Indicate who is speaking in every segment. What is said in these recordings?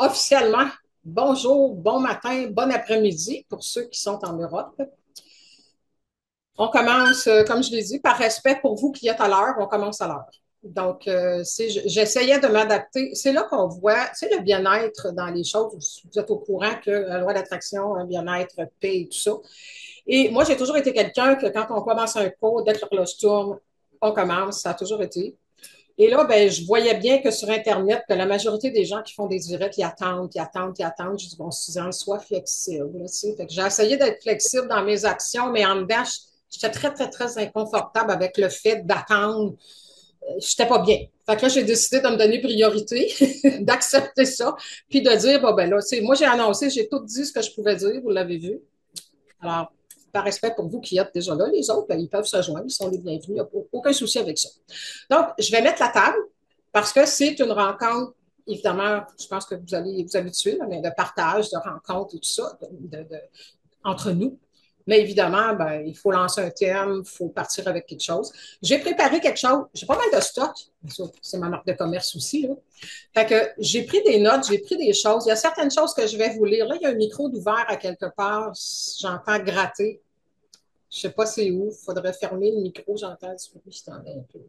Speaker 1: officiellement, bonjour, bon matin, bon après-midi pour ceux qui sont en Europe. On commence, euh, comme je l'ai dit, par respect pour vous qui êtes à l'heure, on commence à l'heure. Donc, euh, j'essayais de m'adapter. C'est là qu'on voit, c'est le bien-être dans les choses. Vous êtes au courant que la loi d'attraction, un bien-être, paix et tout ça. Et moi, j'ai toujours été quelqu'un que quand on commence un cours, dès que l'horloge tourne, on commence. Ça a toujours été. Et là, ben, je voyais bien que sur Internet, que la majorité des gens qui font des directs, ils attendent, ils attendent, ils attendent. Je dis, bon, Suzanne, sois flexible. j'ai essayé d'être flexible dans mes actions, mais en dedans, j'étais très, très, très inconfortable avec le fait d'attendre. Euh, je n'étais pas bien. Fait que là, j'ai décidé de me donner priorité, d'accepter ça, puis de dire, bon, ben là, moi, j'ai annoncé, j'ai tout dit ce que je pouvais dire, vous l'avez vu. Alors, par respect pour vous qui êtes déjà là, les autres, ben, ils peuvent se joindre, ils sont les bienvenus, il n'y a aucun souci avec ça. Donc, je vais mettre la table parce que c'est une rencontre, évidemment, je pense que vous allez vous habituer, mais de partage, de rencontre et tout ça, entre nous. Mais évidemment, ben, il faut lancer un thème, il faut partir avec quelque chose. J'ai préparé quelque chose. J'ai pas mal de stock. C'est ma marque de commerce aussi. Fait que j'ai pris des notes, j'ai pris des choses. Il y a certaines choses que je vais vous lire. Là, il y a un micro d'ouvert à quelque part. J'entends gratter. Je sais pas c'est où. Il faudrait fermer le micro. J'entends du bruit. Je un peu.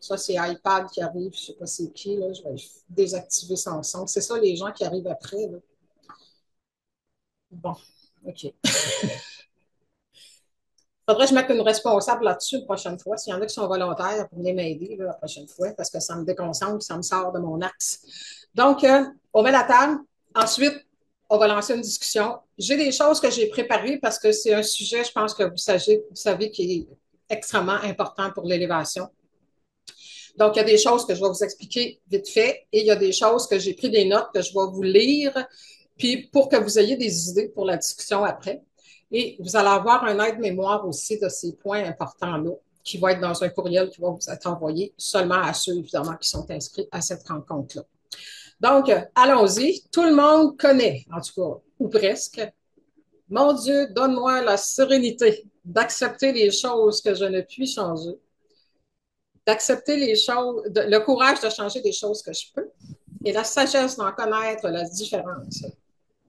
Speaker 1: Ça, c'est iPad qui arrive. Je sais pas c'est qui. Là. Je vais désactiver son son. C'est ça les gens qui arrivent après. Bon. OK. Faudrait que je mette une responsable là-dessus la prochaine fois. S'il y en a qui sont volontaires pour venir m'aider la prochaine fois, parce que ça me déconcentre, ça me sort de mon axe. Donc, euh, on met la table. Ensuite, on va lancer une discussion. J'ai des choses que j'ai préparées parce que c'est un sujet, je pense que vous savez, vous savez, qui est extrêmement important pour l'élévation. Donc, il y a des choses que je vais vous expliquer vite fait et il y a des choses que j'ai pris des notes que je vais vous lire puis pour que vous ayez des idées pour la discussion après. Et vous allez avoir un aide-mémoire aussi de ces points importants-là qui va être dans un courriel qui va vous être envoyé seulement à ceux, évidemment, qui sont inscrits à cette rencontre-là. Donc, allons-y. Tout le monde connaît, en tout cas, ou presque. Mon Dieu, donne-moi la sérénité d'accepter les choses que je ne puis changer, d'accepter les choses, le courage de changer des choses que je peux, et la sagesse d'en connaître la différence.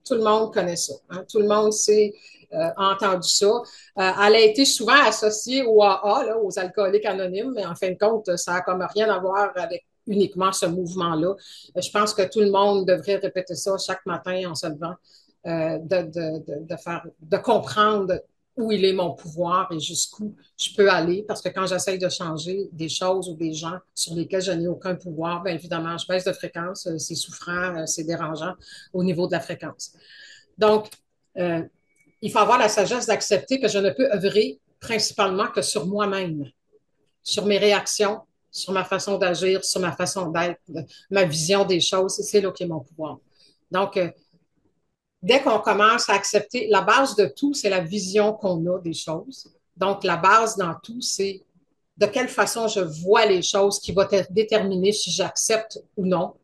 Speaker 1: Tout le monde connaît ça. Hein. Tout le monde sait, euh, entendu ça. Euh, elle a été souvent associée au AA, aux alcooliques anonymes, mais en fin de compte, ça n'a comme rien à voir avec uniquement ce mouvement-là. Je pense que tout le monde devrait répéter ça chaque matin en se levant, euh, de, de, de, faire, de comprendre où il est mon pouvoir et jusqu'où je peux aller. Parce que quand j'essaye de changer des choses ou des gens sur lesquels je n'ai aucun pouvoir, bien évidemment, je baisse de fréquence, euh, c'est souffrant, euh, c'est dérangeant au niveau de la fréquence. Donc, euh, il faut avoir la sagesse d'accepter que je ne peux œuvrer principalement que sur moi-même, sur mes réactions, sur ma façon d'agir, sur ma façon d'être, ma vision des choses. C'est là qui est mon pouvoir. Donc, dès qu'on commence à accepter, la base de tout, c'est la vision qu'on a des choses. Donc, la base dans tout, c'est de quelle façon je vois les choses qui va déterminer si j'accepte ou non.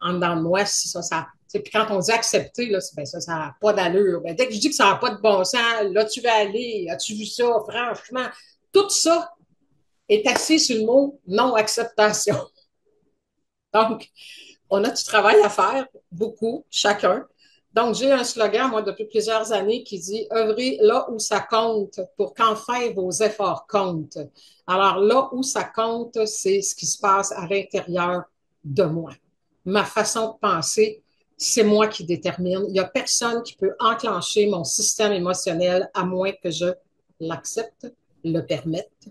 Speaker 1: En dedans de moi, si ça, ça. Puis quand on dit accepter, là, ben ça, ça n'a pas d'allure. Ben, dès que je dis que ça n'a pas de bon sens, là, tu vas aller, as-tu vu ça? Franchement, tout ça est assis sur le mot non-acceptation. Donc, on a du travail à faire, beaucoup, chacun. Donc, j'ai un slogan, moi, depuis plusieurs années qui dit œuvrez là où ça compte pour qu'enfin vos efforts comptent. Alors, là où ça compte, c'est ce qui se passe à l'intérieur de moi. Ma façon de penser, c'est moi qui détermine. Il n'y a personne qui peut enclencher mon système émotionnel à moins que je l'accepte, le permette.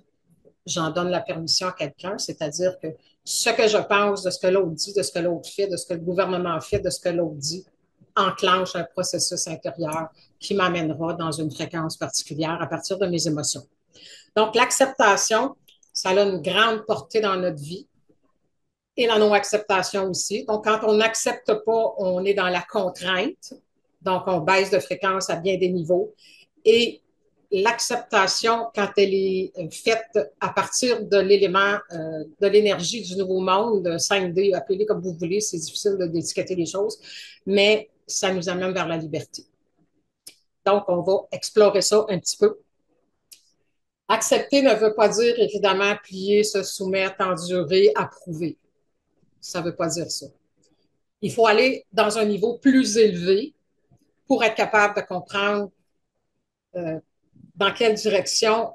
Speaker 1: J'en donne la permission à quelqu'un, c'est-à-dire que ce que je pense de ce que l'autre dit, de ce que l'autre fait, de ce que le gouvernement fait, de ce que l'autre dit, enclenche un processus intérieur qui m'amènera dans une fréquence particulière à partir de mes émotions. Donc, l'acceptation, ça a une grande portée dans notre vie et la non-acceptation aussi. Donc, quand on n'accepte pas, on est dans la contrainte. Donc, on baisse de fréquence à bien des niveaux. Et l'acceptation, quand elle est faite à partir de l'élément euh, de l'énergie du nouveau monde, 5D, appelez comme vous voulez, c'est difficile d'étiqueter les choses, mais ça nous amène vers la liberté. Donc, on va explorer ça un petit peu. Accepter ne veut pas dire, évidemment, plier, se soumettre, endurer, approuver. Ça ne veut pas dire ça. Il faut aller dans un niveau plus élevé pour être capable de comprendre euh, dans quelle direction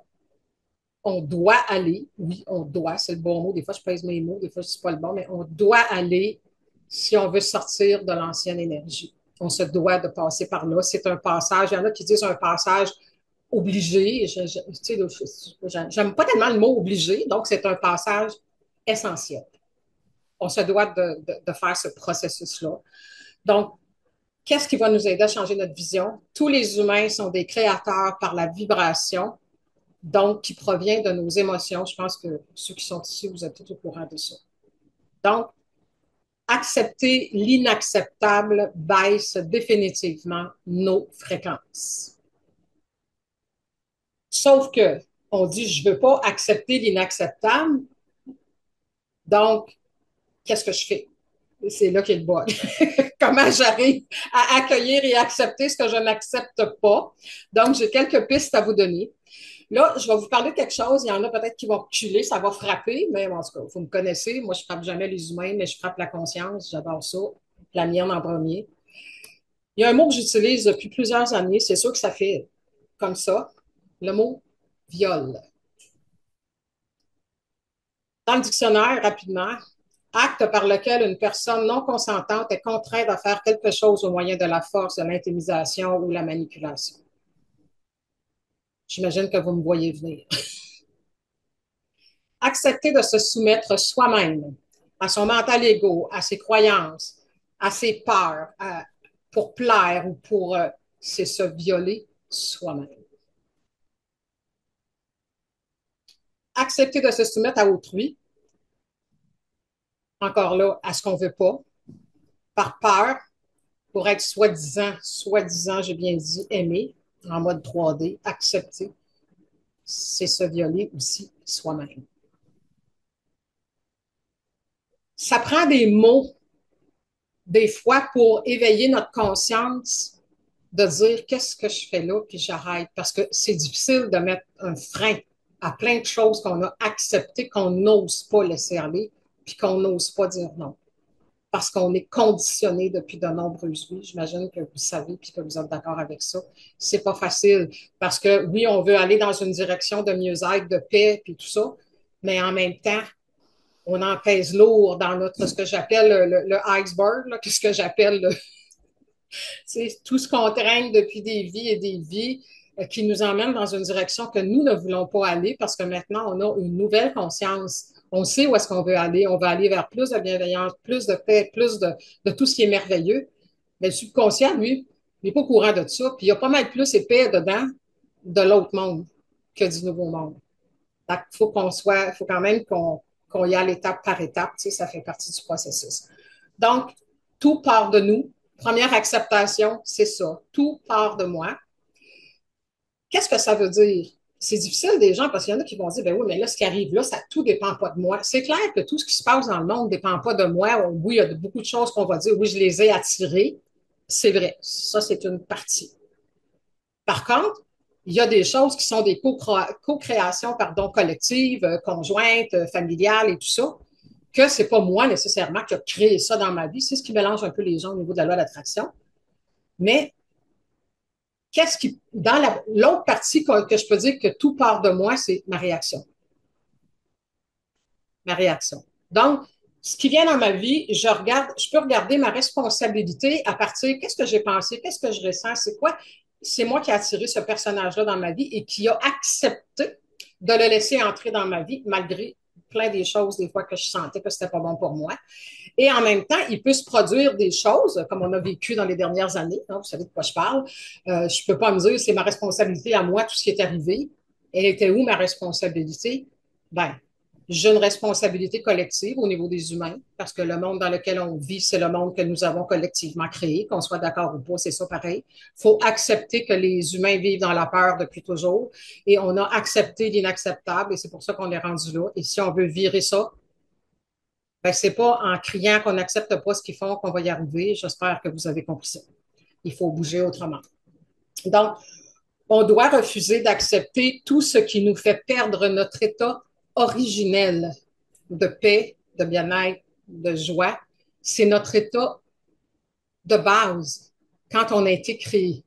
Speaker 1: on doit aller. Oui, on doit, c'est le bon mot. Des fois, je pèse mes mots, des fois, ce n'est pas le bon, mais on doit aller si on veut sortir de l'ancienne énergie. On se doit de passer par là. C'est un passage. Il y en a qui disent un passage obligé. J'aime pas tellement le mot obligé, donc c'est un passage essentiel. On se doit de, de, faire ce processus-là. Donc, qu'est-ce qui va nous aider à changer notre vision? Tous les humains sont des créateurs par la vibration, donc qui provient de nos émotions. Je pense que ceux qui sont ici, vous êtes tous au courant de ça. Donc, accepter l'inacceptable baisse définitivement nos fréquences. Sauf que on dit je veux pas accepter l'inacceptable. Donc, qu'est-ce que je fais? C'est là a le. Comment j'arrive à accueillir et accepter ce que je n'accepte pas? Donc, j'ai quelques pistes à vous donner. Là, je vais vous parler de quelque chose. Il y en a peut-être qui vont reculer, ça va frapper, mais en tout cas, vous me connaissez. Moi, je frappe jamais les humains, mais je frappe la conscience. J'adore ça. La mienne en premier. Il y a un mot que j'utilise depuis plusieurs années. C'est sûr que ça fait comme ça. Le mot viol. Dans le dictionnaire, rapidement, acte par lequel une personne non consentante est contrainte à faire quelque chose au moyen de la force, de l'intimisation ou la manipulation. J'imagine que vous me voyez venir. Accepter de se soumettre soi-même à son mental égo, à ses croyances, à ses peurs, pour plaire ou pour, euh, se violer soi-même. Accepter de se soumettre à autrui, encore là, à ce qu'on ne veut pas, par peur, pour être soi-disant, soi-disant, j'ai bien dit, aimé, en mode 3D, accepter, c'est se violer aussi soi-même. Ça prend des mots, des fois, pour éveiller notre conscience, de dire qu'est-ce que je fais là, puis j'arrête. Parce que c'est difficile de mettre un frein à plein de choses qu'on a acceptées, qu'on n'ose pas laisser aller, puis qu'on n'ose pas dire non parce qu'on est conditionné depuis de nombreuses vies. J'imagine que vous savez puis que vous êtes d'accord avec ça. C'est pas facile parce que oui, on veut aller dans une direction de mieux-être, de paix puis tout ça, mais en même temps, on en pèse lourd dans notre ce que j'appelle le, iceberg, là, ce que j'appelle tout ce qu'on traîne depuis des vies et des vies euh, qui nous emmène dans une direction que nous ne voulons pas aller parce que maintenant on a une nouvelle conscience on sait où est-ce qu'on veut aller. On va aller vers plus de bienveillance, plus de paix, plus de, tout ce qui est merveilleux. Mais le subconscient, lui, il n'est pas au courant de ça. Puis il y a pas mal plus épais dedans de l'autre monde que du nouveau monde. Donc, il faut qu'on soit, faut quand même qu'on y aille étape par étape. Tu ça fait partie du processus. Donc, tout part de nous. Première acceptation, c'est ça. Tout part de moi. Qu'est-ce que ça veut dire? C'est difficile des gens parce qu'il y en a qui vont dire, ben oui, mais là, ce qui arrive là, ça tout dépend pas de moi. C'est clair que tout ce qui se passe dans le monde dépend pas de moi. Oui, il y a beaucoup de choses qu'on va dire, oui, je les ai attirées. C'est vrai. Ça, c'est une partie. Par contre, il y a des choses qui sont des co-créations, pardon, collectives, euh, conjointes, euh, familiales et tout ça, que c'est pas moi nécessairement qui a créé ça dans ma vie. C'est ce qui mélange un peu les gens au niveau de la loi d'attraction. Mais qu'est-ce qui, dans l'autre partie que, je peux dire que tout part de moi, c'est ma réaction. Ma réaction. Donc, ce qui vient dans ma vie, je regarde, je peux regarder ma responsabilité à partir, qu'est-ce que j'ai pensé, qu'est-ce que je ressens, c'est quoi? C'est moi qui ai attiré ce personnage-là dans ma vie et qui a accepté de le laisser entrer dans ma vie malgré plein des choses, des fois, que je sentais que c'était pas bon pour moi. Et en même temps, il peut se produire des choses, comme on a vécu dans les dernières années. Hein, vous savez de quoi je parle. Euh, je peux pas me dire, c'est ma responsabilité à moi, tout ce qui est arrivé. Elle était où ma responsabilité? Ben, une responsabilité collective au niveau des humains, parce que le monde dans lequel on vit, c'est le monde que nous avons collectivement créé, qu'on soit d'accord ou pas, c'est ça pareil. Il faut accepter que les humains vivent dans la peur depuis toujours, et on a accepté l'inacceptable, et c'est pour ça qu'on est rendu là. Et si on veut virer ça, ben, c'est pas en criant qu'on n'accepte pas ce qu'ils font qu'on va y arriver. J'espère que vous avez compris ça. Il faut bouger autrement. Donc, on doit refuser d'accepter tout ce qui nous fait perdre notre état originel de paix, de bien-être, de joie. C'est notre état de base, quand on a été créé,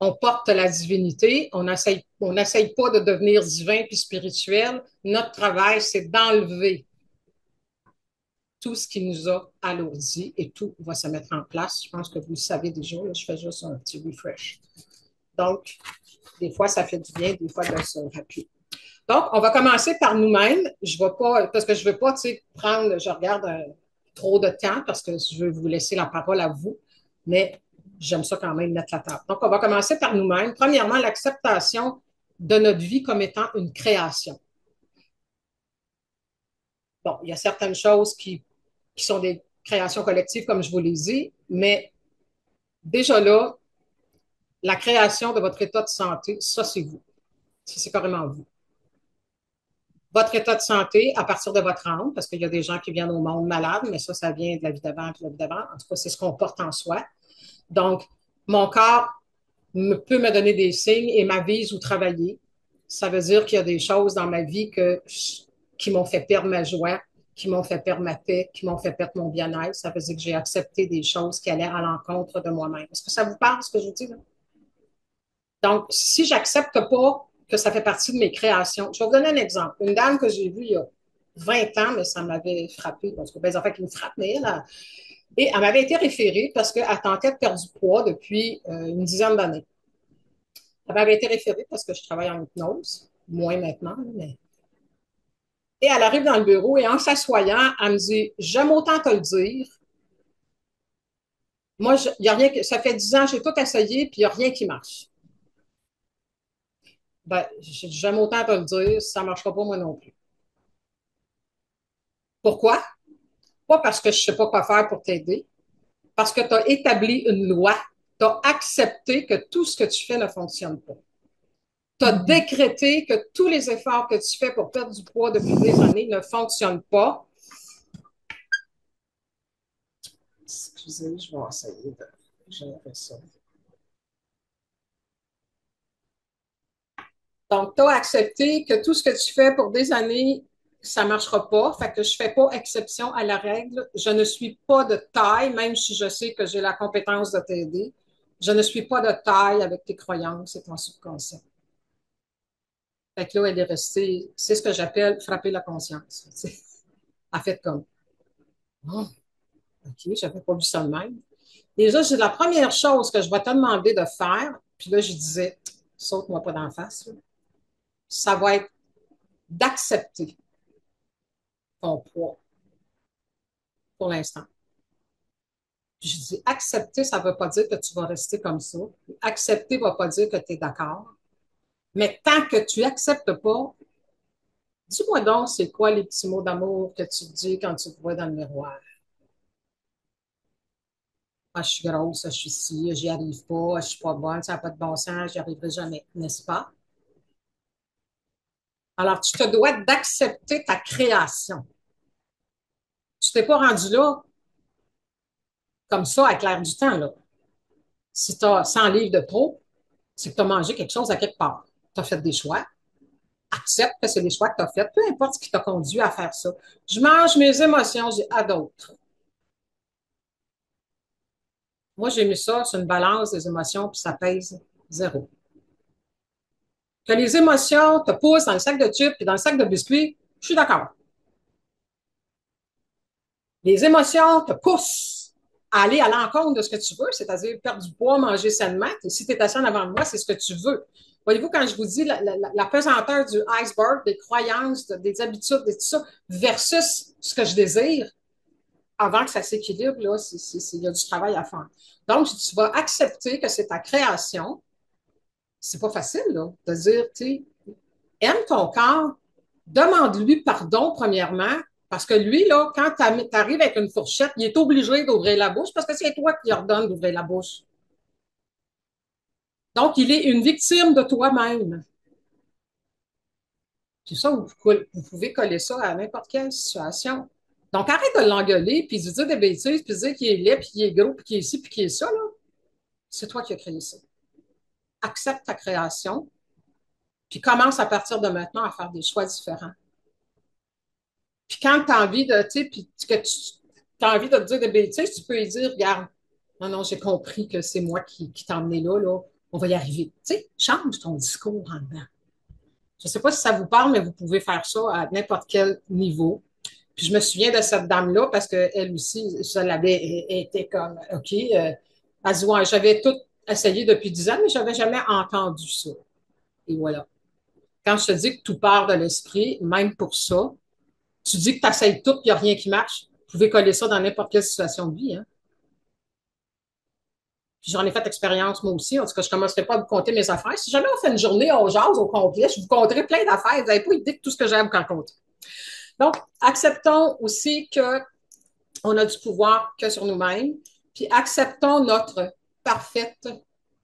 Speaker 1: on porte la divinité, on n'essaye pas de devenir divin puis spirituel. Notre travail, c'est d'enlever tout ce qui nous a alourdi et tout va se mettre en place. Je pense que vous le savez déjà, je fais juste un petit refresh. Donc, des fois, ça fait du bien, des fois, de se rappeler. Donc, on va commencer par nous-mêmes. Je vais pas, parce que je ne veux pas, tu sais, prendre, je regarde euh, trop de temps parce que je veux vous laisser la parole à vous, mais j'aime ça quand même mettre la table. Donc, on va commencer par nous-mêmes. Premièrement, l'acceptation de notre vie comme étant une création. Bon, il y a certaines choses qui, qui sont des créations collectives, comme je vous l'ai dit, mais déjà là, la création de votre état de santé, ça, c'est vous. C'est carrément vous. Votre état de santé à partir de votre âme, parce qu'il y a des gens qui viennent au monde malades, mais ça, ça vient de la vie d'avant et de la vie d'avant. En tout cas, c'est ce qu'on porte en soi. Donc, mon corps peut me donner des signes et m'avise où travailler. Ça veut dire qu'il y a des choses dans ma vie que, qui m'ont fait perdre ma joie, qui m'ont fait perdre ma paix, qui m'ont fait perdre mon bien-être. Ça veut dire que j'ai accepté des choses qui allaient à l'encontre de moi-même. Est-ce que ça vous parle, ce que je vous dis? Donc, si j'accepte pas que ça fait partie de mes créations, je vais vous donner un exemple. Une dame que j'ai vue il y a 20 ans, mais ça m'avait frappé, parce que ben, en fait, qui me frappe, mais elle, et elle m'avait été référée parce qu'elle tentait de perdre du poids depuis euh, une dizaine d'années. Elle m'avait été référée parce que je travaille en hypnose, moins maintenant, mais. Et elle arrive dans le bureau et en s'assoyant, elle me dit J'aime autant te le dire. Moi, il y a rien que, ça fait dix ans, j'ai tout essayé, puis il n'y a rien qui marche. Ben, j'aime autant te le dire, ça ne marchera pas moi non plus. Pourquoi? Pas parce que je ne sais pas quoi faire pour t'aider, parce que tu as établi une loi, tu as accepté que tout ce que tu fais ne fonctionne pas. Tu as mm-hmm. décrété que tous les efforts que tu fais pour perdre du poids depuis des années ne fonctionnent pas. Excusez, je vais essayer de gérer ça. Donc, tu as accepté que tout ce que tu fais pour des années, ça ne marchera pas. Fait que je ne fais pas exception à la règle. Je ne suis pas de taille, même si je sais que j'ai la compétence de t'aider. Je ne suis pas de taille avec tes croyances et ton subconscient. Fait que là, elle est restée, c'est ce que j'appelle frapper la conscience. Elle fait comme, oh, OK, je n'avais pas vu ça de même. Déjà, c'est la première chose que je vais te demander de faire. Puis là, je disais, saute-moi pas d'en face ça va être d'accepter ton poids pour l'instant. Je dis accepter, ça ne veut pas dire que tu vas rester comme ça. Accepter ne va pas dire que tu es d'accord. Mais tant que tu n'acceptes pas, dis-moi donc, c'est quoi les petits mots d'amour que tu dis quand tu te vois dans le miroir? Ah, je suis grosse, je suis ci, j'y arrive pas, je suis pas bonne, ça n'a pas de bon sens, j'y arriverai jamais, n'est-ce pas? Alors, tu te dois d'accepter ta création. Tu t'es pas rendu là comme ça à clair du temps. Là. Si tu as 100 livres de trop, c'est que tu as mangé quelque chose à quelque part. Tu as fait des choix. Accepte que c'est des choix que tu as fait, peu importe ce qui t'a conduit à faire ça. Je mange mes émotions à d'autres. Moi, j'ai mis ça sur une balance des émotions, puis ça pèse zéro que les émotions te poussent dans le sac de tubes et dans le sac de biscuits, je suis d'accord. Les émotions te poussent à aller à l'encontre de ce que tu veux, c'est-à-dire perdre du poids, manger sainement. Et si tu es assis en avant de moi, c'est ce que tu veux. Voyez-vous, quand je vous dis la, pesanteur du iceberg, des croyances, des habitudes, et tout ça, versus ce que je désire, avant que ça s'équilibre, là, il y a du travail à faire. Donc, tu vas accepter que c'est ta création, c'est pas facile, là, de dire, tu sais, aime ton corps, demande-lui pardon, premièrement, parce que lui, là, quand tu arrives avec une fourchette, il est obligé d'ouvrir la bouche parce que c'est toi qui ordonne d'ouvrir la bouche. Donc, il est une victime de toi-même. Puis ça, vous, pouvez coller ça à n'importe quelle situation. Donc, arrête de l'engueuler, puis de dire des bêtises, puis de dire qu'il est laid, puis qu'il est gros, puis qu'il est ci, puis qu'il est ça, là. C'est toi qui as créé ça accepte ta création, puis commence à partir de maintenant à faire des choix différents. Puis quand tu as envie de, tu sais, puis que tu, as envie de te dire des bêtises, tu peux lui dire, regarde, non, non, j'ai compris que c'est moi qui, qui t'ai emmené là, là, on va y arriver. Tu sais, change ton discours en dedans. Je ne sais pas si ça vous parle, mais vous pouvez faire ça à n'importe quel niveau. Puis je me souviens de cette dame-là parce qu'elle aussi, je l'avais été comme, OK, euh, j'avais tout essayé depuis dix ans, mais je n'avais jamais entendu ça. Et voilà. Quand je te dis que tout part de l'esprit, même pour ça, tu dis que tu essayes tout, il n'y a rien qui marche. Vous pouvez coller ça dans n'importe quelle situation de vie. Hein? j'en ai fait expérience moi aussi. En tout cas, je ne commencerai pas à vous compter mes affaires. Si jamais on fait une journée au jazz au complet, je vous compterai plein d'affaires. Vous n'avez pas idée de tout ce que j'ai à vous raconter. Donc, acceptons aussi qu'on a du pouvoir que sur nous-mêmes, puis acceptons notre parfaite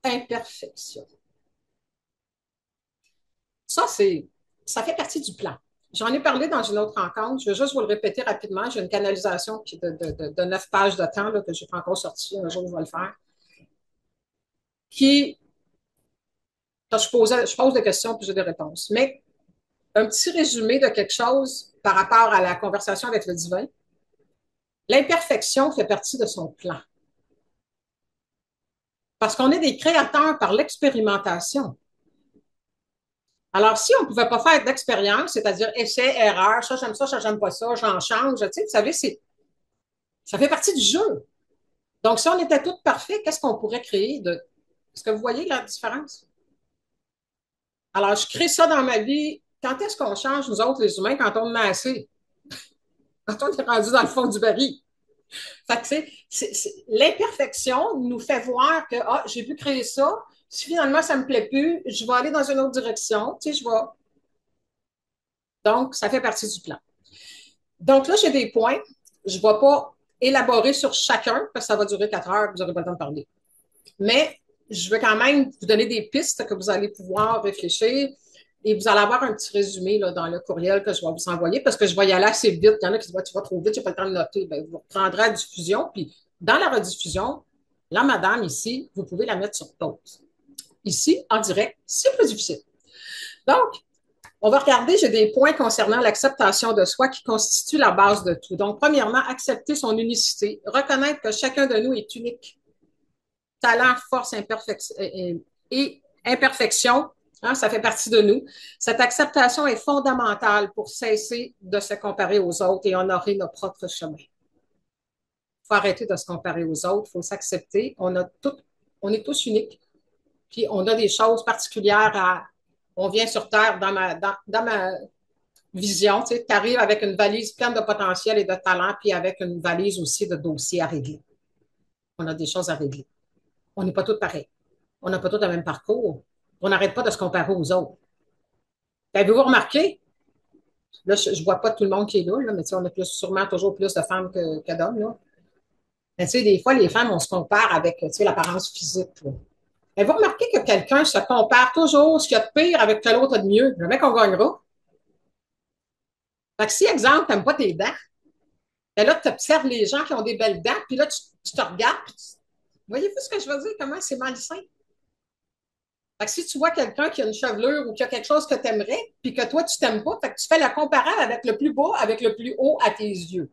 Speaker 1: imperfection. Ça, c'est, ça fait partie du plan. J'en ai parlé dans une autre rencontre. Je vais juste vous le répéter rapidement. J'ai une canalisation de, neuf pages de temps que je n'ai pas encore sorti. Un jour, je vais le faire. Qui, quand je, je pose des questions puis j'ai des réponses. Mais un petit résumé de quelque chose par rapport à la conversation avec le divin. L'imperfection fait partie de son plan. Parce qu'on est des créateurs par l'expérimentation. Alors, si on ne pouvait pas faire d'expérience, c'est-à-dire essai, erreur, ça j'aime ça, ça j'aime pas ça, j'en change, tu sais, vous savez, c'est, ça fait partie du jeu. Donc, si on était tous parfaits, qu'est-ce qu'on pourrait créer de. Est-ce que vous voyez la différence? Alors, je crée ça dans ma vie quand est-ce qu'on change, nous autres, les humains, quand on en a assez? quand on est rendu dans le fond du baril. Fait que l'imperfection nous fait voir que ah, j'ai pu créer ça. Si finalement ça ne me plaît plus, je vais aller dans une autre direction. Tu sais, je vais. Donc, ça fait partie du plan. Donc là, j'ai des points. Je ne vais pas élaborer sur chacun parce que ça va durer quatre heures, vous n'aurez pas le temps de parler. Mais je veux quand même vous donner des pistes que vous allez pouvoir réfléchir et vous allez avoir un petit résumé là, dans le courriel que je vais vous envoyer parce que je vais y aller assez vite. Il y en a qui disent Tu vas trop vite, je n'ai pas le temps de noter. Bien, vous reprendrez la diffusion. Puis dans la rediffusion, la madame ici, vous pouvez la mettre sur pause. Ici, en direct, c'est plus difficile. Donc, on va regarder, j'ai des points concernant l'acceptation de soi qui constituent la base de tout. Donc, premièrement, accepter son unicité, reconnaître que chacun de nous est unique. Talent, force, et imperfection Hein, ça fait partie de nous. Cette acceptation est fondamentale pour cesser de se comparer aux autres et honorer nos propres chemins. Il faut arrêter de se comparer aux autres, il faut s'accepter. On, on est tous uniques. Puis on a des choses particulières à. On vient sur Terre dans ma, dans, ma vision. Tu arrives avec une valise pleine de potentiel et de talent, puis avec une valise aussi de dossiers à régler. On a des choses à régler. On n'est pas tous pareils. On n'a pas tous le même parcours on n'arrête pas de se comparer aux autres. Avez-vous remarqué? Là, je ne vois pas tout le monde qui est là, mais on a plus, sûrement toujours plus de femmes que, d'hommes. Mais tu sais, des fois, les femmes, on se compare avec l'apparence physique. Avez-vous remarqué que quelqu'un se compare toujours ce qu'il y a de pire avec que l'autre de mieux? Le mec, on gagnera. Fait que si, exemple, tu n'aimes pas tes dents, ben là, tu observes les gens qui ont des belles dents, puis là, tu, te regardes, voyez-vous ce que je veux dire? Comment c'est malsain? Si tu vois quelqu'un qui a une chevelure ou qui a quelque chose que tu aimerais, puis que toi, tu t'aimes pas, tu fais la comparaison avec le plus bas, avec le plus haut à tes yeux.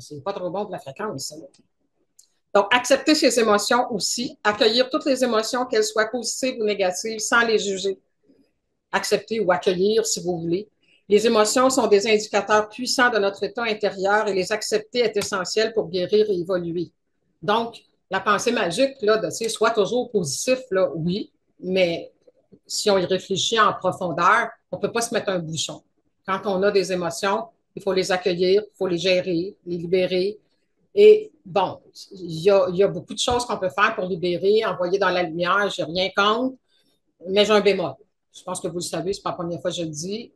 Speaker 1: c'est pas trop bon pour la fréquence, Donc, accepter ses émotions aussi, accueillir toutes les émotions, qu'elles soient positives ou négatives, sans les juger. Accepter ou accueillir, si vous voulez. Les émotions sont des indicateurs puissants de notre état intérieur et les accepter est essentiel pour guérir et évoluer. Donc, la pensée magique, là, de, soit toujours positif, là, oui, mais si on y réfléchit en profondeur, on ne peut pas se mettre un bouchon. Quand on a des émotions, il faut les accueillir, il faut les gérer, les libérer. Et bon, il y a, beaucoup de choses qu'on peut faire pour libérer, envoyer dans la lumière, je n'ai rien contre, mais j'ai un bémol. Je pense que vous le savez, ce n'est pas la première fois que je le dis.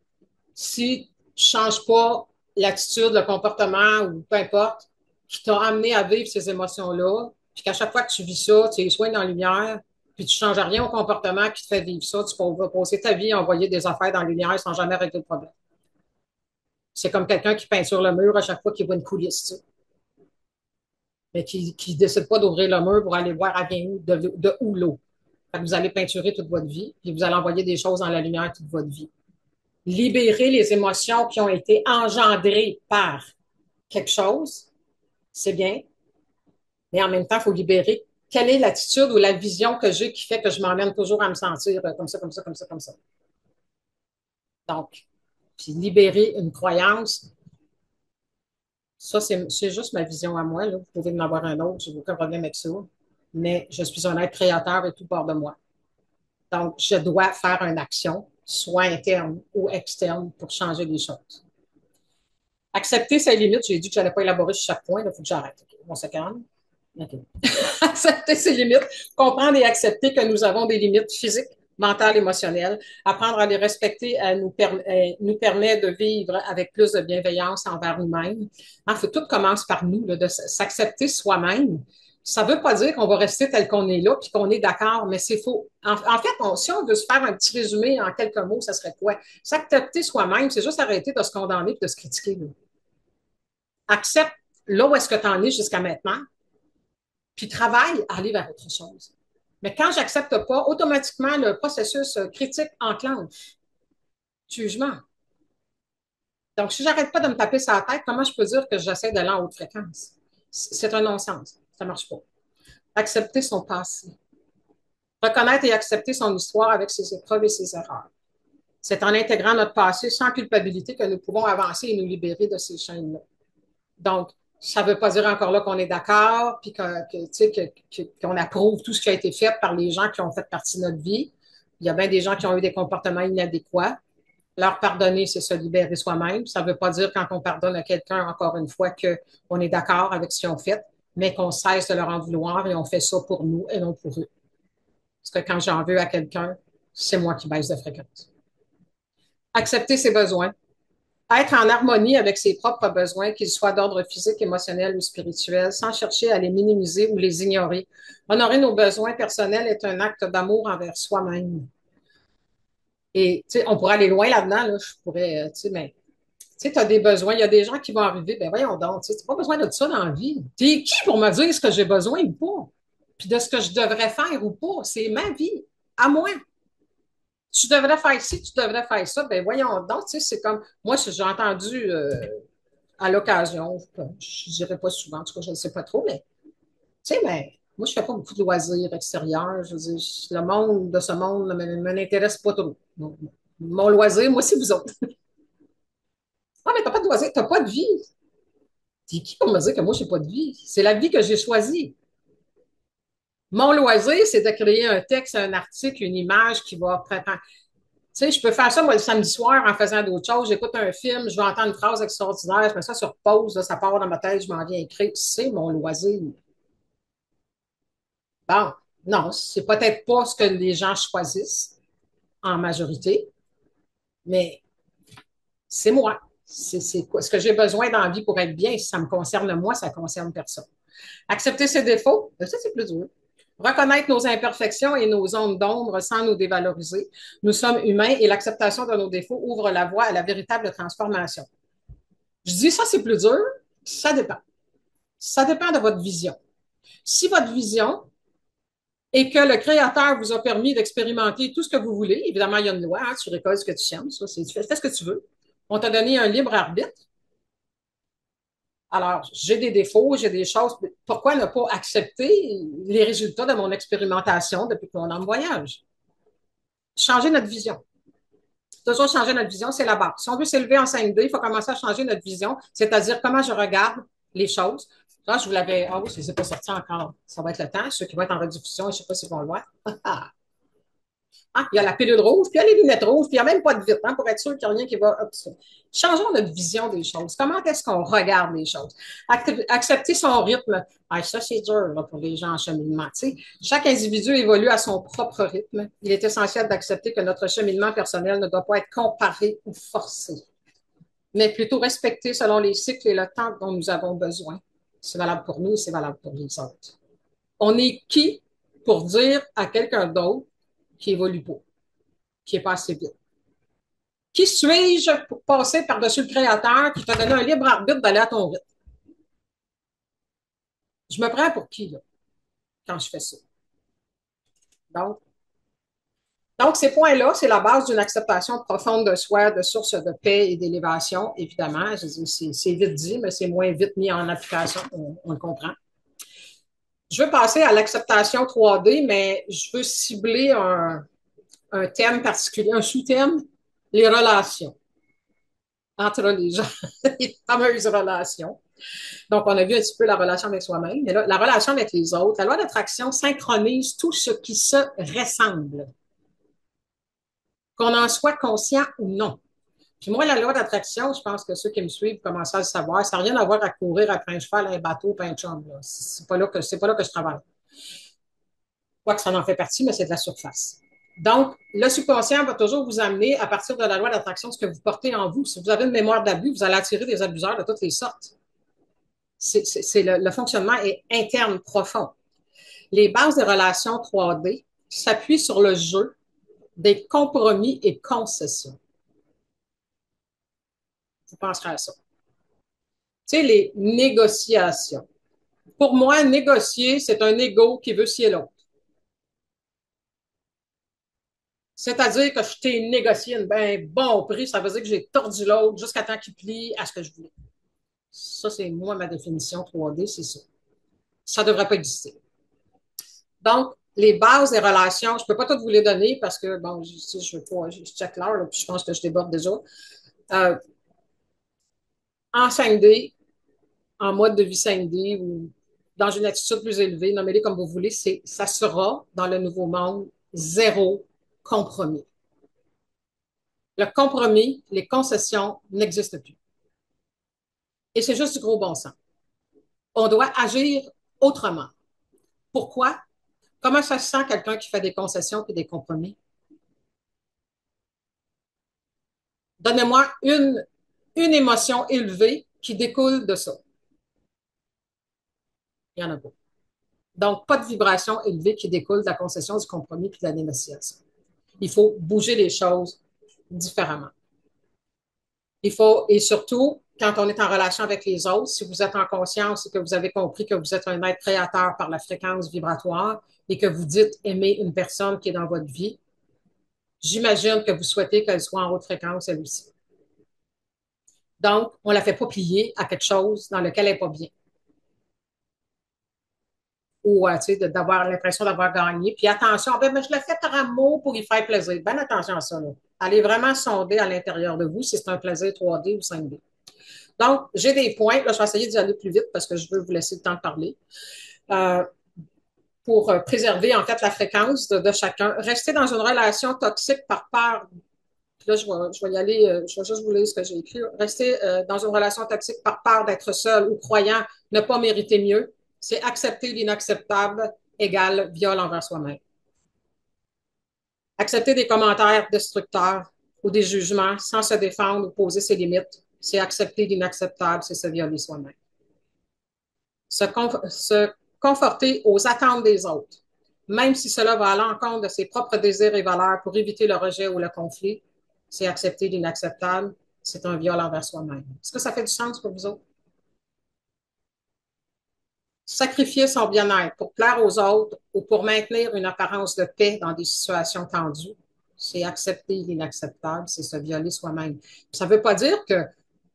Speaker 1: Si tu changes pas l'attitude, le comportement ou peu importe, qui t'a amené à vivre ces émotions-là, puis qu'à chaque fois que tu vis ça, tu es soin dans la lumière, puis tu ne changes rien au comportement qui te fait vivre ça, tu peux passer ta vie à envoyer des affaires dans la lumière sans jamais régler le problème. C'est comme quelqu'un qui peint sur le mur à chaque fois qu'il voit une coulisse. Mais qui ne décide pas d'ouvrir le mur pour aller voir à où, de, de où l'eau. Vous allez peinturer toute votre vie, puis vous allez envoyer des choses dans la lumière toute votre vie. Libérer les émotions qui ont été engendrées par quelque chose, c'est bien, mais en même temps, il faut libérer quelle est l'attitude ou la vision que j'ai qui fait que je m'emmène toujours à me sentir comme ça, comme ça, comme ça, comme ça. Donc, puis libérer une croyance, ça, c'est juste ma vision à moi. Là. Vous pouvez en avoir un autre, je n'ai aucun problème avec ça. Mais je suis un être créateur et tout part de moi. Donc, je dois faire une action, soit interne ou externe, pour changer les choses. Accepter ses limites, j'ai dit que je n'allais pas élaborer sur chaque point, il faut que j'arrête. On se calme. accepter ses limites, comprendre et accepter que nous avons des limites physiques, mentales, émotionnelles. Apprendre à les respecter nous, nous, permet de vivre avec plus de bienveillance envers nous-mêmes. En fait, tout commence par nous, de s'accepter soi-même. Ça ne veut pas dire qu'on va rester tel qu'on est là puis qu'on est d'accord, mais c'est faux. En, fait, si on veut se faire un petit résumé en quelques mots, ça serait quoi? S'accepter soi-même, c'est juste arrêter de se condamner et de se critiquer. Accepte là où est-ce que tu en es jusqu'à maintenant, puis travaille à aller vers autre chose. Mais quand j'accepte pas, automatiquement, le processus critique enclenche. Jugement. Donc, si j'arrête pas de me taper sur la tête, comment je peux dire que j'essaie d'aller en haute fréquence? C'est un non-sens. Ça marche pas. Accepter son passé. Reconnaître et accepter son histoire avec ses épreuves et ses erreurs. C'est en intégrant notre passé sans culpabilité que nous pouvons avancer et nous libérer de ces chaînes-là. Donc, ça ne veut pas dire encore là qu'on est d'accord, puis qu'on approuve tout ce qui a été fait par les gens qui ont fait partie de notre vie. Il y a bien des gens qui ont eu des comportements inadéquats. Leur pardonner, c'est se libérer soi-même. Ça ne veut pas dire quand on pardonne à quelqu'un, encore une fois, qu'on est d'accord avec ce qu'ils ont fait, mais qu'on cesse de leur en vouloir et on fait ça pour nous et non pour eux. Parce que quand j'en veux à quelqu'un, c'est moi qui baisse de fréquence. Accepter ses besoins être en harmonie avec ses propres besoins, qu'ils soient d'ordre physique, émotionnel ou spirituel, sans chercher à les minimiser ou les ignorer. Honorer nos besoins personnels est un acte d'amour envers soi-même. Et on pourrait aller loin là-dedans, là, je pourrais, euh, tu sais, mais tu as des besoins, il y a des gens qui vont arriver, ben voyons donc, tu n'as pas besoin de ça dans la vie. Tu es qui pour me dire ce que j'ai besoin ou pas? Puis de ce que je devrais faire ou pas? C'est ma vie, à moi tu devrais faire ci, tu devrais faire ça. Ben voyons donc, tu sais, c'est comme, moi, j'ai entendu euh, à l'occasion, je ne dirais pas souvent, en tout cas, je ne sais pas trop, mais, tu sais, mais moi, je ne fais pas beaucoup de loisirs extérieurs. Je veux dire, le monde de ce monde ne m'intéresse pas trop. Mon loisir, moi, c'est vous autres. ah, mais tu n'as pas de loisir, tu n'as pas de vie. Qui pour me dire que moi, je n'ai pas de vie? C'est la vie que j'ai choisie. Mon loisir, c'est de créer un texte, un article, une image qui va préparer. Tu sais, je peux faire ça, moi, le samedi soir, en faisant d'autres choses. J'écoute un film, je vais entendre une phrase extraordinaire, je mets ça sur pause, ça part dans ma tête, je m'en viens écrire. C'est mon loisir. Bon, non, c'est peut-être pas ce que les gens choisissent en majorité, mais c'est moi. C'est ce que j'ai besoin dans la vie pour être bien. Si ça me concerne moi, ça concerne personne. Accepter ses défauts, ça, c'est plus dur. Reconnaître nos imperfections et nos zones d'ombre sans nous dévaloriser. Nous sommes humains et l'acceptation de nos défauts ouvre la voie à la véritable transformation. Je dis ça, c'est plus dur. Ça dépend. Ça dépend de votre vision. Si votre vision est que le créateur vous a permis d'expérimenter tout ce que vous voulez, évidemment, il y a une loi, hein, tu récoltes ce que tu aimes, ça, tu fais ce que tu veux. On t'a donné un libre arbitre. Alors, j'ai des défauts, j'ai des choses. Pourquoi ne pas accepter les résultats de mon expérimentation depuis mon an de voyage? Changer notre vision. Toujours changer notre vision, c'est la base. Si on veut s'élever en 5D, il faut commencer à changer notre vision, c'est-à-dire comment je regarde les choses. Là, je vous l'avais. Ah oui, je ne pas sorti encore. Ça va être le temps. Ceux qui vont être en rediffusion, je ne sais pas s'ils vont le voir. Ah, il y a la pilule rouge, puis il y a les lunettes rouges, puis il n'y a même pas de vitre, hein, pour être sûr qu'il n'y a rien qui va. Changeons notre vision des choses. Comment est-ce qu'on regarde les choses? Accepter son rythme. Ah, ça, c'est dur pour les gens en cheminement. Chaque individu évolue à son propre rythme. Il est essentiel d'accepter que notre cheminement personnel ne doit pas être comparé ou forcé, mais plutôt respecté selon les cycles et le temps dont nous avons besoin. C'est valable pour nous, c'est valable pour les autres. On est qui pour dire à quelqu'un d'autre qui évolue pas, qui est pas assez vite. Qui suis-je pour passer par-dessus le Créateur qui t'a donné un libre arbitre d'aller à ton rythme? Je me prends pour qui, là, quand je fais ça? Donc, Donc, ces points-là, c'est la base d'une acceptation profonde de soi, de source de paix et d'élévation, évidemment. C'est vite dit, mais c'est moins vite mis en application, on, on le comprend. Je veux passer à l'acceptation 3D, mais je veux cibler un, thème particulier, un sous-thème, les relations entre les gens, les fameuses relations. Donc, on a vu un petit peu la relation avec soi-même, mais là, la relation avec les autres, la loi d'attraction synchronise tout ce qui se ressemble, qu'on en soit conscient ou non. Puis moi, la loi d'attraction, je pense que ceux qui me suivent commencent à le savoir, ça n'a rien à voir à courir après un cheval, un bateau, un chum. C'est pas, là que, pas là que je travaille. Quoi que ça en fait partie, mais c'est de la surface. Donc, le subconscient va toujours vous amener, à partir de la loi d'attraction, ce que vous portez en vous. Si vous avez une mémoire d'abus, vous allez attirer des abuseurs de toutes les sortes. Le fonctionnement est interne, profond. Les bases des relations 3D s'appuient sur le jeu des compromis et concessions. Vous penserez à ça. Tu sais, les négociations. Pour moi, négocier, c'est un ego qui veut scier l'autre. C'est-à-dire que je t'ai négocié un ben bon prix, ça veut dire que j'ai tordu l'autre jusqu'à temps qu'il plie à ce que je voulais. Ça, c'est moi, ma définition 3D, c'est ça. Ça ne devrait pas exister. Donc, les bases des relations, je ne peux pas toutes vous les donner parce que, bon, je, je, pas, je check l'heure, puis je pense que je déborde déjà. Euh, en 5D, en mode de vie 5D ou dans une attitude plus élevée, nommez-les comme vous voulez, c'est, ça sera dans le nouveau monde zéro compromis. Le compromis, les concessions n'existent plus. Et c'est juste du gros bon sens. On doit agir autrement. Pourquoi? Comment ça se sent quelqu'un qui fait des concessions et des compromis? Donnez-moi une, une émotion élevée qui découle de ça. Il n'y en a pas. Donc, pas de vibration élevée qui découle de la concession, du compromis et de la négociation. Il faut bouger les choses différemment. Il faut, et surtout, quand on est en relation avec les autres, si vous êtes en conscience et que vous avez compris que vous êtes un être créateur par la fréquence vibratoire et que vous dites aimer une personne qui est dans votre vie, j'imagine que vous souhaitez qu'elle soit en haute fréquence elle aussi. Donc, on ne la fait pas plier à quelque chose dans lequel elle n'est pas bien ou euh, d'avoir l'impression d'avoir gagné. Puis attention, ben, mais je le fais par amour pour y faire plaisir. Ben attention à ça. Allez vraiment sonder à l'intérieur de vous si c'est un plaisir 3D ou 5D. Donc, j'ai des points. Là, je vais essayer d'y aller plus vite parce que je veux vous laisser le temps de parler. Euh, pour euh, préserver en fait la fréquence de, de, chacun. Rester dans une relation toxique par peur. Là, je vais, y aller, euh, je vais juste vous lire ce que j'ai écrit. Rester euh, dans une relation toxique par peur d'être seul ou croyant ne pas mériter mieux c'est accepter l'inacceptable égale viol envers soi-même. Accepter des commentaires destructeurs ou des jugements sans se défendre ou poser ses limites, c'est accepter l'inacceptable, c'est se violer soi-même. Se, conforter aux attentes des autres, même si cela va à l'encontre de ses propres désirs et valeurs pour éviter le rejet ou le conflit, c'est accepter l'inacceptable, c'est un viol envers soi-même. Est-ce que ça fait du sens pour vous autres? sacrifier son bien-être pour plaire aux autres ou pour maintenir une apparence de paix dans des situations tendues, c'est accepter l'inacceptable, c'est se violer soi-même. Ça ne veut pas dire que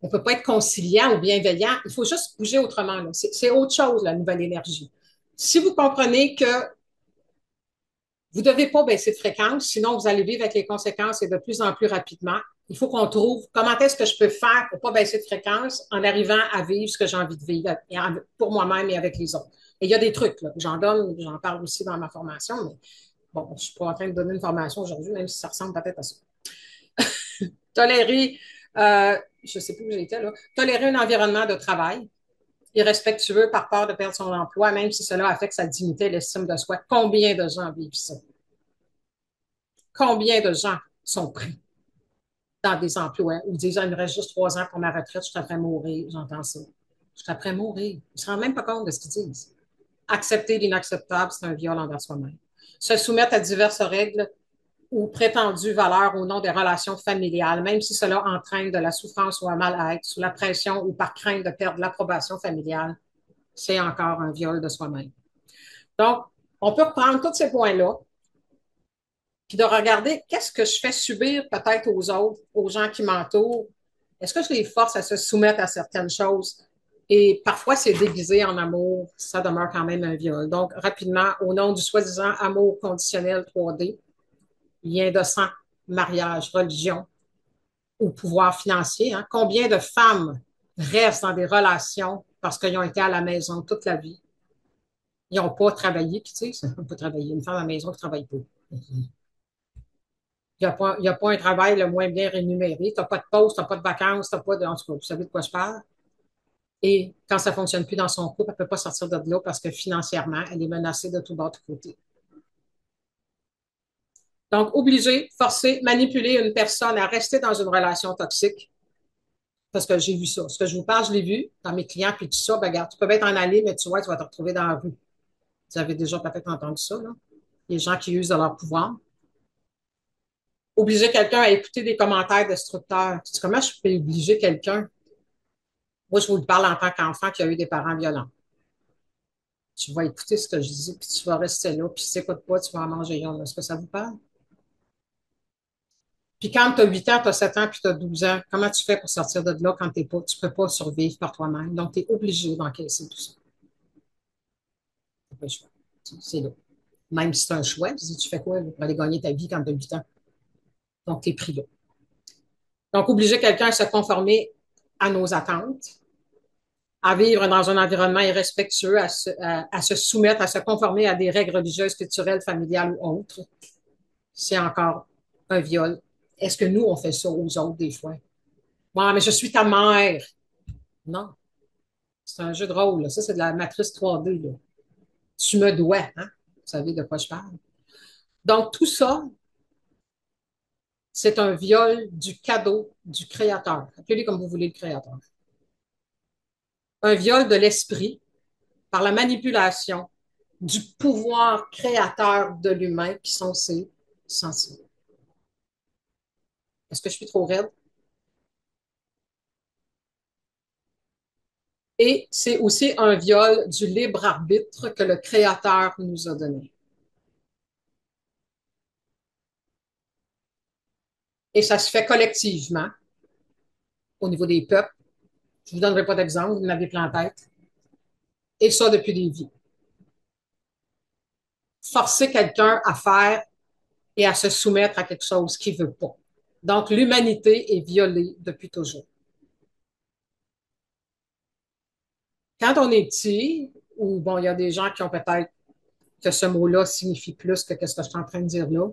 Speaker 1: on peut pas être conciliant ou bienveillant. Il faut juste bouger autrement. C'est autre chose, la nouvelle énergie. Si vous comprenez que vous ne devez pas baisser de fréquence, sinon vous allez vivre avec les conséquences et de plus en plus rapidement, il faut qu'on trouve comment est-ce que je peux faire pour pas baisser de fréquence en arrivant à vivre ce que j'ai envie de vivre pour moi-même et avec les autres. Et il y a des trucs. J'en donne, j'en parle aussi dans ma formation, mais bon, je suis pas en train de donner une formation aujourd'hui, même si ça ressemble peut-être à ça. Tolérer, euh, je sais plus où j'étais là, tolérer un environnement de travail irrespectueux par peur de perdre son emploi, même si cela affecte sa dignité et l'estime de soi. Combien de gens vivent ça? Combien de gens sont pris? dans des emplois où ils disent, ah, il me reste juste trois ans pour ma retraite, je suis après mourir. J'entends ça. Je suis après mourir. Ils ne se rendent même pas compte de ce qu'ils disent. Accepter l'inacceptable, c'est un viol envers soi-même. Se soumettre à diverses règles ou prétendues valeurs au nom des relations familiales, même si cela entraîne de la souffrance ou un mal-être, sous la pression ou par crainte de perdre l'approbation familiale, c'est encore un viol de soi-même. Donc, on peut reprendre tous ces points-là, puis de regarder qu'est-ce que je fais subir peut-être aux autres, aux gens qui m'entourent. Est-ce que je les force à se soumettre à certaines choses? Et parfois, c'est déguisé en amour. Ça demeure quand même un viol. Donc, rapidement, au nom du soi-disant amour conditionnel 3D, lien de sang, mariage, religion ou pouvoir financier, hein, combien de femmes restent dans des relations parce qu'ils ont été à la maison toute la vie? Ils n'ont pas travaillé, puis tu sais, on peut travailler. Une femme à la maison ne travaille pas. Il n'y a, pas, a pas un travail le moins bien rémunéré. Tu n'as pas de pause, tu n'as pas de vacances, tu n'as pas de. En tout cas, vous savez de quoi je parle. Et quand ça ne fonctionne plus dans son couple, elle ne peut pas sortir de là parce que financièrement, elle est menacée de tout bas de côté. Donc, obliger, forcer, manipuler une personne à rester dans une relation toxique, parce que j'ai vu ça. Ce que je vous parle, je l'ai vu dans mes clients, puis tout ça, ben, regarde, tu peux être en allée, mais tu vois, tu vas te retrouver dans la rue. Vous avez déjà peut-être entendu ça, là. Les gens qui usent de leur pouvoir. Obliger quelqu'un à écouter des commentaires destructeurs. Tu sais, comment je peux obliger quelqu'un? Moi, je vous parle en tant qu'enfant qui a eu des parents violents. Tu vas écouter ce que je dis, puis tu vas rester là, puis tu n'écoutes pas, tu vas en manger une. Est-ce que ça vous parle? Puis quand tu as 8 ans, tu as 7 ans, puis tu as 12 ans, comment tu fais pour sortir de là quand t'es pas, tu ne peux pas survivre par toi-même? Donc, tu es obligé d'encaisser tout ça. C'est là. Même si c'est un choix, tu, fais quoi pour aller gagner ta vie quand tu as 8 ans? Donc, tu es pris là. Donc, obliger quelqu'un à se conformer à nos attentes, à vivre dans un environnement irrespectueux, à se, à, se, soumettre, à se conformer à des règles religieuses, culturelles, familiales ou autres, c'est encore un viol. Est-ce que nous, on fait ça aux autres des fois? Moi, mais je suis ta mère. Non. C'est un jeu de rôle. Ça, c'est de la matrice 3D. Là. Tu me dois. Hein? Vous savez de quoi je parle. Donc, tout ça, c'est un viol du cadeau du créateur. Appelez-le comme vous voulez le créateur. Un viol de l'esprit par la manipulation du pouvoir créateur de l'humain qui sont ses sentiments. Est-ce que je suis trop raide? Et c'est aussi un viol du libre arbitre que le Créateur nous a donné. Et ça se fait collectivement au niveau des peuples. Je ne vous donnerai pas d'exemple, vous m'avez plein en tête. Et ça depuis des vies. Forcer quelqu'un à faire et à se soumettre à quelque chose qu'il ne veut pas. Donc, l'humanité est violée depuis toujours. Quand on est petit, ou bon, il y a des gens qui ont peut-être que ce mot-là signifie plus que ce que je suis en train de dire là,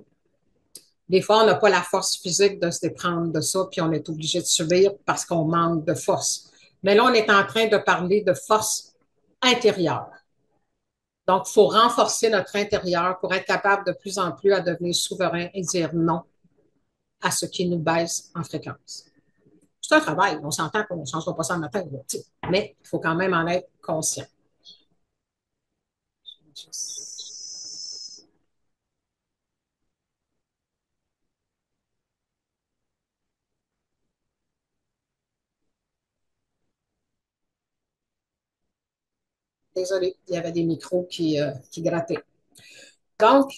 Speaker 1: des fois, on n'a pas la force physique de se déprendre de ça, puis on est obligé de subir parce qu'on manque de force. Mais là, on est en train de parler de force intérieure. Donc, il faut renforcer notre intérieur pour être capable de plus en plus à devenir souverain et dire non à ce qui nous baisse en fréquence. C'est un travail. On s'entend qu'on ne changera pas ça en matin, mais il faut quand même en être conscient. Désolée, il y avait des micros qui, euh, qui grattaient. Donc,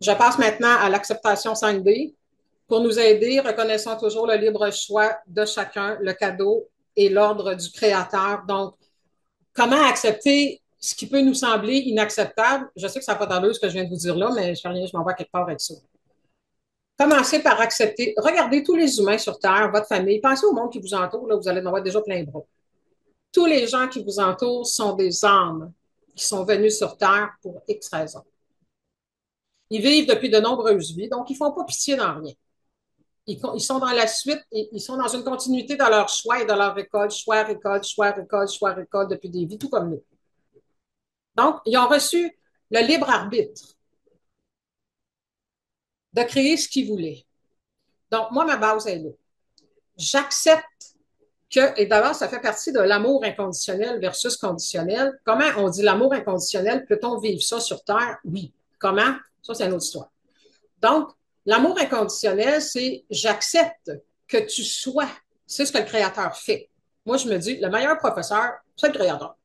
Speaker 1: je passe maintenant à l'acceptation 5D. Pour nous aider, reconnaissons toujours le libre choix de chacun, le cadeau et l'ordre du créateur. Donc, comment accepter ce qui peut nous sembler inacceptable? Je sais que ça n'a pas d'allure ce que je viens de vous dire là, mais je rien, je m'en quelque part avec ça. Commencez par accepter. Regardez tous les humains sur Terre, votre famille. Pensez au monde qui vous entoure, là, vous allez en avoir déjà plein de bras tous les gens qui vous entourent sont des âmes qui sont venus sur Terre pour X raisons. Ils vivent depuis de nombreuses vies, donc ils ne font pas pitié dans rien. Ils, sont dans la suite, ils sont dans une continuité dans leur choix et dans leur récolte, choix, récolte, choix, récolte, choix, récolte depuis des vies, tout comme nous. Donc, ils ont reçu le libre arbitre de créer ce qu'ils voulaient. Donc, moi, ma base est là. J'accepte et d'abord, ça fait partie de l'amour inconditionnel versus conditionnel. Comment on dit l'amour inconditionnel? Peut-on vivre ça sur Terre? Oui. Comment? Ça, c'est une autre histoire. Donc, l'amour inconditionnel, c'est j'accepte que tu sois. C'est ce que le Créateur fait. Moi, je me dis, le meilleur professeur, c'est le Créateur.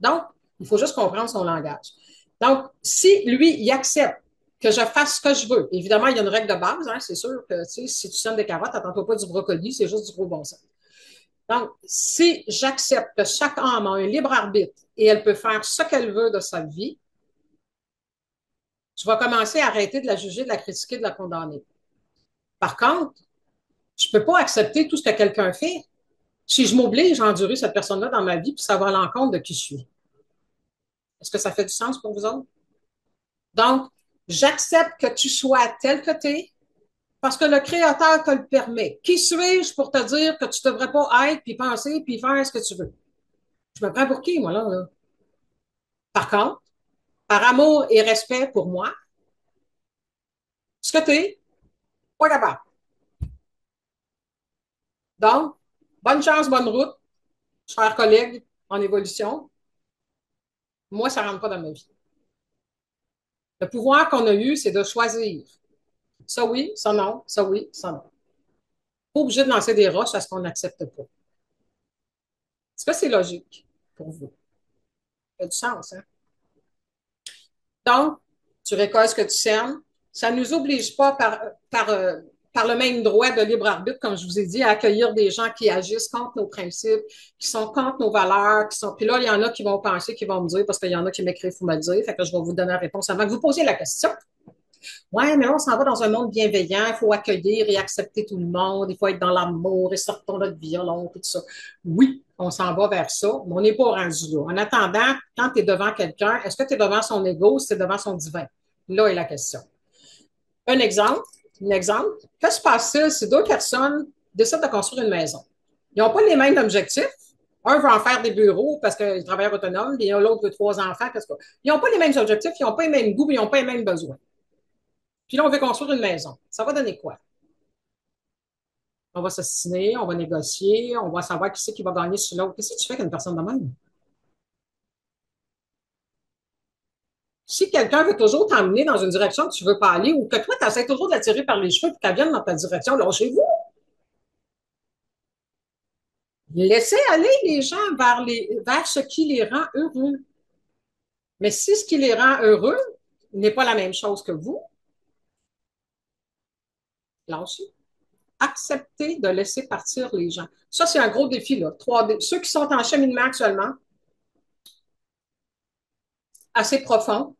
Speaker 1: Donc, il faut juste comprendre son langage. Donc, si lui, il accepte que je fasse ce que je veux. Évidemment, il y a une règle de base, hein, c'est sûr que si tu sèmes des carottes, attends pas du brocoli, c'est juste du gros bon sens. Donc, si j'accepte que chaque âme a un libre arbitre et elle peut faire ce qu'elle veut de sa vie, je vais commencer à arrêter de la juger, de la critiquer, de la condamner. Par contre, je ne peux pas accepter tout ce que quelqu'un fait si je m'oblige à endurer cette personne-là dans ma vie, puis ça va à l'encontre de qui je suis. Est-ce que ça fait du sens pour vous autres? Donc, j'accepte que tu sois tel que tu parce que le Créateur te le permet. Qui suis-je pour te dire que tu ne devrais pas être, puis penser, puis faire ce que tu veux? Je me prends pour qui, moi, là? là? Par contre, par amour et respect pour moi, ce que tu es, pas capable. Donc, bonne chance, bonne route, chers collègues en évolution. Moi, ça ne rentre pas dans ma vie. Le pouvoir qu'on a eu, c'est de choisir. Ça oui, ça non, ça oui, ça non. Pas obligé de lancer des roches à ce qu'on n'accepte pas. Est-ce que c'est logique pour vous? Ça a du sens, hein? Donc, tu récoltes ce que tu sèmes. Ça ne nous oblige pas euh, par le même droit de libre arbitre, comme je vous ai dit, à accueillir des gens qui agissent contre nos principes, qui sont contre nos valeurs, qui sont. Puis là, il y en a qui vont penser, qui vont me dire, parce qu'il y en a qui m'écrivent pour me le dire, fait que je vais vous donner la réponse avant que vous posiez la question. Ouais, mais là, on s'en va dans un monde bienveillant, il faut accueillir et accepter tout le monde, il faut être dans l'amour et sortons notre violon, tout ça. Oui, on s'en va vers ça, mais on n'est pas rendu là. En attendant, quand tu es devant quelqu'un, est-ce que tu es devant son ego ou es devant son divin? Là est la question. Un exemple, un exemple, qui se passe si deux personnes décident de construire une maison? Ils n'ont pas les mêmes objectifs. Un veut en faire des bureaux parce qu'il travaille autonome, puis l'autre veut trois enfants. Qu'est-ce que... Ils n'ont pas les mêmes objectifs, ils n'ont pas les mêmes goûts, ils n'ont pas les mêmes besoins. Puis là, on veut construire une maison. Ça va donner quoi? On va s'assiner, on va négocier, on va savoir qui c'est qui va gagner sur l'autre. Qu'est-ce que tu fais avec une personne de même? Si quelqu'un veut toujours t'emmener dans une direction que tu ne veux pas aller ou que toi, tu essaies toujours de par les cheveux et qu'elle vienne dans ta direction, lâchez-vous. Laissez aller les gens vers, les, vers ce qui les rend heureux. Mais si ce qui les rend heureux n'est pas la même chose que vous, lâchez. Acceptez de laisser partir les gens. Ça, c'est un gros défi, là. Ceux qui sont en cheminement actuellement, assez profond,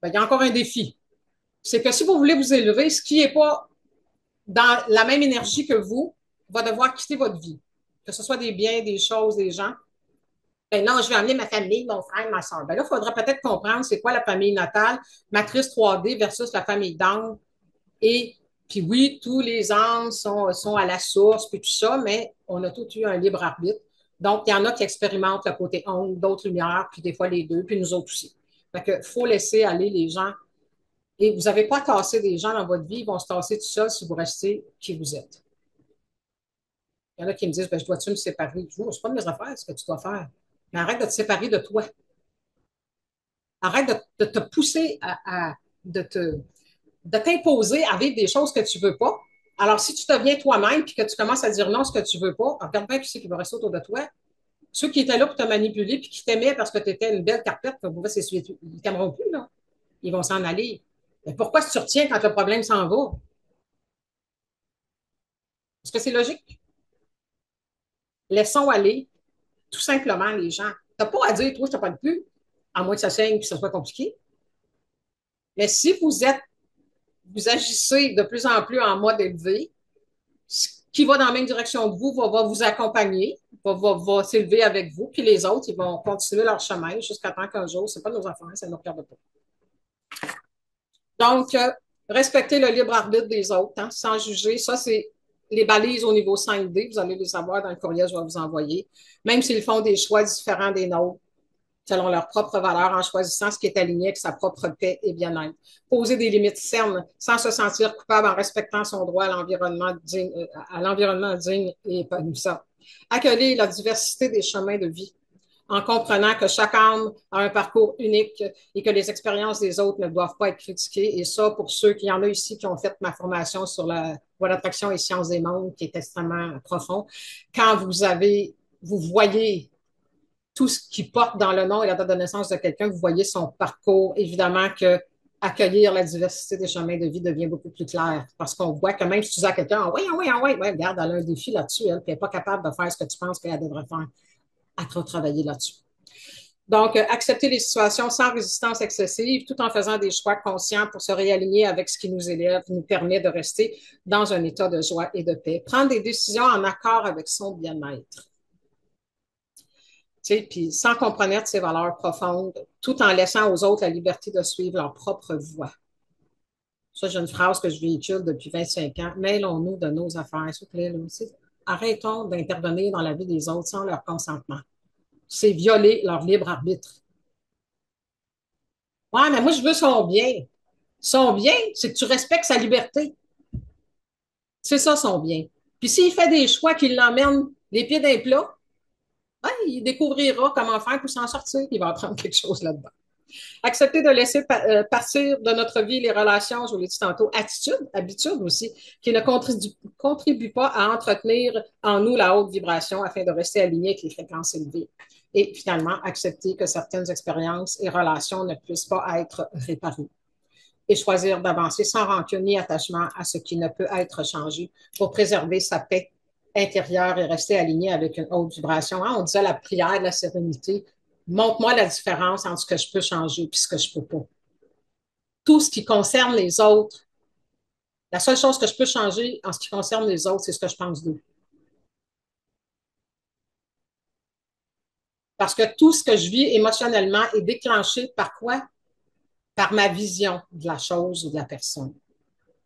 Speaker 1: ben, il y a encore un défi. C'est que si vous voulez vous élever, ce qui n'est pas dans la même énergie que vous va devoir quitter votre vie. Que ce soit des biens, des choses, des gens. Ben non, je vais amener ma famille, mon frère, ma soeur. Ben là, il faudra peut-être comprendre c'est quoi la famille natale, matrice 3D versus la famille d'angle et puis oui, tous les âmes sont, à la source, puis tout ça, mais on a tous eu un libre arbitre. Donc, il y en a qui expérimentent le côté ongle, d'autres lumières, puis des fois les deux, puis nous autres aussi. Fait que faut laisser aller les gens. Et vous n'avez pas tassé des gens dans votre vie, ils vont se tasser tout seuls si vous restez qui vous êtes. Il y en a qui me disent, ben, je dois-tu me séparer? Je c'est pas de mes affaires ce que tu dois faire. Mais arrête de te séparer de toi. Arrête de, te pousser à de te de t'imposer à vivre des choses que tu veux pas. Alors, si tu deviens toi-même et que tu commences à dire non ce que tu veux pas, regarde bien qui c'est qui va rester autour de toi. Ceux qui étaient là pour te manipuler puis qui t'aimaient parce que tu étais une belle carpette ils t'aimeront plus, là. Ils vont s'en aller. Mais pourquoi tu retiens quand le problème s'en va? Est-ce que c'est logique? Laissons aller tout simplement les gens. Tu n'as pas à dire, toi, je ne te parle plus, à moins que ça saigne et que ça soit compliqué. Mais si vous êtes vous agissez de plus en plus en mode élevé, ce qui va dans la même direction que vous va, vous accompagner, va, s'élever avec vous, puis les autres, ils vont continuer leur chemin jusqu'à temps qu'un jour, ce n'est pas nos affaires, ça ne nous regarde pas. Donc, euh, respecter le libre arbitre des autres, hein, sans juger, ça, c'est les balises au niveau 5D, vous allez les savoir dans le courrier que je vais vous envoyer. Même s'ils font des choix différents des nôtres, selon leurs propres valeurs en choisissant ce qui est aligné avec sa propre paix et bien-être. Poser des limites cernes sans se sentir coupable en respectant son droit à l'environnement digne, à l'environnement digne et épanouissant. Accueillir la diversité des chemins de vie en comprenant que chaque âme a un parcours unique et que les expériences des autres ne doivent pas être critiquées. Et ça, pour ceux qui en a ici qui ont fait ma formation sur la voie d'attraction et sciences des mondes, qui est extrêmement profond, quand vous avez, vous voyez tout ce qui porte dans le nom et la date de naissance de quelqu'un, vous voyez son parcours. Évidemment que accueillir la diversité des chemins de vie devient beaucoup plus clair parce qu'on voit que même si tu dis à quelqu'un, oui, oui, oui, oui, regarde, elle a un défi là-dessus, elle, n'est pas capable de faire ce que tu penses qu'elle devrait faire. Elle trop travailler là-dessus. Donc, euh, accepter les situations sans résistance excessive, tout en faisant des choix conscients pour se réaligner avec ce qui nous élève, nous permet de rester dans un état de joie et de paix. Prendre des décisions en accord avec son bien-être. Puis sans compromettre ses valeurs profondes, tout en laissant aux autres la liberté de suivre leur propre voie. Ça, j'ai une phrase que je véhicule depuis 25 ans. Mêlons-nous de nos affaires. Arrêtons d'intervenir dans la vie des autres sans leur consentement c'est violer leur libre arbitre. Ouais, mais moi, je veux son bien. Son bien, c'est que tu respectes sa liberté. C'est ça, son bien. Puis s'il fait des choix qui l'emmènent les pieds d'un plat, il découvrira comment faire pour s'en sortir. Il va apprendre quelque chose là-dedans. Accepter de laisser euh, partir de notre vie les relations, je vous l'ai dit tantôt, attitude, habitude aussi, qui ne contribuent pas à entretenir en nous la haute vibration afin de rester aligné avec les fréquences élevées et finalement accepter que certaines expériences et relations ne puissent pas être réparées et choisir d'avancer sans rancune ni attachement à ce qui ne peut être changé pour préserver sa paix intérieure et rester aligné avec une haute vibration. Hein, on disait la prière, la sérénité. Montre-moi la différence entre ce que je peux changer et ce que je ne peux pas. Tout ce qui concerne les autres, la seule chose que je peux changer en ce qui concerne les autres, c'est ce que je pense d'eux. Parce que tout ce que je vis émotionnellement est déclenché par quoi? Par ma vision de la chose ou de la personne.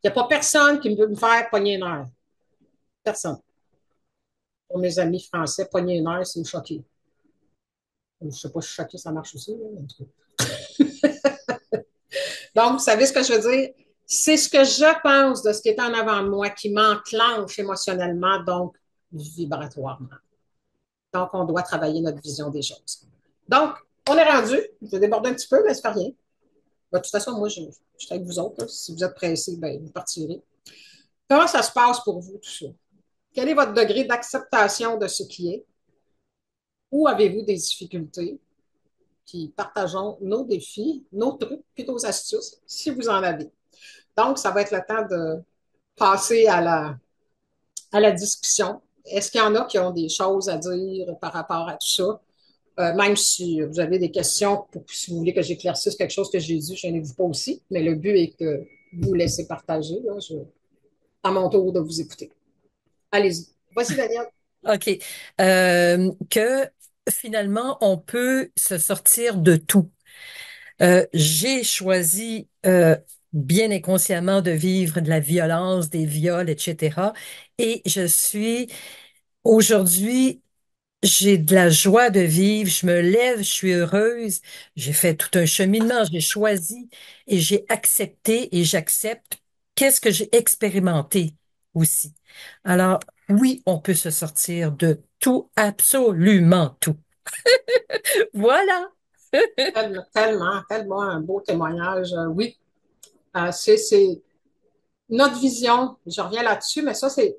Speaker 1: Il n'y a pas personne qui peut me faire pogner une heure. Personne. Pour mes amis français, pogner une heure, c'est choqué. Je ne sais pas si choqué, ça marche aussi. Donc, vous savez ce que je veux dire? C'est ce que je pense de ce qui est en avant de moi qui m'enclenche émotionnellement, donc vibratoirement. Donc, on doit travailler notre vision des choses. Donc, on est rendu. Je déborde un petit peu, mais c'est pas rien. de toute façon, moi, je, suis avec vous autres. Si vous êtes pressés, ben, vous partirez. Comment ça se passe pour vous, tout ça? Quel est votre degré d'acceptation de ce qui est? Où avez-vous des difficultés? Puis partageons nos défis, nos trucs, puis nos astuces, si vous en avez. Donc, ça va être le temps de passer à la, à la discussion. Est-ce qu'il y en a qui ont des choses à dire par rapport à tout ça? Euh, même si vous avez des questions, si vous voulez que j'éclaircisse quelque chose que j'ai dit, je n'ai dit pas aussi, mais le but est que vous laissez partager. À mon tour de vous écouter. Allez-y. Voici Daniel.
Speaker 2: OK. Euh, que finalement, on peut se sortir de tout. Euh, j'ai choisi bien inconsciemment de vivre de la violence, des viols, etc. Et je suis aujourd'hui, j'ai de la joie de vivre, je me lève, je suis heureuse, j'ai fait tout un cheminement, j'ai choisi et j'ai accepté et j'accepte qu'est-ce que j'ai expérimenté? Aussi. Alors, oui, on peut se sortir de tout, absolument tout. voilà.
Speaker 1: tellement, tellement, un beau témoignage. Euh, oui, euh, c'est notre vision. Je reviens là-dessus, mais ça, c'est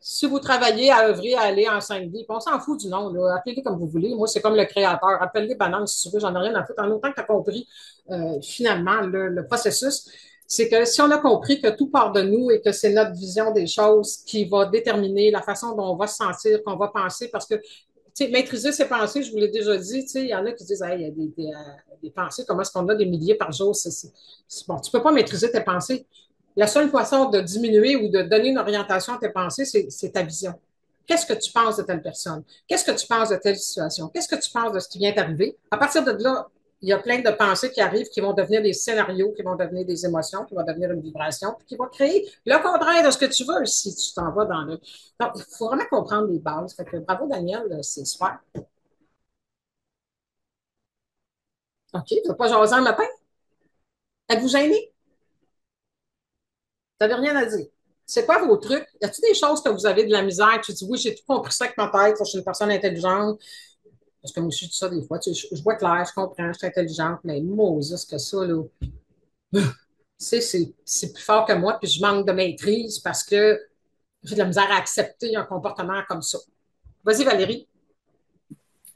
Speaker 1: si vous travaillez à œuvrer, à aller en 5D, on s'en fout du nom, appelez-le comme vous voulez. Moi, c'est comme le créateur. Appelle-les bananes si tu veux, j'en ai rien à foutre. En autant que tu as compris euh, finalement le, processus, c'est que si on a compris que tout part de nous et que c'est notre vision des choses qui va déterminer la façon dont on va se sentir, qu'on va penser, parce que maîtriser ses pensées, je vous l'ai déjà dit, il y en a qui disent, il y a des, euh, des pensées, comment est-ce qu'on a des milliers par jour? C'est, bon, tu ne peux pas maîtriser tes pensées. La seule façon de diminuer ou de donner une orientation à tes pensées, c'est ta vision. Qu'est-ce que tu penses de telle personne? Qu'est-ce que tu penses de telle situation? Qu'est-ce que tu penses de ce qui vient d'arriver? À partir de là, il y a plein de pensées qui arrivent qui vont devenir des scénarios, qui vont devenir des émotions, qui vont devenir une vibration, puis qui vont créer le contraire de ce que tu veux si tu t'en vas dans le. Donc, il faut vraiment comprendre les bases. Bravo, Daniel, c'est super. OK, tu ne pas jaser le matin? Êtes-vous gêné? Tu n'avez rien à dire. C'est quoi vos trucs? Y a-t-il des choses que vous avez de la misère? Tu dis, oui, j'ai tout compris ça avec ma tête, je suis une personne intelligente. Parce que moi aussi, je dis ça des fois. Tu sais, je, vois clair, je comprends, je suis intelligente, mais Moses, que ça, là. c'est, c'est plus fort que moi, puis je manque de maîtrise parce que j'ai de la misère à accepter un comportement comme ça. Vas-y, Valérie.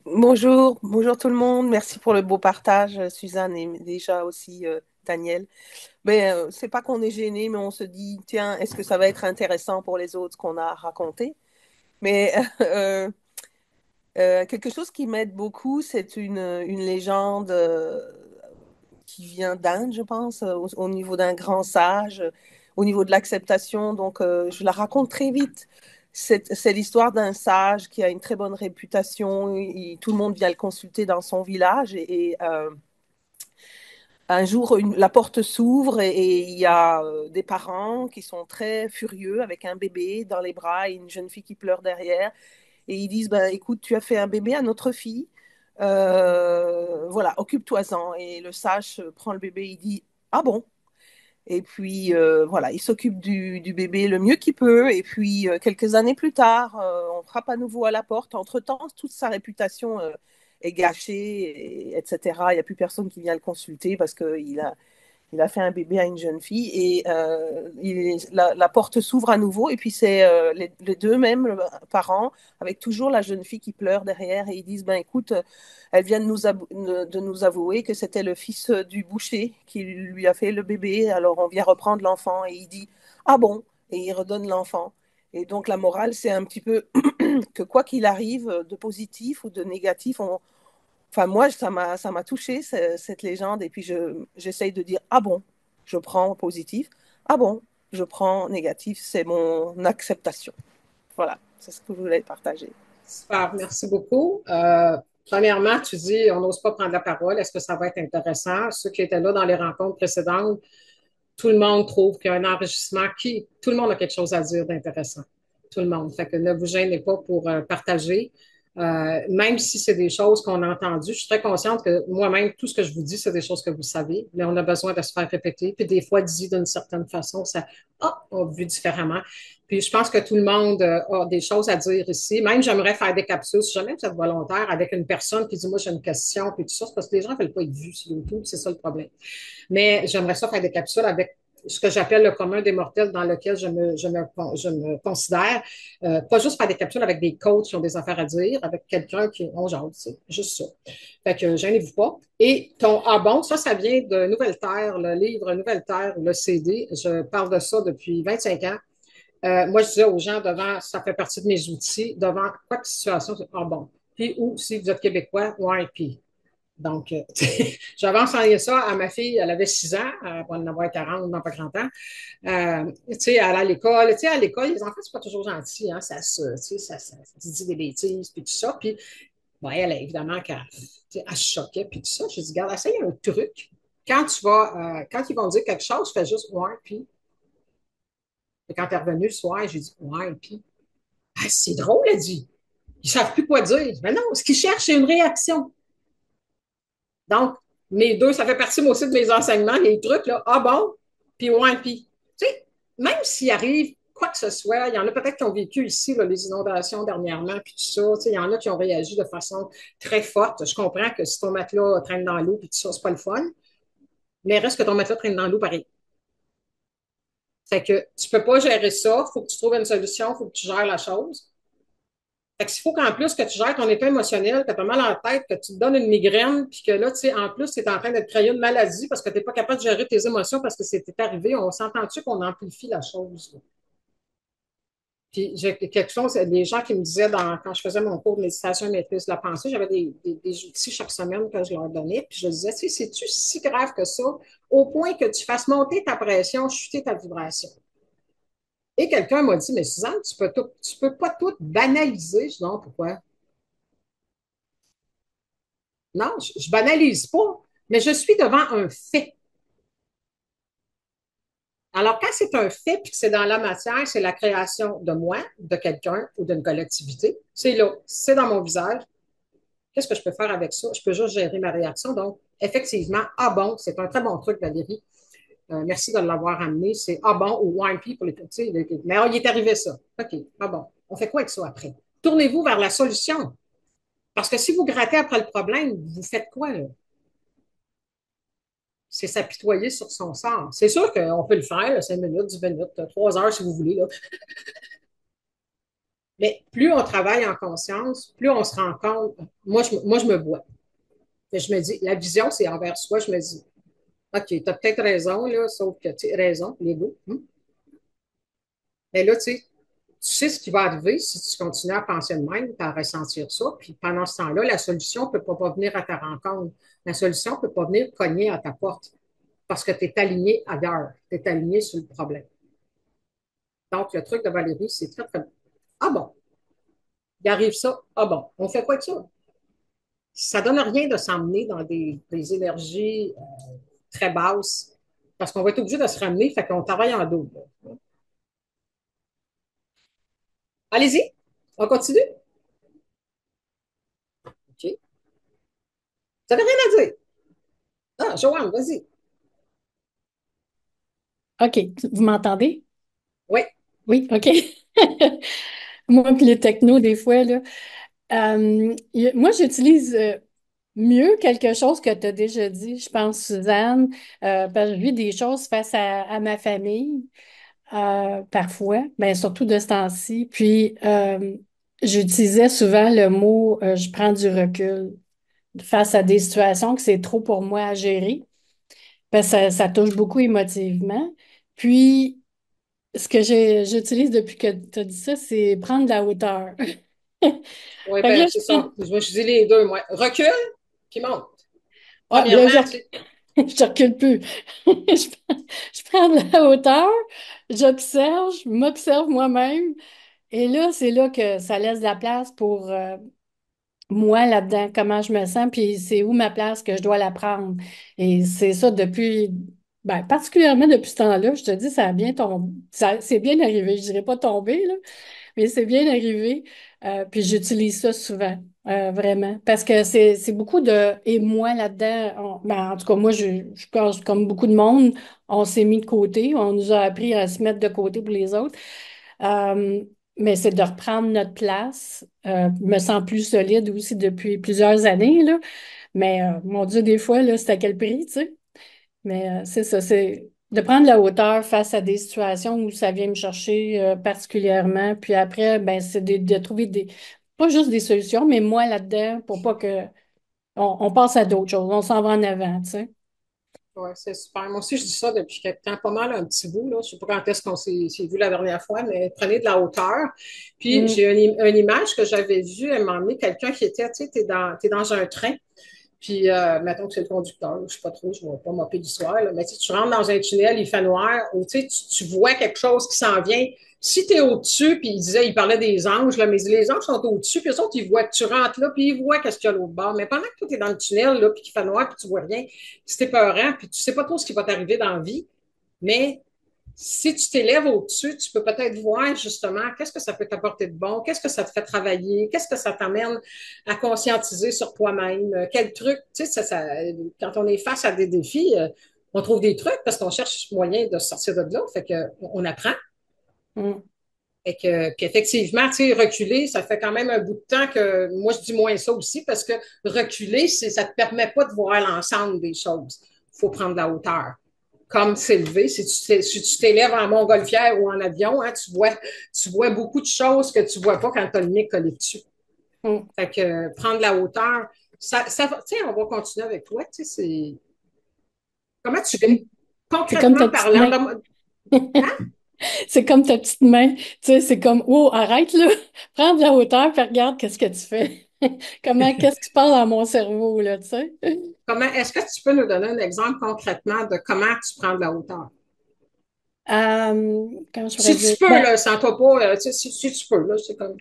Speaker 3: Bonjour, bonjour tout le monde. Merci pour le beau partage, Suzanne, et déjà aussi euh, Daniel. Mais euh, c'est pas qu'on est gêné, mais on se dit, tiens, est-ce que ça va être intéressant pour les autres qu'on a raconté? Mais euh, euh, quelque chose qui m'aide beaucoup, c'est une, légende euh, qui vient d'Inde, je pense, au, au niveau d'un grand sage, au niveau de l'acceptation. Donc, je la raconte très vite. C'est l'histoire d'un sage qui a une très bonne réputation. Tout le monde vient le consulter dans son village et, un jour, la porte s'ouvre et, il y a euh, des parents qui sont très furieux avec un bébé dans les bras et une jeune fille qui pleure derrière. Et ils disent, ben, écoute, tu as fait un bébé à notre fille, euh, voilà, occupe-toi-en. Et le sage prend le bébé, il dit, ah bon? Et puis, euh, voilà, il s'occupe du, du, bébé le mieux qu'il peut. Et puis, euh, quelques années plus tard, on frappe à nouveau à la porte. Entre-temps, toute sa réputation est gâché, etc. Il n'y a plus personne qui vient le consulter parce qu'il a, il a fait un bébé à une jeune fille et euh, la, porte s'ouvre à nouveau et puis c'est euh, les, deux mêmes parents avec toujours la jeune fille qui pleure derrière et ils disent ben écoute elle vient de nous, de nous avouer que c'était le fils du boucher qui lui a fait le bébé. Alors on vient reprendre l'enfant et il dit ah bon? Et il redonne l'enfant. Et donc la morale c'est un petit peu que quoi qu'il arrive de positif ou de négatif on, Enfin, moi, ça m'a, ça touché, cette légende. Et puis, je, j'essaye de dire, ah bon, je prends positif. Ah bon, je prends négatif. C'est mon acceptation. Voilà, c'est ce que je voulais partager.
Speaker 1: Super, merci beaucoup. Euh, premièrement, tu dis, on n'ose pas prendre la parole. Est-ce que ça va être intéressant? Ceux qui étaient là dans les rencontres précédentes, tout le monde trouve qu'il y a un enrichissement. Qui, tout le monde a quelque chose à dire d'intéressant. Tout le monde. Fait que ne vous gênez pas pour euh, partager. Euh, même si c'est des choses qu'on a entendues, je suis très consciente que moi-même, tout ce que je vous dis, c'est des choses que vous savez, mais on a besoin de se faire répéter. Puis des fois, dit d'une certaine façon, ça ah, a vu différemment. Puis je pense que tout le monde euh, a des choses à dire ici. Même j'aimerais faire des capsules, si jamais vous êtes volontaire, avec une personne qui dit Moi, j'ai une question, puis tout ça, parce que les gens ne veulent pas être vus sur YouTube, c'est ça le problème. Mais j'aimerais ça faire des capsules avec ce que j'appelle le commun des mortels dans lequel je me, considère. Euh, pas juste faire des capsules avec des coachs qui ont des affaires à dire, avec quelqu'un qui on genre, c'est juste ça. Fait que gênez-vous pas. Et ton Ah bon, ça, ça vient de Nouvelle Terre, le livre Nouvelle Terre, le CD. Je parle de ça depuis 25 ans. Euh, moi, je disais aux gens devant, ça fait partie de mes outils, devant quoi que situation, Ah bon. Puis, ou si vous êtes québécois, ouais, puis donc, euh, j'avais enseigné ça à ma fille, elle avait 6 ans, elle va en avoir 40, non pas 30 ans. Euh, tu sais, elle à l'école. Tu sais, à l'école, les enfants, c'est pas toujours gentil, hein, ça se, tu ça, dit des bêtises, puis tout ça. Puis, bon, elle, évidemment, qu'elle, elle se choquait, puis tout ça. Je dis, regarde, essaye un truc. Quand tu vas, euh, quand ils vont dire quelque chose, fais juste, ouais, puis. Et quand elle est revenue le soir, j'ai dit, ouais, puis. Ah, c'est drôle, elle dit. Ils savent plus quoi dire. Mais non, ce qu'ils cherchent, c'est une réaction. Donc, mes deux, ça fait partie moi aussi de mes enseignements, les trucs, là. Ah bon? Puis ouais, puis. Tu sais, même s'il arrive quoi que ce soit, il y en a peut-être qui ont vécu ici les inondations dernièrement, puis tout ça. Tu sais, il y en a qui ont réagi de façon très forte. Je comprends que si ton matelas traîne dans l'eau, puis tout ça, c'est pas le fun. Mais reste que ton matelas traîne dans l'eau pareil. Fait que tu peux pas gérer ça. Il faut que tu trouves une solution, il faut que tu gères la chose. Fait faut qu'en plus que tu gères ton état émotionnel, que tu as mal en tête, que tu te donnes une migraine, puis que là, tu sais, en plus, tu es en train de te créer une maladie parce que tu n'es pas capable de gérer tes émotions parce que c'était arrivé. On s'entend-tu qu'on amplifie la chose? Puis j'ai quelque chose, des gens qui me disaient quand je faisais mon cours de méditation et maîtrise de la pensée, j'avais des, des, outils chaque semaine que je leur donnais. Puis je disais, tu sais, c'est-tu si grave que ça, au point que tu fasses monter ta pression, chuter ta vibration? Et quelqu'un m'a dit, mais Suzanne, tu peux, peux pas tout banaliser. Je dis, non, pourquoi? Non, je, je banalise pas, mais je suis devant un fait. Alors, quand c'est un fait puis que c'est dans la matière, c'est la création de moi, de quelqu'un ou d'une collectivité, c'est là, c'est dans mon visage. Qu'est-ce que je peux faire avec ça? Je peux juste gérer ma réaction. Donc, effectivement, ah bon, c'est un très bon truc, Valérie. Euh, merci de l'avoir amené. C'est ah bon ou wimpy pour les petits. Mais oh, il est arrivé ça. OK, ah bon. On fait quoi avec ça après? Tournez-vous vers la solution. Parce que si vous grattez après le problème, vous faites quoi? Là? C'est s'apitoyer sur son sort. C'est sûr qu'on peut le faire, 5 minutes, 10 minutes, 3 heures si vous voulez. Là. Mais plus on travaille en conscience, plus on se rend compte. Moi, je, moi, je me vois. je me dis, la vision, c'est envers soi. Je me dis, OK, tu as peut-être raison, là, sauf que, tu raison, l'ego. Hum. Mais là, tu sais, tu sais ce qui va arriver si tu continues à penser de même, à ressentir ça. Puis pendant ce temps-là, la solution ne peut pas, venir à ta rencontre. La solution ne peut pas venir cogner à ta porte parce que tu es aligné ailleurs. Tu es aligné sur le problème. Donc, le truc de Valérie, c'est très, très Ah bon, il arrive ça. Ah bon, on fait quoi de ça? Ça donne rien de s'emmener dans des, des énergies euh, très basses parce qu'on va être obligé de se ramener, fait qu'on travaille en double. Allez-y, on continue. OK. Vous n'avez rien à dire? Ah, Joanne, vas-y.
Speaker 4: OK, vous m'entendez?
Speaker 1: Oui.
Speaker 4: Oui, OK. Moi, puis les technos, des fois, là. Euh, moi, j'utilise euh, mieux quelque chose que tu as déjà dit, je pense, Suzanne, euh, parce que je vis des choses face à, à ma famille, euh, parfois, ben, surtout de ce temps-ci. Puis, euh, j'utilisais souvent le mot je prends du recul face à des situations que c'est trop pour moi à gérer, parce que ça, ça touche beaucoup émotivement. Puis, ce que j'utilise depuis que tu as dit ça, c'est prendre de la hauteur.
Speaker 1: Oui, ben, c'est
Speaker 4: je
Speaker 1: ça. Je me suis dit les deux, moi. Recule, puis monte.
Speaker 4: ah, là, je, je recule plus. Je prends, je prends de la hauteur, j'observe, je m'observe moi-même. Et là, c'est là que ça laisse de la place pour euh, moi là-dedans, comment je me sens, puis c'est où ma place que je dois la prendre. Et c'est ça depuis, ben, particulièrement depuis ce temps-là, je te dis, ça a bien tombé, c'est bien arrivé. Je dirais pas tombé, là, mais c'est bien arrivé. Euh, puis j'utilise ça souvent, euh, vraiment. Parce que c'est, beaucoup de et moi là-dedans. ben, en tout cas, moi, je, je pense comme beaucoup de monde, on s'est mis de côté. On nous a appris à se mettre de côté pour les autres. Euh, mais c'est de reprendre notre place. Euh, je me sens plus solide aussi depuis plusieurs années, là. Mais mon Dieu, des fois, c'est à quel prix, tu sais? Mais c'est ça, c'est de prendre la hauteur face à des situations où ça vient me chercher particulièrement. Puis après, ben, c'est de, de trouver des, pas juste des solutions, mais moi là-dedans, pour pas que on, on passe à d'autres choses, on s'en va en avant, tu sais.
Speaker 1: ouais, c'est super. Moi aussi, je dis ça depuis quelque temps, pas mal un petit bout. Là. Je ne sais pas quand est-ce qu'on s'est s'est vu la dernière fois, mais prenez de la hauteur. Puis
Speaker 4: Mm.
Speaker 1: j'ai une, im- une image que j'avais vue à un moment donné, quelqu'un qui était, tu sais, t'es dans, t'es dans un train. Puis, euh, mettons que c'est le conducteur, je ne sais pas trop, je ne vais pas mopper là, mais sais, tu rentres dans un tunnel, il fait noir, ou tu tu, vois quelque chose qui s'en vient. Si tu es au-dessus, puis il disait, il parlait des anges, là, mais les anges sont au-dessus, puis eux autres, ils voient, tu rentres là, puis ils voient qu'est-ce qu'il y a l'autre bord. Mais pendant que tu es dans le tunnel, là, puis qu'il fait noir, puis tu vois rien, c'est épeurant, puis tu sais pas trop ce qui va t'arriver dans la vie, mais si tu t'élèves au-dessus, tu peux peut-être voir justement qu'est-ce que ça peut t'apporter de bon, qu'est-ce que ça te fait travailler, qu'est-ce que ça t'amène à conscientiser sur toi-même, euh, quel truc, tu sais, ça, ça, quand on est face à des défis, euh, on trouve des trucs parce qu'on cherche moyen de sortir de là, fait que on apprend.
Speaker 4: Mm.
Speaker 1: Fait que, puis effectivement, tu sais, reculer, ça fait quand même un bout de temps que moi je dis moins ça aussi parce que reculer, c'est, ça te permet pas de voir l'ensemble des choses. Il faut prendre de la hauteur comme s'élever. Si tu t'é- si tu t'élèves en montgolfière ou en avion, hein, tu, vois, tu vois beaucoup de choses que tu vois pas quand tu as le nez collé dessus.
Speaker 4: Mm.
Speaker 1: Fait que euh, prendre la hauteur, ça, ça on va continuer avec toi. Tu sais, c'est. Comment tu
Speaker 4: comme,
Speaker 1: fais?
Speaker 4: comme
Speaker 1: Concrètement
Speaker 4: petite
Speaker 1: parlant?
Speaker 4: C'est comme ta petite main. Tu sais, c'est comme, oh, arrête là, prends de la hauteur, puis regarde qu'est-ce que tu fais. Comment, qu'est-ce qui se passe dans mon cerveau, là, tu sais?
Speaker 1: comment, est-ce que tu peux nous donner un exemple concrètement de comment tu prends de la hauteur?
Speaker 4: Euh, je
Speaker 1: Si
Speaker 4: dire?
Speaker 1: tu peux,
Speaker 4: Ben,
Speaker 1: là, sens-toi pas, euh, tu sais, si, si tu peux, là, c'est comme.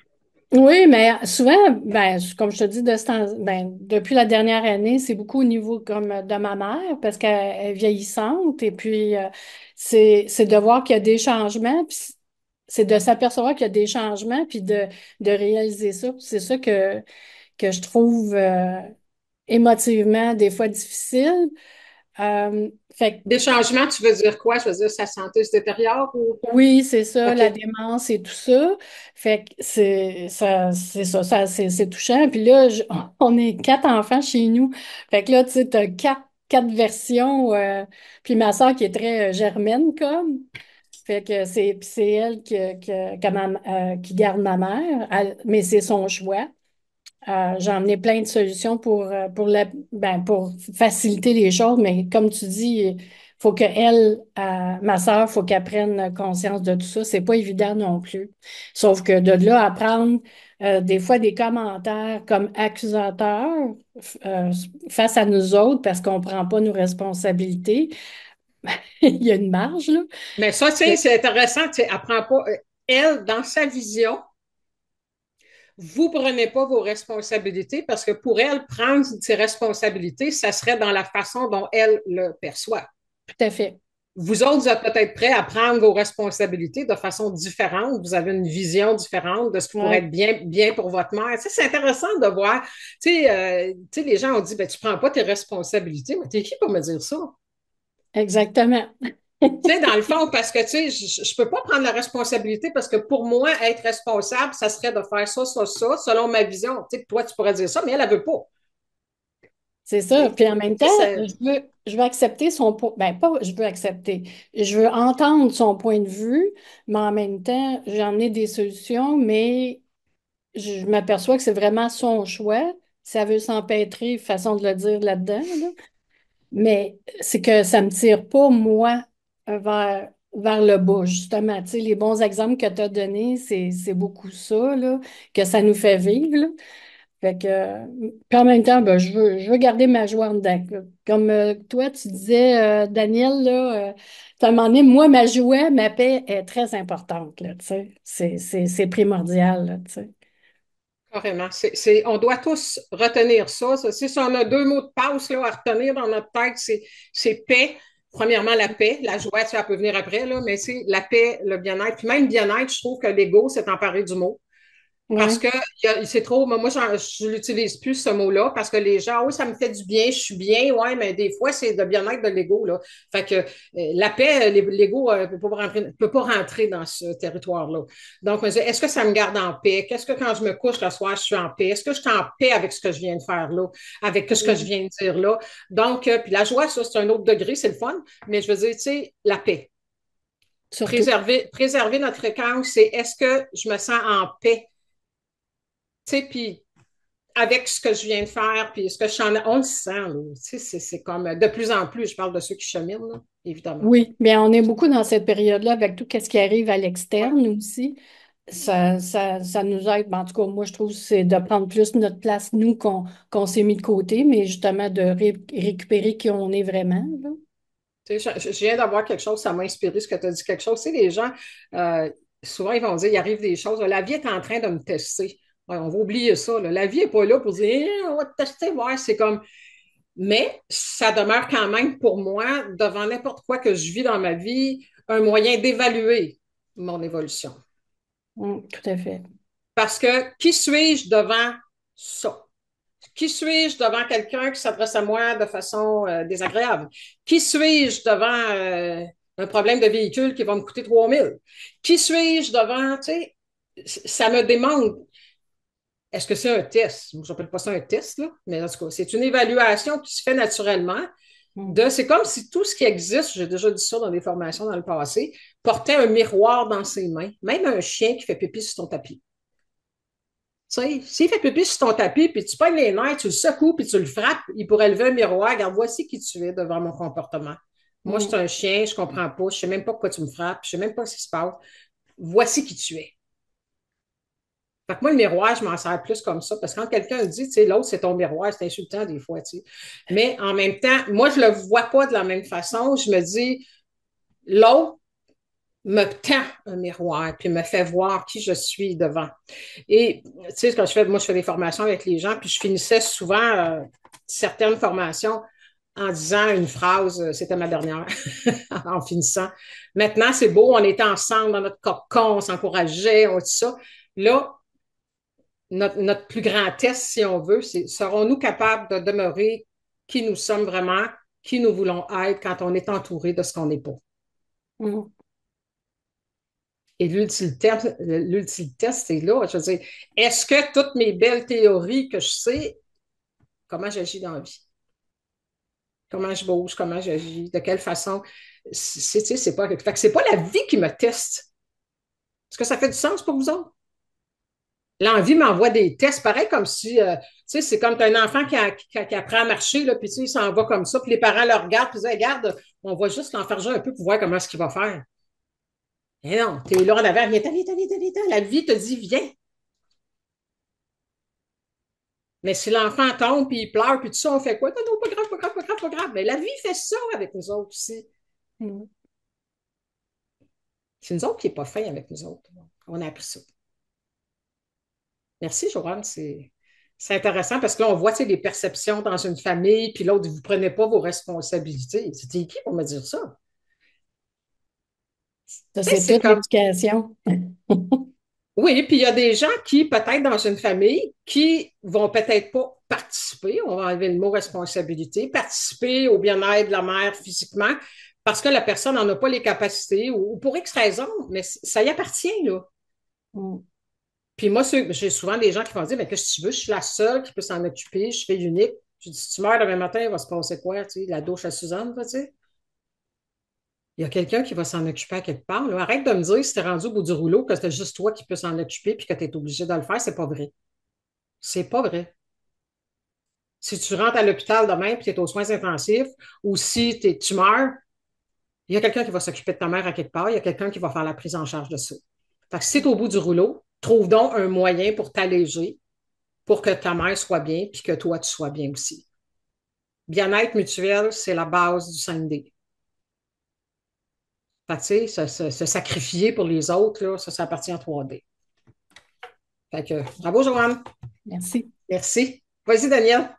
Speaker 4: oui, mais souvent, ben, comme je te dis, de ce temps, ben, depuis la dernière année, c'est beaucoup au niveau comme de ma mère, parce qu'elle est vieillissante, et puis euh, c'est, c'est de voir qu'il y a des changements, puis c'est de s'apercevoir qu'il y a des changements, puis de, de réaliser ça. C'est ça que, que je trouve euh, émotivement des fois difficile. Euh, fait
Speaker 1: Des changements, tu veux dire quoi? Je veux dire, sa santé se détériore ou?
Speaker 4: oui, c'est ça, la démence et tout ça. Fait que c'est ça, c'est ça, ça c'est touchant. Puis là, je- on est quatre enfants chez nous. Fait que là, tu sais, t'as quatre, quatre versions. euh, puis ma soeur qui est très germaine comme. Fait que c'est elle euh, qui garde ma mère, Elle- mais c'est son choix. Euh, j'ai emmené plein de solutions pour, euh, pour, la, ben, pour faciliter les choses, mais comme tu dis, il faut qu'elle, euh, ma soeur, faut qu'elle prenne conscience de tout ça. C'est pas évident non plus. Sauf que de là à prendre des fois des commentaires comme accusateurs face à nous autres parce qu'on prend pas nos responsabilités, il y a une marge, là.
Speaker 1: Mais ça, c'est intéressant, tu sais, elle pas, dans sa vision, vous ne prenez pas vos responsabilités parce que pour elle, prendre ses responsabilités, ça serait dans la façon dont elle le perçoit.
Speaker 4: Tout à fait.
Speaker 1: Vous autres, vous êtes peut-être prêts à prendre vos responsabilités de façon différente. Vous avez une vision différente de ce qui pourrait être bien, bien pour votre mère. Tu sais, c'est intéressant de voir. Tu sais, euh, tu sais, les gens ont dit, ben, tu ne prends pas tes responsabilités. Mais es qui pour me dire ça?
Speaker 4: Exactement
Speaker 1: tu sais, dans le fond, parce que, tu sais, je ne peux pas prendre la responsabilité parce que pour moi, être responsable, ça serait de faire ça, ça, ça, selon ma vision. Tu sais, toi, tu pourrais dire ça, mais elle, ne veut pas.
Speaker 4: C'est ça. Puis en même temps, je veux, je veux accepter son point. Ben, pas je veux accepter. Je veux entendre son point de vue, mais en même temps, j'en ai des solutions, mais je m'aperçois que c'est vraiment son choix. Ça veut s'empêtrer, façon de le dire là-dedans. Mais c'est que ça ne me tire pas, moi, vers, vers le bas, justement. Tu sais, les bons exemples que tu as donnés, c'est beaucoup ça, là, que ça nous fait vivre. Fait que, en même temps, ben, je veux, je veux garder ma joie en dedans. Comme euh, toi, tu disais, euh, Daniel, là, euh, un moment moi, ma joie, ma paix est très importante. Là, sais. C'est primordial. Là, tu sais.
Speaker 1: Carrément. C'est, on doit tous retenir ça. ça. Si on a deux mots de passe là, à retenir dans notre tête, c'est paix, premièrement, la paix, la joie, ça peut venir après, là, mais c'est la paix, le bien-être. Puis même bien-être, je trouve que l'ego s'est emparé du mot. Parce que c'est trop. Moi, je n'utilise plus ce mot-là parce que les gens, oui, ça me fait du bien, je suis bien, ouais, mais des fois, c'est le bien-être de l'ego. Là. Fait que euh, la paix, l'ego ne euh, peut, pas rentrer dans ce territoire-là. Donc, est-ce que ça me garde en paix? Qu'est-ce que quand je me couche le soir, je suis en paix? Est-ce que je suis en paix avec ce que je viens de faire là, avec ce que je viens de dire là? Donc, euh, puis la joie, ça, c'est un autre degré, c'est le fun, mais je veux dire, tu sais, la paix. Préserver, préserver notre fréquence, c'est est-ce que je me sens en paix? Sais, puis avec ce que je viens de faire, puis ce que je sens, on le sent, c'est comme de plus en plus, je parle de ceux qui cheminent, évidemment.
Speaker 4: Oui, mais on est beaucoup dans cette période-là avec tout ce qui arrive à l'externe aussi. Ça, ça, nous aide, ben, en tout cas, moi, je trouve c'est de prendre plus notre place, nous, qu'on s'est mis de côté, mais justement de récupérer qui on est vraiment.
Speaker 1: Je, je, viens d'avoir quelque chose, ça m'a inspiré ce que tu as dit, quelque chose. Tu sais, les gens, euh, souvent, ils vont dire, il arrive des choses, la vie est en train de me tester on va oublier ça. La vie n'est pas là pour dire eh, on va tester, voir. C'est comme. Mais ça demeure quand même pour moi, devant n'importe quoi que je vis dans ma vie, un moyen d'évaluer mon évolution.
Speaker 4: Mm, tout à fait.
Speaker 1: Parce que qui suis-je devant ça? Qui suis-je devant quelqu'un qui s'adresse à moi de façon euh, désagréable? Qui suis-je devant euh, un problème de véhicule qui va me coûter 3000? Qui suis-je devant, tu sais, ça me demande est-ce que c'est un test? Je n'appelle pas ça un test, là, mais en tout cas, c'est une évaluation qui se fait naturellement. Hmm. De, c'est comme si tout ce qui existe, j'ai déjà dit ça dans des formations dans le passé, portait un miroir dans ses mains. Même un chien qui fait pipi sur ton tapis. Tu sais, s'il fait pipi sur ton tapis, puis tu pognes les nerfs, tu le secoues, puis tu le frappes, il pourrait lever un miroir. Regarde, voici qui tu es devant mon comportement. Moi, je suis hmm. un chien, je ne comprends pas, je ne sais même pas pourquoi tu me frappes, je ne sais même pas ce qui se passe. Voici qui tu es moi, le miroir, je m'en sers plus comme ça, parce que quand quelqu'un dit, tu sais, l'autre, c'est ton miroir, c'est insultant des fois, tu sais. Mais en même temps, moi, je le vois pas de la même façon. Je me dis, l'autre me tend un miroir, puis me fait voir qui je suis devant. Et, tu sais, quand je fais, moi, je fais des formations avec les gens, puis je finissais souvent euh, certaines formations en disant une phrase, euh, c'était ma dernière, en finissant. Maintenant, c'est beau, on était ensemble dans notre cocon, on s'encourageait, on dit ça. Là, notre, plus grand test, si on veut, c'est serons-nous capables de demeurer qui nous sommes vraiment, qui nous voulons être quand on est entouré de ce qu'on n'est pas? Mm. Et l'ultime test, c'est là. Je veux dire, est-ce que toutes mes belles théories que je sais, comment j'agis dans la vie? Comment je bouge, comment j'agis, de quelle façon? C'est pas, c'est pas la vie qui me teste. Est-ce que ça fait du sens pour vous autres? L'envie m'envoie des tests, pareil comme si, euh, tu sais, c'est comme un enfant qui, apprend à marcher, là, puis tu sais, il s'en va comme ça, puis les parents le regardent, puis ils disent, regarde, on va juste l'enfarger un peu pour voir comment est-ce qu'il va faire. Et non, t'es là en avant, viens, viens, viens, viens, viens, la vie te dit, viens. Mais si l'enfant tombe, puis il pleure, puis tout ça, on fait quoi? Non, non, pas grave, pas grave, pas grave, pas grave. Mais la vie fait ça avec nous autres aussi. Mm. C'est nous autres qui n'est pas fait avec nous autres. On a appris ça. Merci, Joanne. C'est, intéressant parce que là, on voit les perceptions dans une famille, puis l'autre, vous ne prenez pas vos responsabilités. C'était qui pour me dire ça?
Speaker 4: Ça, c'est toute l'éducation.
Speaker 1: oui, puis il y a des gens qui, peut-être dans une famille, qui vont peut-être pas participer, on va enlever le mot responsabilité, participer au bien-être de la mère physiquement, parce que la personne n'en a pas les capacités ou, pour X raison, mais ça y appartient, là. Mm. Puis moi, j'ai souvent des gens qui vont dire, mais qu'est-ce que tu veux, je suis la seule qui peut s'en occuper, je fais unique. Je dis, si tu meurs demain matin, il va se passer quoi, tu sais, la douche à Suzanne, tu sais? Il y a quelqu'un qui va s'en occuper à quelque part. Arrête de me dire, si tu es rendu au bout du rouleau, que c'est juste toi qui peux s'en occuper puis que tu es obligé de le faire, c'est pas vrai. C'est pas vrai. Si tu rentres à l'hôpital demain et tu es aux soins intensifs, ou si tu meurs, il y a quelqu'un qui va s'occuper de ta mère à quelque part, il y a quelqu'un qui va faire la prise en charge de ça. Fait que si tu es au bout du rouleau, trouve donc un moyen pour t'alléger, pour que ta mère soit bien, puis que toi, tu sois bien aussi. Bien-être mutuel, c'est la base du 5D. Fait que, se, se, se, sacrifier pour les autres, là, ça, ça appartient en 3D. Fait que, bravo, Joanne.
Speaker 4: Merci.
Speaker 1: Merci. Vas-y, Daniel.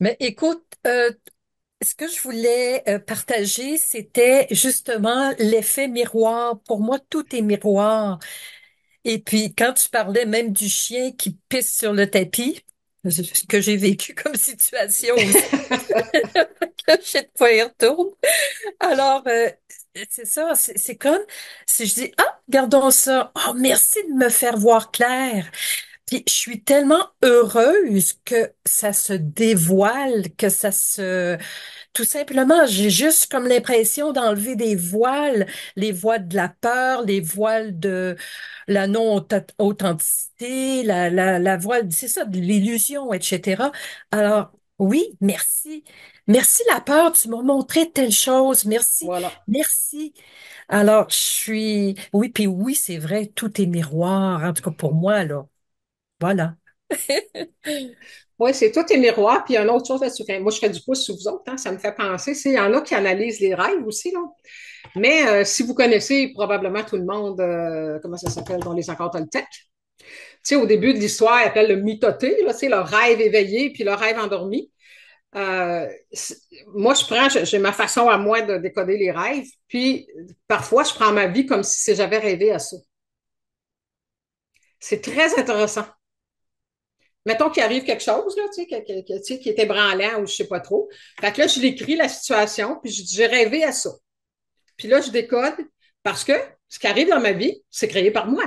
Speaker 2: Mais écoute, euh, ce que je voulais euh, partager, c'était justement l'effet miroir. Pour moi, tout est miroir. Et puis, quand tu parlais même du chien qui pisse sur le tapis, que j'ai vécu comme situation je sais y retourne. Alors, euh, c'est ça, c'est comme si je dis, ah, gardons ça. Oh, merci de me faire voir clair. Puis je suis tellement heureuse que ça se dévoile, que ça se... Tout simplement, j'ai juste comme l'impression d'enlever des voiles, les voiles de la peur, les voiles de la non-authenticité, la, la, la voile, c'est ça, de l'illusion, etc. Alors, oui, merci. Merci la peur, tu m'as montré telle chose. Merci.
Speaker 1: Voilà.
Speaker 2: Merci. Alors, je suis... Oui, puis oui, c'est vrai, tout est miroir, en tout cas pour moi, là. Voilà.
Speaker 1: oui, c'est tout est miroir. Puis il y a une autre chose là-dessus. Moi, je fais du pouce sur vous autres. Hein, ça me fait penser. Il y en a qui analysent les rêves aussi. Là. Mais euh, si vous connaissez probablement tout le monde, euh, comment ça s'appelle dans les accords Toltec, tu au début de l'histoire, ils appellent le mitoté, là, le rêve éveillé puis le rêve endormi. Euh, moi, je prends, j'ai ma façon à moi de décoder les rêves, puis parfois, je prends ma vie comme si j'avais rêvé à ça. C'est très intéressant mettons qu'il arrive quelque chose, là, tu sais, qui est ébranlant ou je sais pas trop. Là, je l'écris la situation, puis je dis, j'ai rêvé à ça. Puis là, je décode parce que ce qui arrive dans ma vie, c'est créé par moi.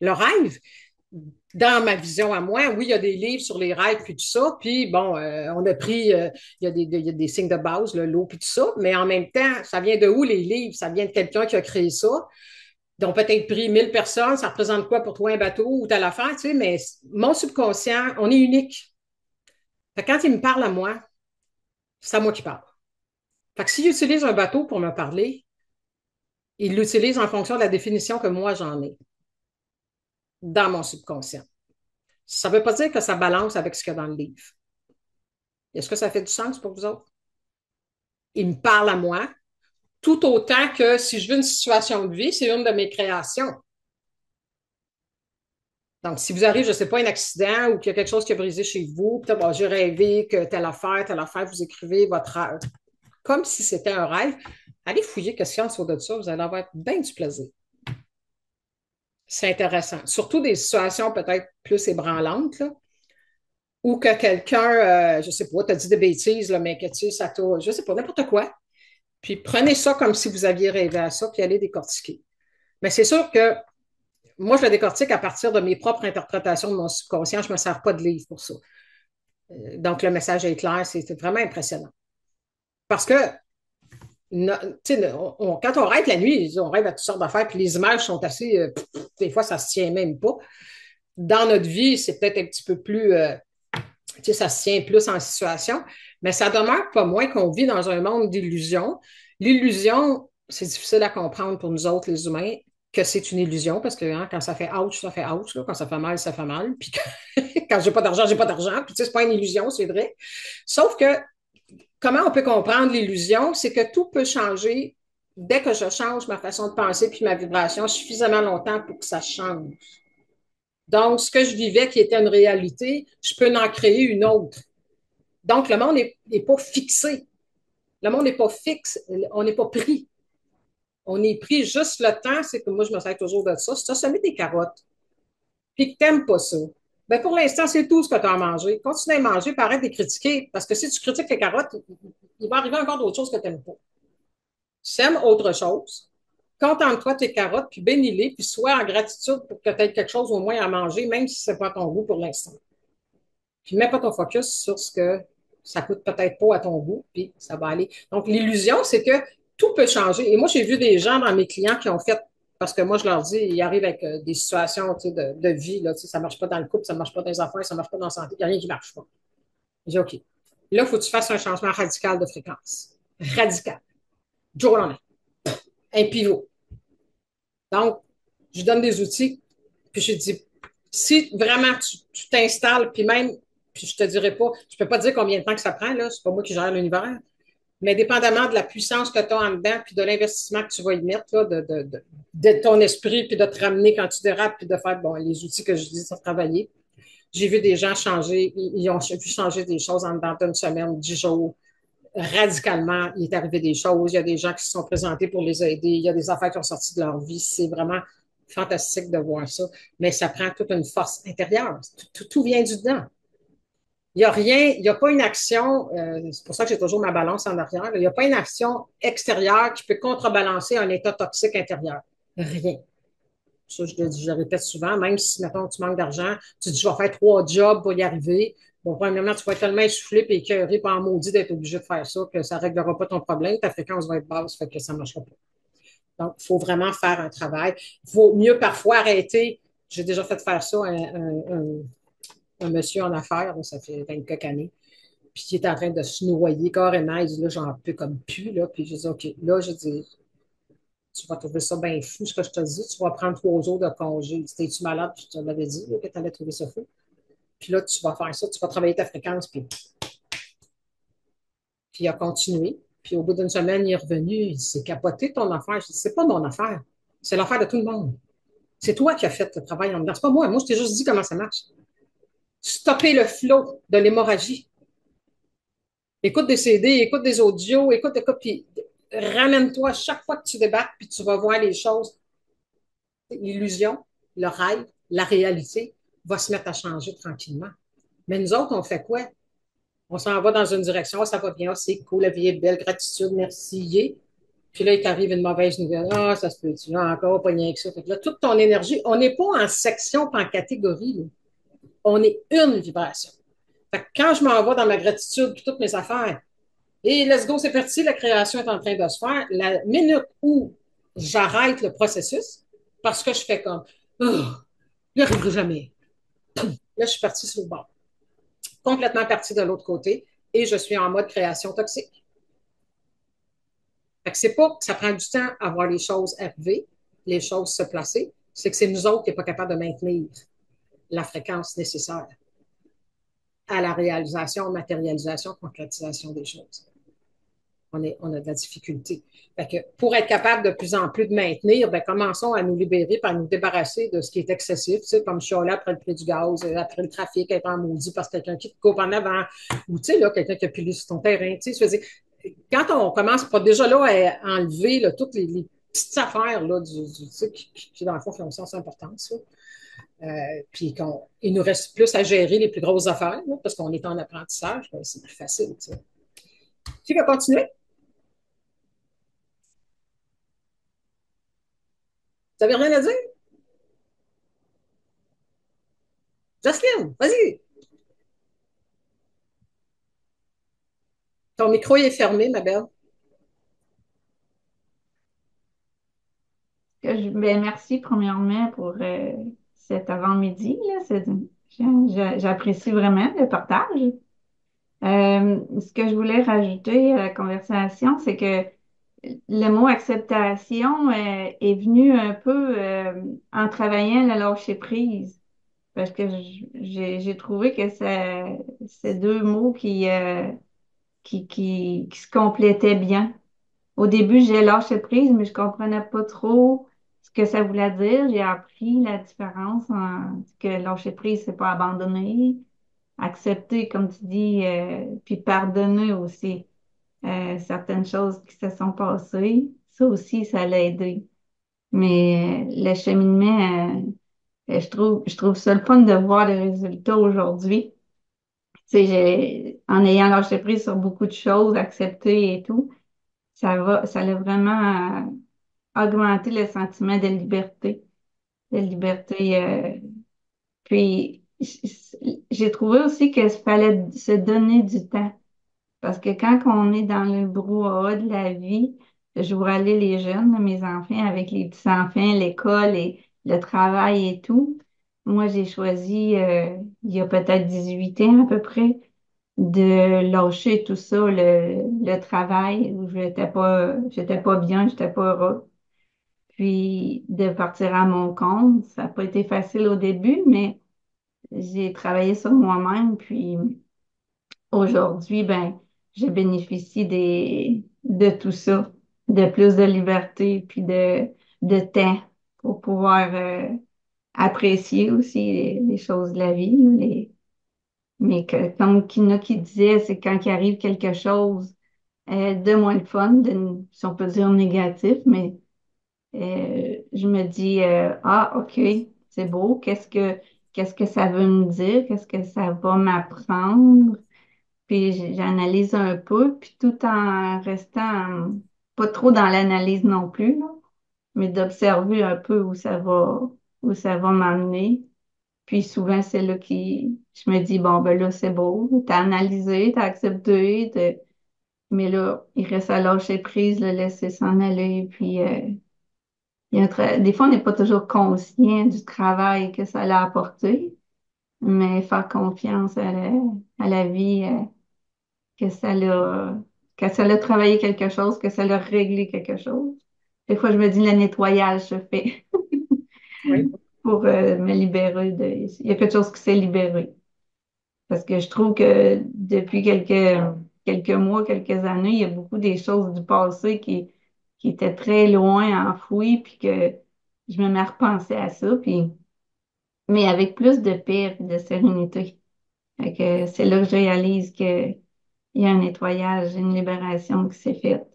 Speaker 1: Le rêve, dans ma vision à moi, oui, il y a des livres sur les rêves puis tout ça. Puis bon, euh, on a pris, euh, il, y a des, il, y a des, signes de base, l'eau puis tout ça. Mais en même temps, ça vient de où les livres? Ça vient de quelqu'un qui a créé ça ont peut-être pris 1000 personnes, ça représente quoi pour toi un bateau ou telle affaire, tu sais, mais mon subconscient, on est unique. quand il me parle à moi, c'est à moi qui parle. Fait que s'il utilise un bateau pour me parler, il l'utilise en fonction de la définition que moi j'en ai dans mon subconscient. Ça ne veut pas dire que ça balance avec ce qu'il y a dans le livre. Est-ce que ça fait du sens pour vous autres? Il me parle à moi, tout autant que si je veux une situation de vie, c'est une de mes créations. Donc, si vous arrive, je ne sais pas, un accident ou qu'il y a quelque chose qui a brisé chez vous, peut-être, j'ai rêvé que telle affaire, telle affaire, vous écrivez votre rêve. Comme si c'était un rêve. Allez fouiller question sur de ça, vous allez avoir bien du plaisir. C'est intéressant. Surtout des situations peut-être plus ébranlantes, là, ou que quelqu'un, euh, je ne sais pas, t'a dit des bêtises, là, mais que tu sais, ça t'a, je ne sais pas, n'importe quoi. Puis prenez ça comme si vous aviez rêvé à ça, puis allez décortiquer. Mais c'est sûr que moi, je le décortique à partir de mes propres interprétations de mon subconscient. Je ne me sers pas de livre pour ça. Euh, donc, le message est clair, c'est vraiment impressionnant. Parce que quand on rêve la nuit, on rêve à toutes sortes d'affaires, puis les images sont assez. Euh, des fois, ça ne se tient même pas. Dans notre vie, c'est peut-être un petit peu plus. Euh, ça se tient plus en situation, mais ça demeure pas moins qu'on vit dans un monde d'illusions. L'illusion, c'est difficile à comprendre pour nous autres, les humains, que c'est une illusion, parce que hein, quand ça fait ouch, ça fait ouch. quand ça fait mal, ça fait mal. Puis quand, j'ai pas d'argent, j'ai pas d'argent. Puis tu sais, c'est pas une illusion, c'est vrai. Sauf que comment on peut comprendre l'illusion? C'est que tout peut changer dès que je change ma façon de penser puis ma vibration suffisamment longtemps pour que ça change. Donc, ce que je vivais qui était une réalité, je peux en créer une autre. Donc, le monde n'est pas fixé. Le monde n'est pas fixe. On n'est pas pris. On est pris juste le temps, c'est que moi, je me sers toujours de ça. Tu as semé des carottes, puis que tu n'aimes pas ça, ben pour l'instant, c'est tout ce que tu as à manger. Continue à manger, arrête de critiquer, parce que si tu critiques les carottes, il va arriver encore d'autres choses que tu n'aimes pas. Sème autre chose. Contente-toi tes carottes, puis bénis-les, puis sois en gratitude pour que tu aies quelque chose au moins à manger, même si ce n'est pas ton goût pour l'instant. Puis mets pas ton focus sur ce que ça coûte peut-être pas à ton goût, puis ça va aller. Donc, l'illusion, c'est que tout peut changer. Et moi, j'ai vu des gens dans mes clients qui ont fait, parce que moi, je leur dis, ils arrivent avec euh, des situations de, de, vie, là, ça ne marche pas dans le couple, ça ne marche pas dans les affaires, ça ne marche pas dans la santé, il n'y a rien qui ne marche pas. J'ai OK. Là, il faut que tu fasses un changement radical de fréquence. Radical. Jour au Un pivot. Donc, je donne des outils, puis je dis, si vraiment tu t'installes, puis même, puis je te dirais pas, je peux pas dire combien de temps que ça prend, là, c'est pas moi qui gère l'univers, mais dépendamment de la puissance que tu as en dedans, puis de l'investissement que tu vas y mettre, de, de, ton esprit, puis de te ramener quand tu dérapes, puis de faire bon, les outils que je dis, de travailler. J'ai vu des gens changer, ils ont vu changer des choses en dedans d'une semaine, dix jours. Radicalement, il est arrivé des choses. Il y a des gens qui se sont présentés pour les aider. Il y a des affaires qui ont sorti de leur vie. C'est vraiment fantastique de voir ça. Mais ça prend toute une force intérieure. Tout, vient du dedans. Il n'y a rien, il n'y a pas une action, euh, c'est pour ça que j'ai toujours ma balance en arrière, il n'y a pas une action extérieure qui peut contrebalancer un état toxique intérieur. Rien. Ça, je, je le répète souvent, même si, mettons, tu manques d'argent, tu dis, je vais faire trois jobs pour y arriver. Bon, premièrement, tu vas être tellement essoufflé et écœuré par maudit d'être obligé de faire ça que ça ne réglera pas ton problème. Ta fréquence va être basse, fait que ça ne marchera pas. Donc, il faut vraiment faire un travail. Il vaut mieux parfois arrêter. J'ai déjà fait faire ça, un, un monsieur en affaires, ça fait 20 quelques années, puis qui est en train de se noyer carrément. Il dit là, j'en peux comme pu, là. Puis je dis, OK, là, je dis, tu vas trouver ça bien fou, ce que je te dis. Tu vas prendre trois jours de congé. T'es-tu malade? Puis tu l'avais dit que tu allais trouver ça fou. Puis là, tu vas faire ça, tu vas travailler ta fréquence. Puis, puis il a continué. Puis au bout d'une semaine, il est revenu. Il c'est capoté ton affaire. Je dis, c'est pas mon affaire. C'est l'affaire de tout le monde. C'est toi qui as fait le travail en dedans. C'est pas moi. Moi, je t'ai juste dit comment ça marche stopper le flot de l'hémorragie. Écoute des CD, écoute des audios, écoute, écoute, puis ramène-toi chaque fois que tu débarques, puis tu vas voir les choses. L'illusion, le rêve, la réalité va se mettre à changer tranquillement. Mais nous autres, on fait quoi? On s'en va dans une direction, ça va bien, c'est cool, la vie est belle, gratitude, merci. Puis là, il t'arrive une mauvaise nouvelle. Ah, ça se peut, tu encore pas rien que ça. Fait que là, toute ton énergie, on n'est pas en section, pas en catégorie. Là on est une vibration. quand je m'en vais dans ma gratitude et toutes mes affaires, et let's go, c'est parti, la création est en train de se faire. La minute où j'arrête le processus, parce que je fais comme, oh, il n'arrivera jamais. Là, je suis partie sur le bord. Complètement partie de l'autre côté et je suis en mode création toxique. Fait que c'est pas que ça prend du temps à voir les choses arriver, les choses se placer, c'est que c'est nous autres qui n'est pas capable de maintenir la fréquence nécessaire à la réalisation, matérialisation, concrétisation des choses. On, a de la difficulté. pour être capable de plus en plus de maintenir, ben, commençons à nous libérer, par nous débarrasser de ce qui est excessif, tu sais, comme je suis là après le prix du gaz, euh, après le trafic, être en maudit parce que quelqu'un qui te coupe en avant, ou tu sais, là, quelqu'un qui a pilé sur ton terrain. Tu sais, quand on commence pas déjà là à enlever là, toutes les, petites affaires là, tu sais, qui, dans le fond, font sens important, ça. Euh, puis qu'il nous reste plus à gérer les plus grosses affaires, parce qu'on est en apprentissage, ben, c'est plus facile. Tu, sais. tu veux continuer? n'avais rien à dire? Jocelyne, vas-y. Ton micro est fermé, ma belle.
Speaker 5: Ben, merci premièrement pour euh, cet avant-midi. J'apprécie vraiment le partage. Euh, ce que je voulais rajouter à la conversation, c'est que le mot acceptation euh, est venu un peu en travaillant la lâcher prise. Parce que j'ai trouvé que c'est deux mots qui, qui, qui, qui se complétaient bien. Au début, j'ai lâché prise, mais je comprenais pas trop ce que ça voulait dire. J'ai appris la différence en que lâcher prise, c'est pas abandonner, accepter, comme tu dis, euh, puis pardonner aussi euh, certaines choses qui se sont passées. Ça aussi, ça l'a aidé. Mais euh, le cheminement, je trouve, je trouve ça le fun de voir les résultats aujourd'hui. En ayant lâché prise sur beaucoup de choses, accepté et tout, ça va, ça a vraiment euh, augmenté le sentiment de liberté. De liberté. Euh, puis, j'ai trouvé aussi qu'il fallait se donner du temps. Parce que quand on est dans le brouhaha de la vie, je vois aller les jeunes, mes enfants, avec les petits-enfants, l'école et le travail et tout. Moi, j'ai choisi, euh, il y a peut-être 18 ans à peu près, de lâcher tout ça, le, le travail où j'étais pas, j'étais pas bien, j'étais pas heureux. Puis de partir à mon compte, ça n'a pas été facile au début, mais j'ai travaillé sur moi-même. Puis aujourd'hui, ben, je bénéficie des, de tout ça, de plus de liberté, puis de, de temps pour pouvoir euh, apprécier aussi les, choses de la vie, les, mais que, comme Kina qui disait, c'est quand il arrive quelque chose euh, de moins le fun, si on peut dire négatif, mais euh, je me dis euh, Ah, OK, c'est beau, qu'est-ce que qu'est-ce que ça veut me dire, qu'est-ce que ça va m'apprendre? Puis j'analyse un peu, puis tout en restant pas trop dans l'analyse non plus, mais d'observer un peu où ça va, où ça va m'amener. Puis souvent, c'est là qui, je me dis, bon, ben là, c'est beau, t'as analysé, t'as accepté, mais là, il reste à lâcher prise, le laisser s'en aller. Puis, euh, des fois, on n'est pas toujours conscient du travail que ça a apporté, mais faire confiance à la, à la vie, euh, que ça l'a, que ça l'a travaillé quelque chose, que ça l'a réglé quelque chose. Des fois, je me dis, le nettoyage se fait. oui pour euh, me libérer de. Il y a quelque chose qui s'est libéré. Parce que je trouve que depuis quelques, quelques mois, quelques années, il y a beaucoup des choses du passé qui, qui étaient très loin, enfouies, puis que je me mets à repenser à ça, puis, mais avec plus de paix et de sérénité. c'est là que je réalise qu'il y a un nettoyage, une libération qui s'est faite.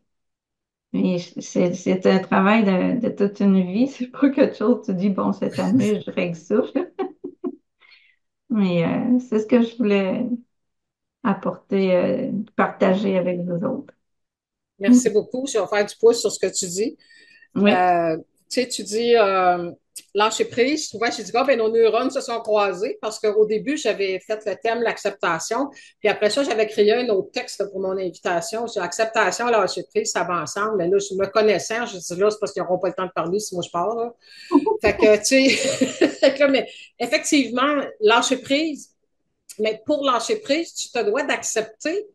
Speaker 5: Mais c'est un travail de, toute une vie. C'est pas quelque chose, tu dis, bon, cette année, je règle ça. Mais euh, c'est ce que je voulais apporter, euh, partager avec vous autres.
Speaker 1: Merci beaucoup. Je vais faire du pouce sur ce que tu dis. Oui. Euh, tu sais, tu dis lâcher prise, souvent, j'ai dit, ah, ben, nos neurones se sont croisés parce qu'au début, j'avais fait le thème l'acceptation. Puis après ça, j'avais créé un autre texte pour mon invitation. J'ai acceptation, lâcher prise, ça va ensemble. Mais là, je me connaissant, je dis là, c'est parce qu'ils n'auront pas le temps de parler si moi je parle. fait que, tu sais, mais effectivement, lâcher prise. Mais pour lâcher prise, tu te dois d'accepter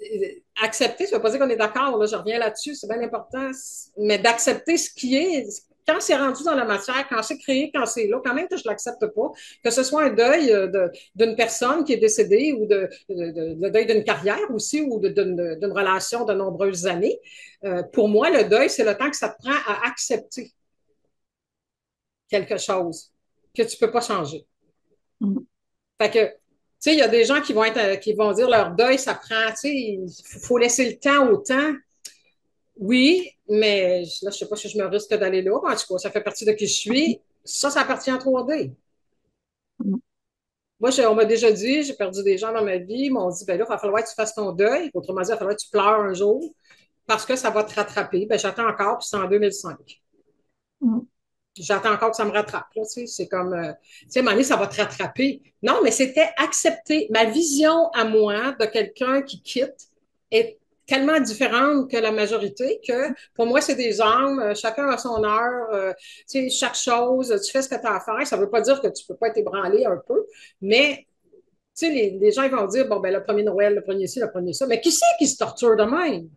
Speaker 1: euh, accepter, ça ne veut pas dire qu'on est d'accord, là, je reviens là-dessus, c'est bien important, mais d'accepter ce qui est, quand c'est rendu dans la matière, quand c'est créé, quand c'est là, quand même que je l'accepte pas, que ce soit un deuil euh, d'une personne qui est décédée ou de, le deuil d'une carrière aussi ou d'une relation de nombreuses années, euh, pour moi, le deuil, c'est le temps que ça te prend à accepter quelque chose que tu peux pas changer. Mm. Fait que, tu sais, il y a des gens qui vont être, qui vont dire leur deuil, ça prend, tu sais, il faut laisser le temps au temps. Oui, mais là, je ne sais pas si je me risque d'aller là. En tout cas, ça fait partie de qui je suis. Ça, ça appartient à 3D. Moi, on m'a déjà dit, j'ai perdu des gens dans ma vie, ils m'ont dit, ben là, il va falloir que tu fasses ton deuil. Autrement dit, il va falloir que tu pleures un jour parce que ça va te rattraper. Ben, j'attends encore, puis c'est en 2005. J'attends encore que ça me rattrape. c'est comme, euh, tu sais, ça va te rattraper. Non, mais c'était accepter. Ma vision à moi de quelqu'un qui quitte est tellement différentes que la majorité que pour moi, c'est des hommes, euh, chacun a son heure, euh, tu sais, chaque chose, tu fais ce que tu as à faire. Ça ne veut pas dire que tu ne peux pas être ébranlé un peu, mais tu sais, les, les, gens vont dire, bon, ben, le premier Noël, le premier ci, le premier ça. Mais qui c'est qui se torture de même?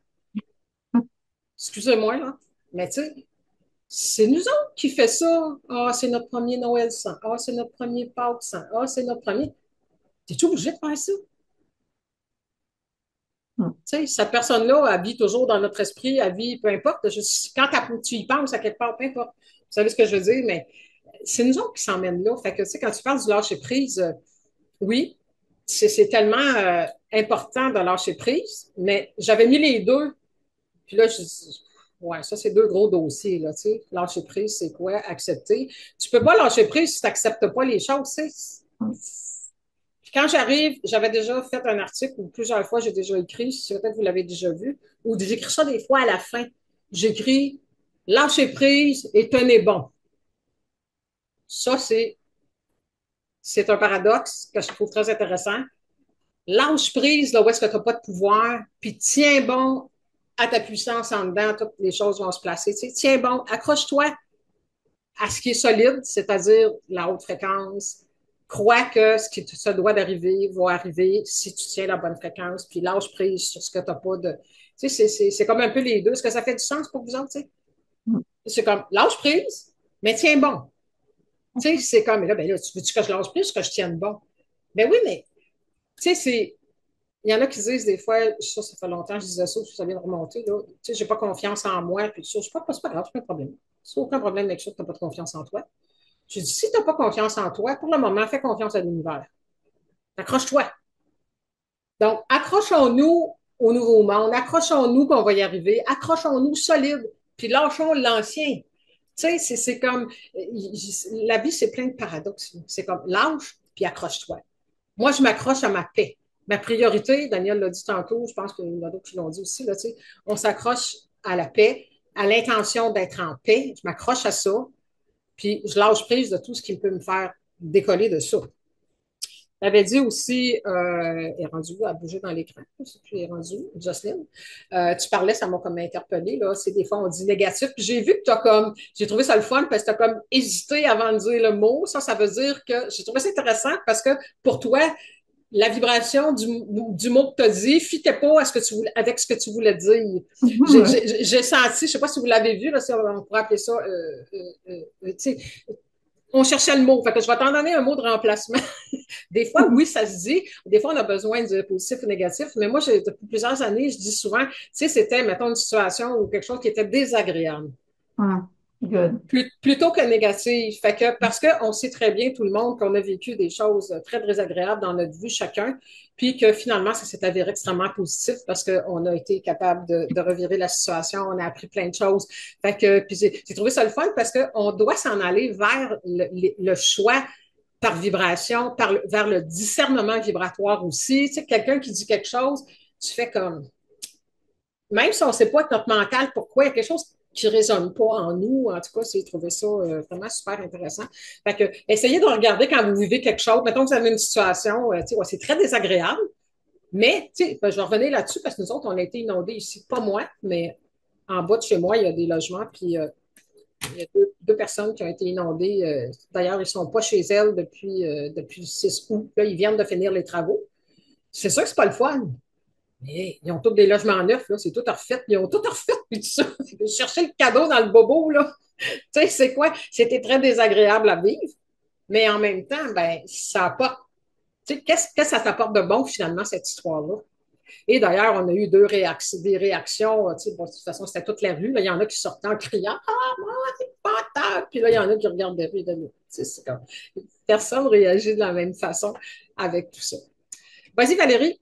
Speaker 1: Excusez-moi, là. Mais tu sais, c'est nous autres qui fait ça. Ah, c'est notre premier Noël sans. Ah, c'est notre premier Pâques sans. Ah, c'est notre premier. T'es-tu obligé de faire ça? Sais, cette personne-là, elle vit toujours dans notre esprit, elle vit, peu importe. quand tu y penses à quelque part, peu importe. Vous savez ce que je veux dire, mais c'est nous autres qui s'emmènent là. Fait que, tu sais, quand tu parles du lâcher prise, euh, oui, c'est tellement euh, important de lâcher prise, mais j'avais mis les deux. Puis là, je ouais, ça, c'est deux gros dossiers, là, tu sais. Lâcher prise, c'est quoi? Accepter. Tu peux pas lâcher prise si tu n'acceptes pas les choses, tu sais. Quand j'arrive, j'avais déjà fait un article où plusieurs fois j'ai déjà écrit, peut-être vous l'avez déjà vu, ou j'écris ça des fois à la fin. J'écris lâcher prise et tenez bon. Ça, c'est c'est un paradoxe que je trouve très intéressant. Lâche prise là où est-ce que tu n'as pas de pouvoir, puis tiens bon à ta puissance en dedans, toutes les choses vont se placer. tiens bon, accroche-toi à ce qui est solide, c'est-à-dire la haute fréquence. Crois que ce qui se doit d'arriver va arriver si tu tiens la bonne fréquence, puis lâche prise sur ce que tu n'as pas de. Tu sais, c'est comme un peu les deux. Est-ce que ça fait du sens pour vous autres? Tu sais? Mm. C'est comme lâche prise, mais tiens bon. Tu sais, c'est comme, là, ben là, tu veux-tu que je lâche plus, que je tienne bon? Ben oui, mais, tu sais, c'est. Il y en a qui disent des fois, ça, ça fait longtemps que je disais ça, ça vient de remonter, là. Tu sais, j'ai pas confiance en moi, puis ça, c'est pas, pas grave, c'est pas un problème. C'est aucun problème avec ça tu n'as pas de confiance en toi. Je dis, si tu n'as pas confiance en toi, pour le moment, fais confiance à l'univers. Accroche-toi. Donc, accrochons-nous au nouveau monde, accrochons-nous qu'on va y arriver, accrochons-nous solide, puis lâchons l'ancien. Tu sais, c'est comme, la vie, c'est plein de paradoxes. C'est comme, lâche, puis accroche-toi. Moi, je m'accroche à ma paix. Ma priorité, Daniel l'a dit tantôt, je pense qu'il y en a d'autres qui l'ont dit aussi, là, tu sais, on s'accroche à la paix, à l'intention d'être en paix. Je m'accroche à ça, puis je lâche prise de tout ce qui peut me faire décoller de ça. Tu avais dit aussi, euh, est rendu à bouger dans l'écran, plus, est rendu, Jocelyne? Euh, tu parlais, ça m'a comme interpellé, là. C'est des fois, on dit négatif. Puis j'ai vu que tu as comme, j'ai trouvé ça le fun parce que tu as comme hésité avant de dire le mot. Ça, ça veut dire que j'ai trouvé ça intéressant parce que pour toi, la vibration du, du mot que tu as dit fitait pas à ce que tu voulais, avec ce que tu voulais dire. J'ai senti, je sais pas si vous l'avez vu, là, si on pourrait appeler ça, euh, euh, euh, sais, on cherchait le mot. Fait que je vais t'en donner un mot de remplacement. des fois, oui, ça se dit. Des fois, on a besoin de positif ou négatif. Mais moi, depuis plusieurs années, je dis souvent, tu sais, c'était, mettons, une situation ou quelque chose qui était désagréable. Plutôt que négatif. Fait que, parce qu'on sait très bien, tout le monde, qu'on a vécu des choses très désagréables dans notre vie, chacun puis que finalement, ça s'est avéré extrêmement positif parce qu'on a été capable de, revirer la situation, on a appris plein de choses. Fait que, j'ai trouvé ça le fun parce qu'on doit s'en aller vers le, choix par vibration, par, vers le discernement vibratoire aussi. Tu sais, quelqu'un qui dit quelque chose, tu fais comme, même si on ne sait pas notre mental, pourquoi il y a quelque chose qui ne résonne pas en nous. En tout cas, j'ai trouvé ça euh, vraiment super intéressant. Fait que, essayez de regarder quand vous vivez quelque chose. Mettons que vous avez une situation, euh, c'est très désagréable. Mais, ben, je vais revenir là-dessus parce que nous autres, on a été inondés ici. Pas moi, mais en bas de chez moi, il y a des logements. Puis, euh, il y a deux, personnes qui ont été inondées. D'ailleurs, ils ne sont pas chez elles depuis, depuis le 6 août. Là, ils viennent de finir les travaux. C'est sûr que ce n'est pas le fun. Ils ont tous des logements neufs, c'est tout refait. Ils ont tout refait, puis tout ça. Chercher le cadeau dans le bobo, là. tu sais, c'est quoi? C'était très désagréable à vivre, mais en même temps, ben, ça apporte. Tu sais, qu'est-ce que ça t'apporte de bon, finalement, cette histoire-là? Et d'ailleurs, on a eu deux réactions, des réactions. Sais, bon, de toute façon, c'était toute la rue. Là. Il y en a qui sortaient en criant Ah, moi, c'est pas Puis là, il y en a qui regardaient comme... Personne réagit de la même façon avec tout ça. Vas-y, Valérie.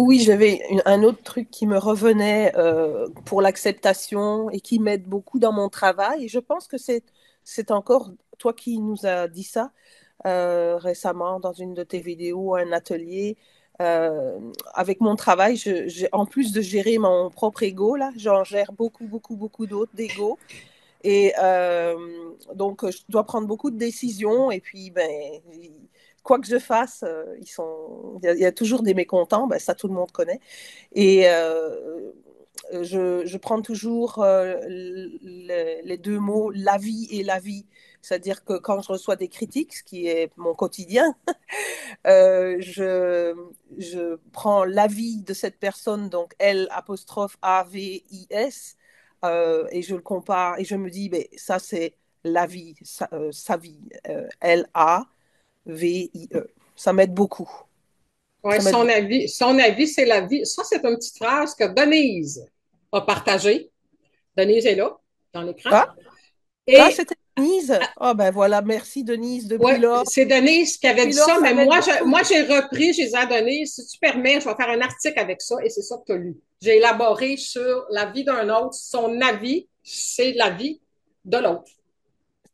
Speaker 3: Oui, j'avais un autre truc qui me revenait euh, pour l'acceptation et qui m'aide beaucoup dans mon travail. Et je pense que c'est, encore toi qui nous as dit ça euh, récemment dans une de tes vidéos, un atelier. Euh, avec mon travail, en plus de gérer mon propre ego, là, j'en gère beaucoup, beaucoup, beaucoup d'autres d'ego. Et donc, je dois prendre beaucoup de décisions. Et puis, ben, quoi que je fasse, ils sont, il y, a toujours des mécontents, ben, ça tout le monde connaît. Et je, je, prends toujours les, les, deux mots la vie et la vie. C'est-à-dire que quand je reçois des critiques, ce qui est mon quotidien, euh, je, je prends l'avis de cette personne, donc L apostrophe A-V-I-S, euh, et je le compare et je me dis, mais ça c'est la vie, sa, euh, vie, L-A-V-I-E. Ça m'aide beaucoup.
Speaker 1: Oui, son avis, son avis, c'est la vie. Ça, c'est une petite phrase que Denise a partagée. Denise est là, dans l'écran.
Speaker 3: Ah, et... Ah, c'était Denise? Ah, ben voilà, merci Denise. Depuis
Speaker 1: C'est Denise qui avait dit ça, mais moi, moi, j'ai repris, j'ai dit à Denise, si tu permets, je vais faire un article avec ça, et c'est ça que tu as lu. J'ai élaboré sur la vie d'un autre. Son avis, c'est la vie de l'autre.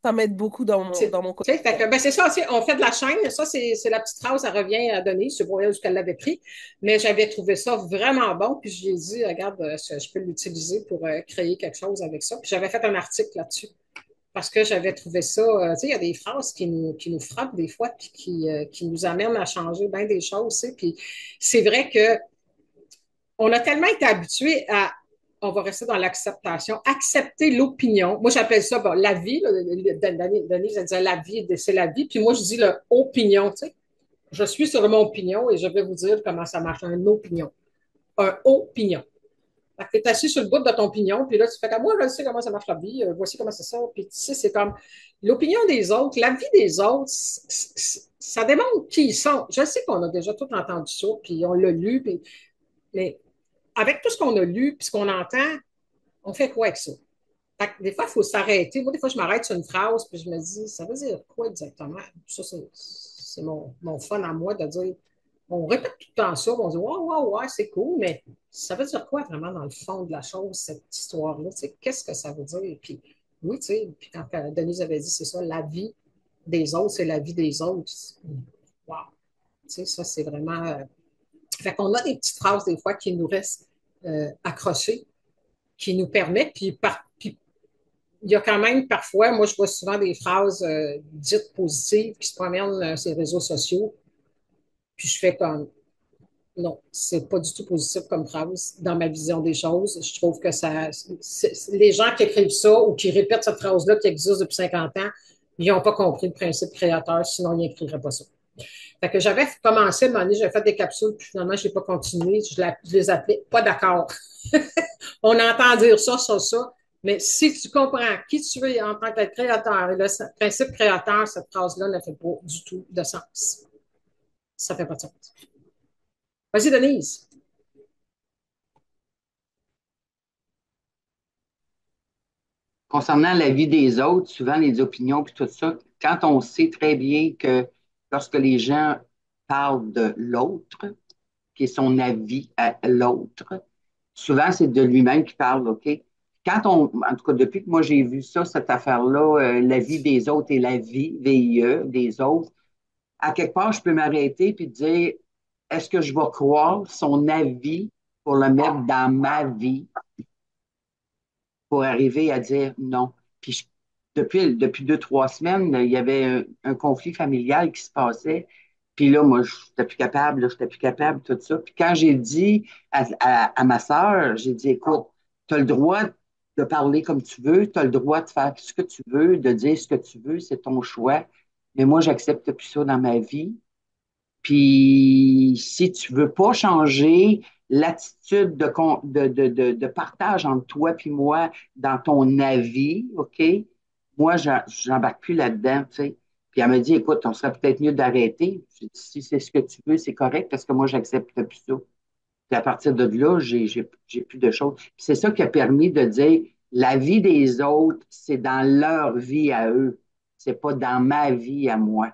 Speaker 3: Ça m'aide beaucoup dans mon, dans mon côté.
Speaker 1: Ben c'est ça aussi, on fait de la chaîne. Ça, c'est la petite phrase, ça revient à Denise. Je voyais où qu'elle l'avait pris. Mais j'avais trouvé ça vraiment bon. Puis j'ai dit, regarde, euh, je peux l'utiliser pour euh, créer quelque chose avec ça. Puis j'avais fait un article là-dessus parce que j'avais trouvé ça, euh, tu sais, il y a des phrases qui nous, qui nous frappent des fois, puis qui, euh, qui nous amènent à changer bien des choses, sais. Puis c'est vrai que on a tellement été habitués à, on va rester dans l'acceptation, accepter l'opinion. Moi, j'appelle ça la vie. Denise, elle disait la vie, c'est la vie. Puis moi, je dis l'opinion, tu sais. Je suis sur mon opinion et je vais vous dire comment ça marche, une opinion. Un opinion. Tu es assis sur le bout de ton pignon, puis là, tu fais comme moi, je sais comment ça marche la vie, euh, voici comment c'est ça. Puis tu sais, c'est comme l'opinion des autres, la vie des autres, ça démontre qui ils sont. Je sais qu'on a déjà tout entendu ça, puis on l'a lu, puis, mais avec tout ce qu'on a lu, puis ce qu'on entend, on fait quoi avec ça? des fois, il faut s'arrêter. Moi, des fois, je m'arrête sur une phrase, puis je me dis, ça veut dire quoi exactement? Ça, c'est mon, fun à moi de dire on répète tout le temps ça, on dit Ouais, ouais, ouais, c'est cool, mais ça veut dire quoi vraiment dans le fond de la chose, cette histoire-là? Qu'est-ce que ça veut dire? Puis oui, tu sais, puis quand euh, Denise avait dit, c'est ça, la vie des autres, c'est la vie des autres. Wow! Tu sais, ça, c'est vraiment. Euh, fait qu'on a des petites phrases des fois qui nous restent euh, accrochées, qui nous permettent, puis, puis il y a quand même parfois, moi, je vois souvent des phrases dites positives qui se promènent sur les réseaux sociaux, puis je fais comme non, c'est pas du tout positif comme phrase dans ma vision des choses. Je trouve que ça, les gens qui écrivent ça ou qui répètent cette phrase-là qui existe depuis 50 ans, ils n'ont pas compris le principe créateur, sinon ils n'écriraient pas ça. Fait que j'avais commencé, à moment donné, j'avais fait des capsules, puis finalement, je n'ai pas continué. Je, les appelais pas d'accord. On entend dire ça, ça, ça. Mais si tu comprends qui tu es en tant que créateur et le principe créateur, cette phrase-là ne fait pas du tout de sens ça fait pas de sens. Vas-y, Denise.
Speaker 6: Concernant la vie des autres, souvent les opinions puis tout ça, quand on sait très bien que lorsque les gens parlent de l'autre, qui est son avis à l'autre, souvent c'est de lui-même qui parle, OK? Quand on, en tout cas, depuis que moi j'ai vu ça, cette affaire-là, euh, la vie des autres et la vie, VIE, des autres, à quelque part, je peux m'arrêter puis dire, est-ce que je vais croire son avis pour le mettre dans ma vie pour arriver à dire non? Puis depuis, depuis deux, trois semaines, il y avait un, conflit familial qui se passait. Puis là, moi, je n'étais plus capable, je n'étais plus capable, tout ça. Puis quand j'ai dit à, ma soeur, j'ai dit, écoute, tu as le droit de parler comme tu veux, tu as le droit de faire ce que tu veux, de dire ce que tu veux, c'est ton choix mais moi, j'accepte plus ça dans ma vie. Puis, si tu veux pas changer l'attitude de, de, de, de, partage entre toi et moi dans ton avis, OK? Moi, j'embarque plus là-dedans, tu sais. Puis elle me dit, écoute, on serait peut-être mieux d'arrêter. Si c'est ce que tu veux, c'est correct parce que moi, j'accepte plus ça. Puis à partir de là, j'ai plus de choses. c'est ça qui a permis de dire, la vie des autres, c'est dans leur vie à eux c'est pas dans ma vie à moi.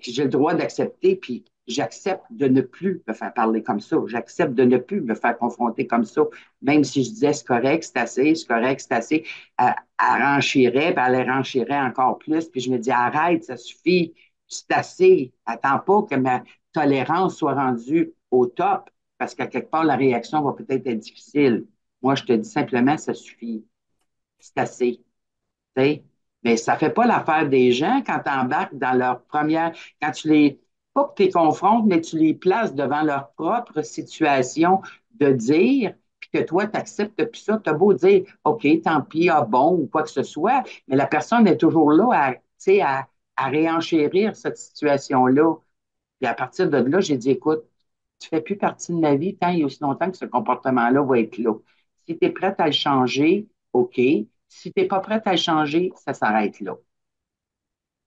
Speaker 6: J'ai le droit d'accepter, puis j'accepte de ne plus me faire parler comme ça. J'accepte de ne plus me faire confronter comme ça. Même si je disais c'est correct, c'est assez, c'est correct, c'est assez, elle, renchirait, puis elle renchirait encore plus. Puis je me dis arrête, ça suffit, c'est assez. Attends pas que ma tolérance soit rendue au top, parce qu'à quelque part, la réaction va peut-être être difficile. Moi, je te dis simplement, ça suffit. C'est assez. Tu sais? Mais ça ne fait pas l'affaire des gens quand tu embarques dans leur première, quand tu les, pas que tu les confrontes, mais tu les places devant leur propre situation de dire, puis que toi, tu acceptes plus ça, tu as beau dire, OK, tant pis, ah bon, ou quoi que ce soit, mais la personne est toujours là à, à, à réenchérir cette situation-là. Puis à partir de là, j'ai dit, écoute, tu ne fais plus partie de ma vie tant et aussi longtemps que ce comportement-là va être là. Si tu es prête à le changer, OK. Si tu n'es pas prête à le changer, ça s'arrête là.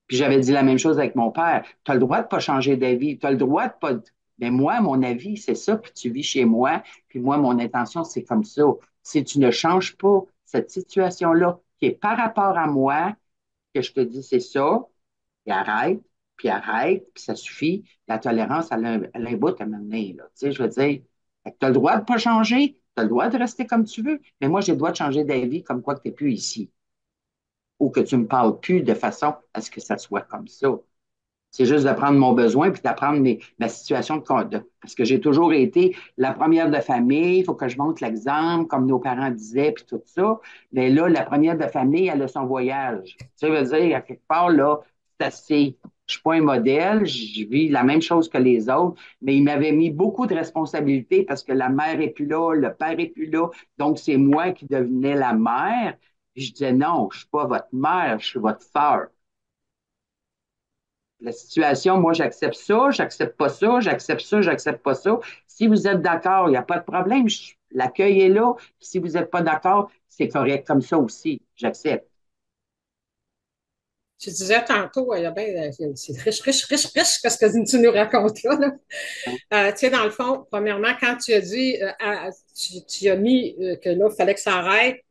Speaker 6: Puis j'avais dit la même chose avec mon père. Tu as le droit de pas changer d'avis. Tu as le droit de pas. Mais moi, mon avis, c'est ça, puis tu vis chez moi, puis moi, mon intention, c'est comme ça. Si tu ne changes pas cette situation-là qui est par rapport à moi, que je te dis c'est ça, puis arrête, puis arrête, puis ça suffit. La tolérance, elle a, un bout à m'amener. Tu sais, je veux dire, tu as le droit de pas changer, tu as le droit de rester comme tu veux, mais moi, j'ai le droit de changer d'avis comme quoi que tu n'es plus ici. Ou que tu ne me parles plus de façon à ce que ça soit comme ça. C'est juste de prendre mon besoin puis d'apprendre ma situation de, parce que j'ai toujours été la première de famille, il faut que je montre l'exemple, comme nos parents disaient, puis tout ça. Mais là, la première de famille, elle a son voyage. Ça veut dire, à quelque part, là, c'est assez. Je suis pas un modèle, je vis la même chose que les autres, mais il m'avait mis beaucoup de responsabilités parce que la mère est plus là, le père est plus là, donc c'est moi qui devenais la mère. Je disais non, je suis pas votre mère, je suis votre sœur la situation, moi, j'accepte ça, j'accepte pas ça, j'accepte ça, j'accepte pas ça. Si vous êtes d'accord, il n'y a pas de problème. L'accueil est là. Si vous n'êtes pas d'accord, c'est correct comme ça aussi. J'accepte.
Speaker 1: Tu disais tantôt, bien, c'est riche, riche, riche, riche, qu'est-ce que tu nous racontes là. Euh, tu sais, dans le fond, premièrement, quand tu as dit, euh, tu, as mis que là, il fallait que ça arrête,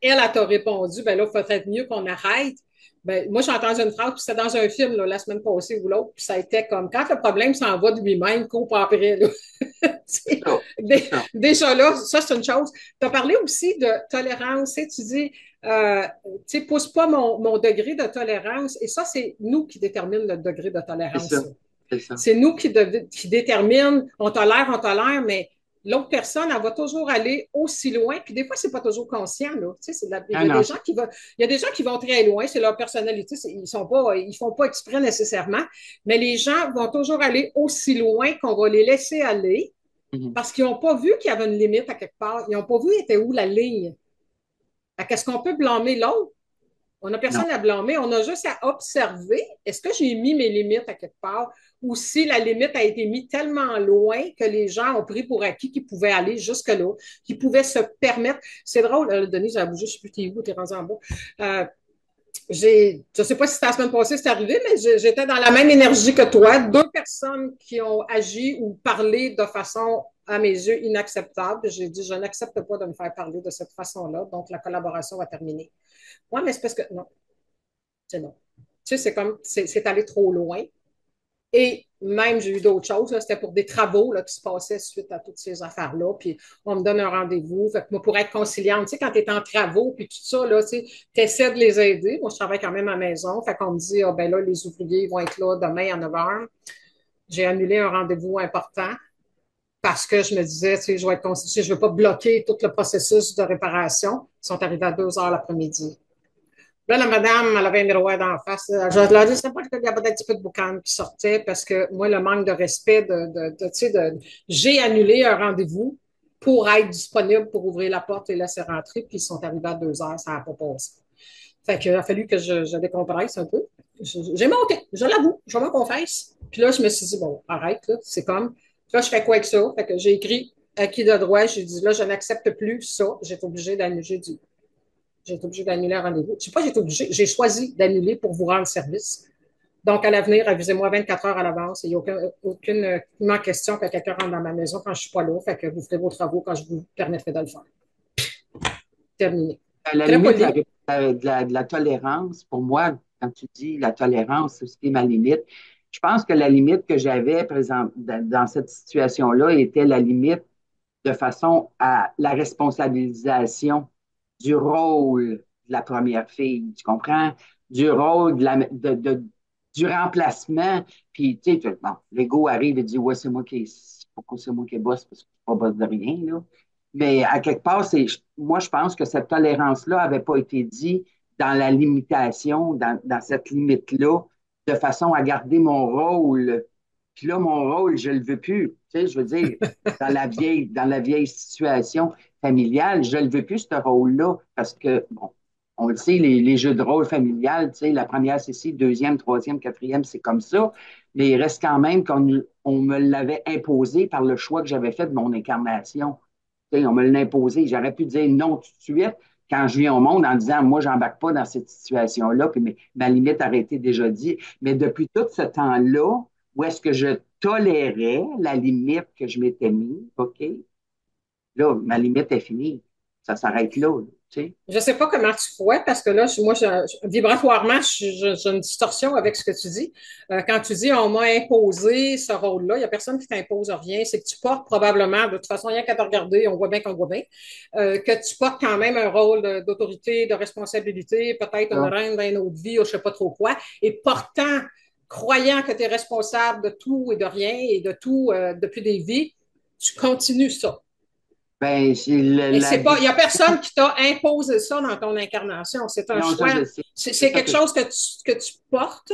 Speaker 1: elle, elle t'a répondu, ben là, il faudrait mieux qu'on arrête. Ben, moi, j'ai entendu une phrase, puis c'était dans un film la semaine passée ou l'autre, puis ça a été comme quand le problème s'en va de lui-même, coupe après. Là. déjà là, ça, c'est une chose. Tu as parlé aussi de tolérance. Tu dis, euh, tu sais, pousse pas mon, mon, degré de tolérance. Et ça, c'est nous qui détermine le degré de tolérance. C'est nous qui, qui détermine, on tolère, on tolère, mais l'autre personne, elle va toujours aller aussi loin. Puis des fois, c'est pas toujours conscient. Là. Tu sais, il, y a des gens qui vont, il y a des gens qui vont très loin, c'est leur personnalité, ils sont pas, ils font pas exprès nécessairement, mais les gens vont toujours aller aussi loin qu'on va les laisser aller mm-hmm. parce qu'ils n'ont pas vu qu'il y avait une limite à quelque part. Ils n'ont pas vu était où la ligne. Qu'est-ce qu'on peut blâmer l'autre? On n'a personne à blâmer, on a juste à observer. Est-ce que j'ai mis mes limites à quelque part? ou si la limite a été mise tellement loin que les gens ont pris pour acquis qu'ils pouvaient aller jusque-là, qu'ils pouvaient se permettre. C'est drôle, euh, Denis, j'ai bougé, je ne sais plus t'es où, t'es rendu en bas. Euh, je ne sais pas si c'était la semaine passée, c'est arrivé, mais j'étais dans la même énergie que toi. Deux personnes qui ont agi ou parlé de façon, à mes yeux, inacceptable. J'ai dit, je n'accepte pas de me faire parler de cette façon-là, donc la collaboration va terminer. Moi, mais c'est parce que non. C'est non. Tu sais, c'est comme, c'est allé trop loin. Et même, j'ai eu d'autres choses. C'était pour des travaux là, qui se passaient suite à toutes ces affaires-là. Puis on me donne un rendez-vous. Moi, pour être conciliante, tu sais, quand tu es en travaux, puis tout ça, tu essaies de les aider. Moi, je travaille quand même à la maison. Fait qu'on me dit, ah, ben là, les ouvriers vont être là demain à 9 h. J'ai annulé un rendez-vous important parce que je me disais, tu sais, je vais être je ne veux pas bloquer tout le processus de réparation. Ils sont arrivés à 2 h l'après-midi. Là, la madame, elle avait un miroir d'en face. Je leur disais pas qu'il y avait un petit peu de boucan qui sortait parce que moi, le manque de respect de, de, tu sais, de, j'ai annulé un rendez-vous pour être disponible pour ouvrir la porte et laisser rentrer, puis ils sont arrivés à deux heures, ça n'a pas passé. Fait qu'il a fallu que je, je décompresse un peu. J'ai monté, je l'avoue, je me confesse. Puis là, je me suis dit, bon, arrête, c'est comme. Là, je fais quoi avec ça? Fait que j'ai écrit à qui de droit, j'ai dit, là, je n'accepte plus ça, j'ai obligé d'annuler du, j'ai été obligée d'annuler un rendez-vous. Je ne sais pas, j'ai été obligée, j'ai choisi d'annuler pour vous rendre service. Donc, à l'avenir, avisez-moi 24 heures à l'avance. Il n'y a aucun, aucune, question que quelqu'un rentre dans ma maison quand je ne suis pas là. Fait que vous ferez vos travaux quand je vous permettrai de le faire. Terminé.
Speaker 6: La limite de la, tolérance, pour moi, quand tu dis la tolérance, c'est ma limite. Je pense que la limite que j'avais dans cette situation-là était la limite de façon à la responsabilisation du rôle de la première fille, tu comprends? Du rôle de la, de, du remplacement. Puis, tu sais, bon, l'ego arrive et dit, ouais, c'est moi qui, pourquoi c'est moi qui bosse parce que je suis pas boss de rien, là. Mais à quelque part, c'est, moi, je pense que cette tolérance-là n'avait pas été dit dans la limitation, dans, dans cette limite-là, de façon à garder mon rôle. Puis là, mon rôle, je ne le veux plus. Je veux dire, dans la vieille, dans la vieille situation familiale, je ne veux plus, ce rôle-là, parce que, bon, on le sait, les, jeux de rôle familial, tu sais, la première, c'est ici, deuxième, troisième, quatrième, c'est comme ça. Mais il reste quand même qu'on on me l'avait imposé par le choix que j'avais fait de mon incarnation. Tu sais, on me l'a imposé. J'aurais pu dire non tout de suite quand je viens au monde en disant moi, j'embarque pas dans cette situation-là, puis ma limite aurait été déjà dit. Mais depuis tout ce temps-là, où est-ce que je tolérais la limite que je m'étais mise, OK? Là, ma limite est finie. Ça s'arrête là.
Speaker 1: Je ne sais pas comment tu vois, parce que là, moi, vibratoirement, j'ai une distorsion avec ce que tu dis. Euh, quand tu dis on m'a imposé ce rôle-là, il n'y a personne qui t'impose rien. C'est que tu portes probablement, de toute façon, rien qu'à te regarder, on voit bien qu'on voit bien, euh, que tu portes quand même un rôle d'autorité, de responsabilité, peut-être une reine dans une autre vie, ou je ne sais pas trop quoi, et portant, croyant que tu es responsable de tout et de rien et de tout euh, depuis des vies, tu continues ça.
Speaker 6: Ben,
Speaker 1: il n'y a personne qui t'a imposé ça dans ton incarnation. C'est un choix. C'est quelque chose que tu, que tu portes